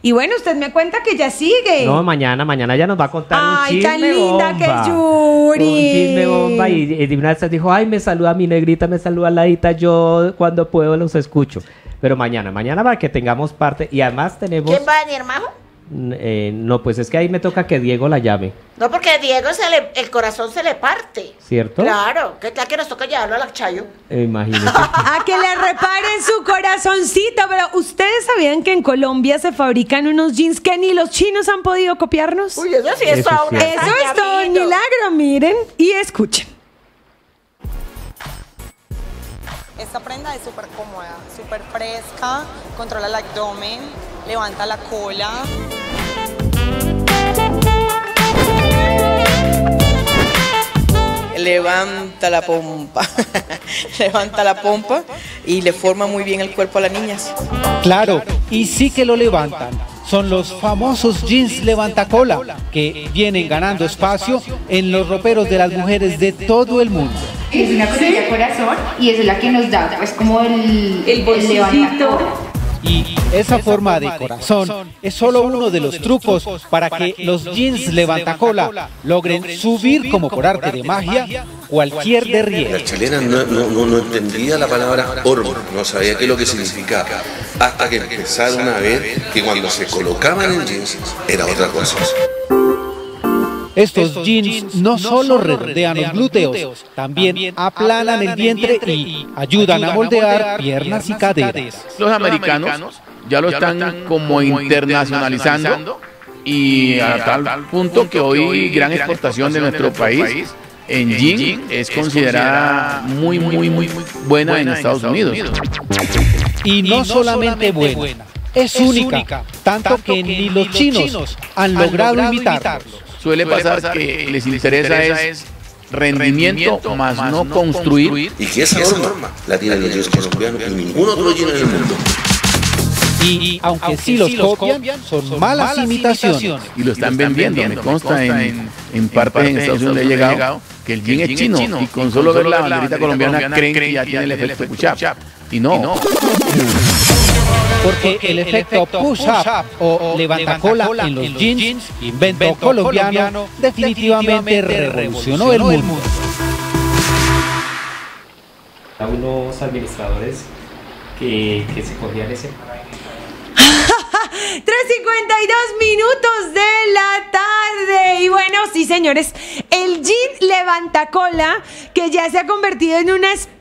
Y bueno, usted me cuenta que ya sigue. No, mañana, mañana ya nos va a contar un Ay, chisme tan linda bomba. que es Yuri. Un chisme bomba y, y de una vez dijo, ay, me saluda mi negrita, me saluda Ladita, yo cuando puedo los escucho. Pero mañana, mañana para que tengamos parte y además tenemos... ¿Quién va a venir, Majo? Eh, no, pues es que ahí me toca que Diego la llame, No, porque a Diego se le, el corazón se le parte. ¿cierto? Claro, que tal que nos toca llevarlo a la Chayo. Eh, imagínese. (laughs) A que le reparen su corazoncito, pero ¿ustedes sabían que en Colombia se fabrican unos jeans que ni los chinos han podido copiarnos? Uy, eso sí es Eso todo sí una es. Eso es todo un milagro, miren y escuchen. Esta prenda es súper cómoda, súper fresca, controla el abdomen, levanta la cola. levanta la pompa, (laughs) levanta la pompa y le forma muy bien el cuerpo a las niñas. Claro, y sí que lo levantan. Son los famosos jeans levantacola que vienen ganando espacio en los roperos de las mujeres de todo el mundo. Es una cosilla corazón y es la que nos da pues como el, el, levantacol. Y esa forma de corazón es solo uno de los trucos para que los jeans levantacola logren subir como por arte de magia cualquier La derriere. chilena no, no, no, no entendía la palabra ormo, no sabía qué es lo que significaba, hasta que empezaron a ver que cuando se colocaban en jeans era otra cosa. Estos jeans no solo redondean los glúteos, también aplanan el vientre y ayudan a moldear piernas y caderas. Los americanos ya lo están como internacionalizando y a tal punto que hoy gran exportación de nuestro país en jean es considerada muy, muy, muy buena en Estados Unidos. Y no solamente buena, es única, tanto que ni los chinos han logrado imitarlos. Suele pasar que les interesa es rendimiento más no construir. Y que esa norma la tienen los jeans colombianos y ningún otro jean en el mundo. Y, aunque sí los copian, son malas imitaciones. Y lo están vendiendo, me consta en, en parte en Estados Unidos le ha llegado que el jean es chino y con solo ver la banderita colombiana creen que ya tiene el efecto. Y no. (laughs) Porque el efecto push-up o levantacola en los jeans, invento colombiano, definitivamente revolucionó el mundo. A unos administradores que, que se cogían ese (laughs) 3.52 minutos de la tarde. Y bueno, sí, señores, el jean levantacola, que ya se ha convertido en una especie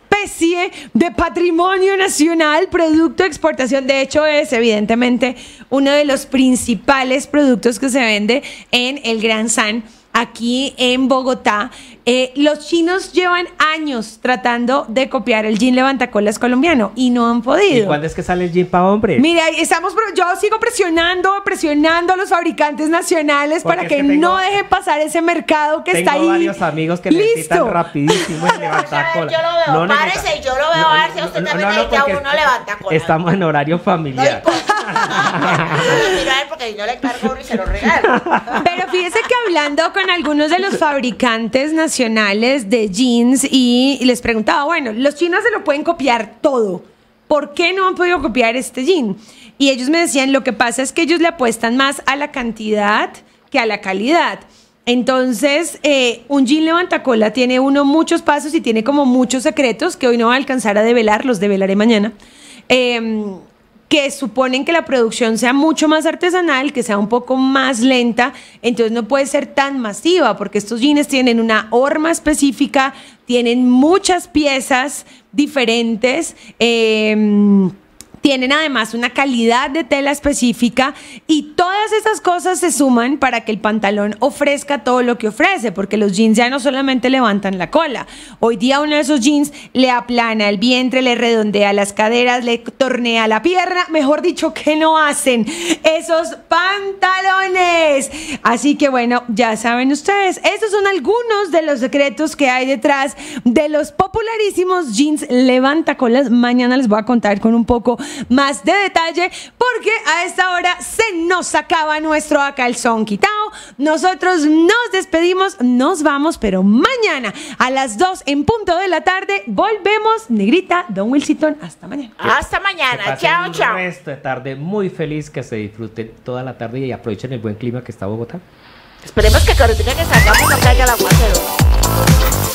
de patrimonio nacional, producto de exportación. De hecho, es evidentemente uno de los principales productos que se vende en el Gran San aquí en Bogotá. Eh, los chinos llevan años tratando de copiar el jean levantacolas colombiano y no han podido. ¿Y cuándo es que sale el jean para hombre? Mira, estamos, yo sigo presionando, presionando a los fabricantes nacionales Porque para es que, que tengo- no dejen pasar ese mercado que Tengo está ahí. varios amigos que Listo. necesitan rapidísimo el (laughs) levantacola. Yo lo veo, No párese y yo lo veo a ver si usted no, también no, no, necesita uno levanta cola. Estamos en horario familiar. Mira, a ver, porque si no le cargo uno y se lo regalo. Pero fíjese que hablando con algunos de los fabricantes nacionales de jeans y, y les preguntaba, bueno, los chinos se lo pueden copiar todo. ¿Por qué no han podido copiar este jean? Y ellos me decían, lo que pasa es que ellos le apuestan más a la cantidad que a la calidad. Entonces, eh, un jean levantacola tiene uno muchos pasos y tiene como muchos secretos que hoy no va a alcanzar a develar, los develaré mañana. Em, que suponen que la producción sea mucho más artesanal, que sea un poco más lenta, entonces no puede ser tan masiva, porque estos jeans tienen una horma específica, tienen muchas piezas diferentes. em, tienen además una calidad de tela específica y todas esas cosas se suman para que el pantalón ofrezca todo lo que ofrece, porque los jeans ya no solamente levantan la cola. Hoy día uno de esos jeans le aplana el vientre, le redondea las caderas, le tornea la pierna, mejor dicho, que no hacen esos pantalones. Así que bueno, ya saben ustedes, estos son algunos de los secretos que hay detrás de los popularísimos jeans levantacolas. Mañana les voy a contar con un poco más de detalle porque a esta hora se nos acaba nuestro a calzón quitado. Nosotros nos despedimos, nos vamos, pero mañana a las 2 en punto de la tarde volvemos. Negrita, Don Wilson, hasta mañana. Hasta Que mañana. pasen Chao, un chao. resto de tarde muy feliz, que se disfruten toda la tarde y aprovechen el buen clima que está Bogotá. Esperemos que cuando tenga que salgamos no caiga el aguacero.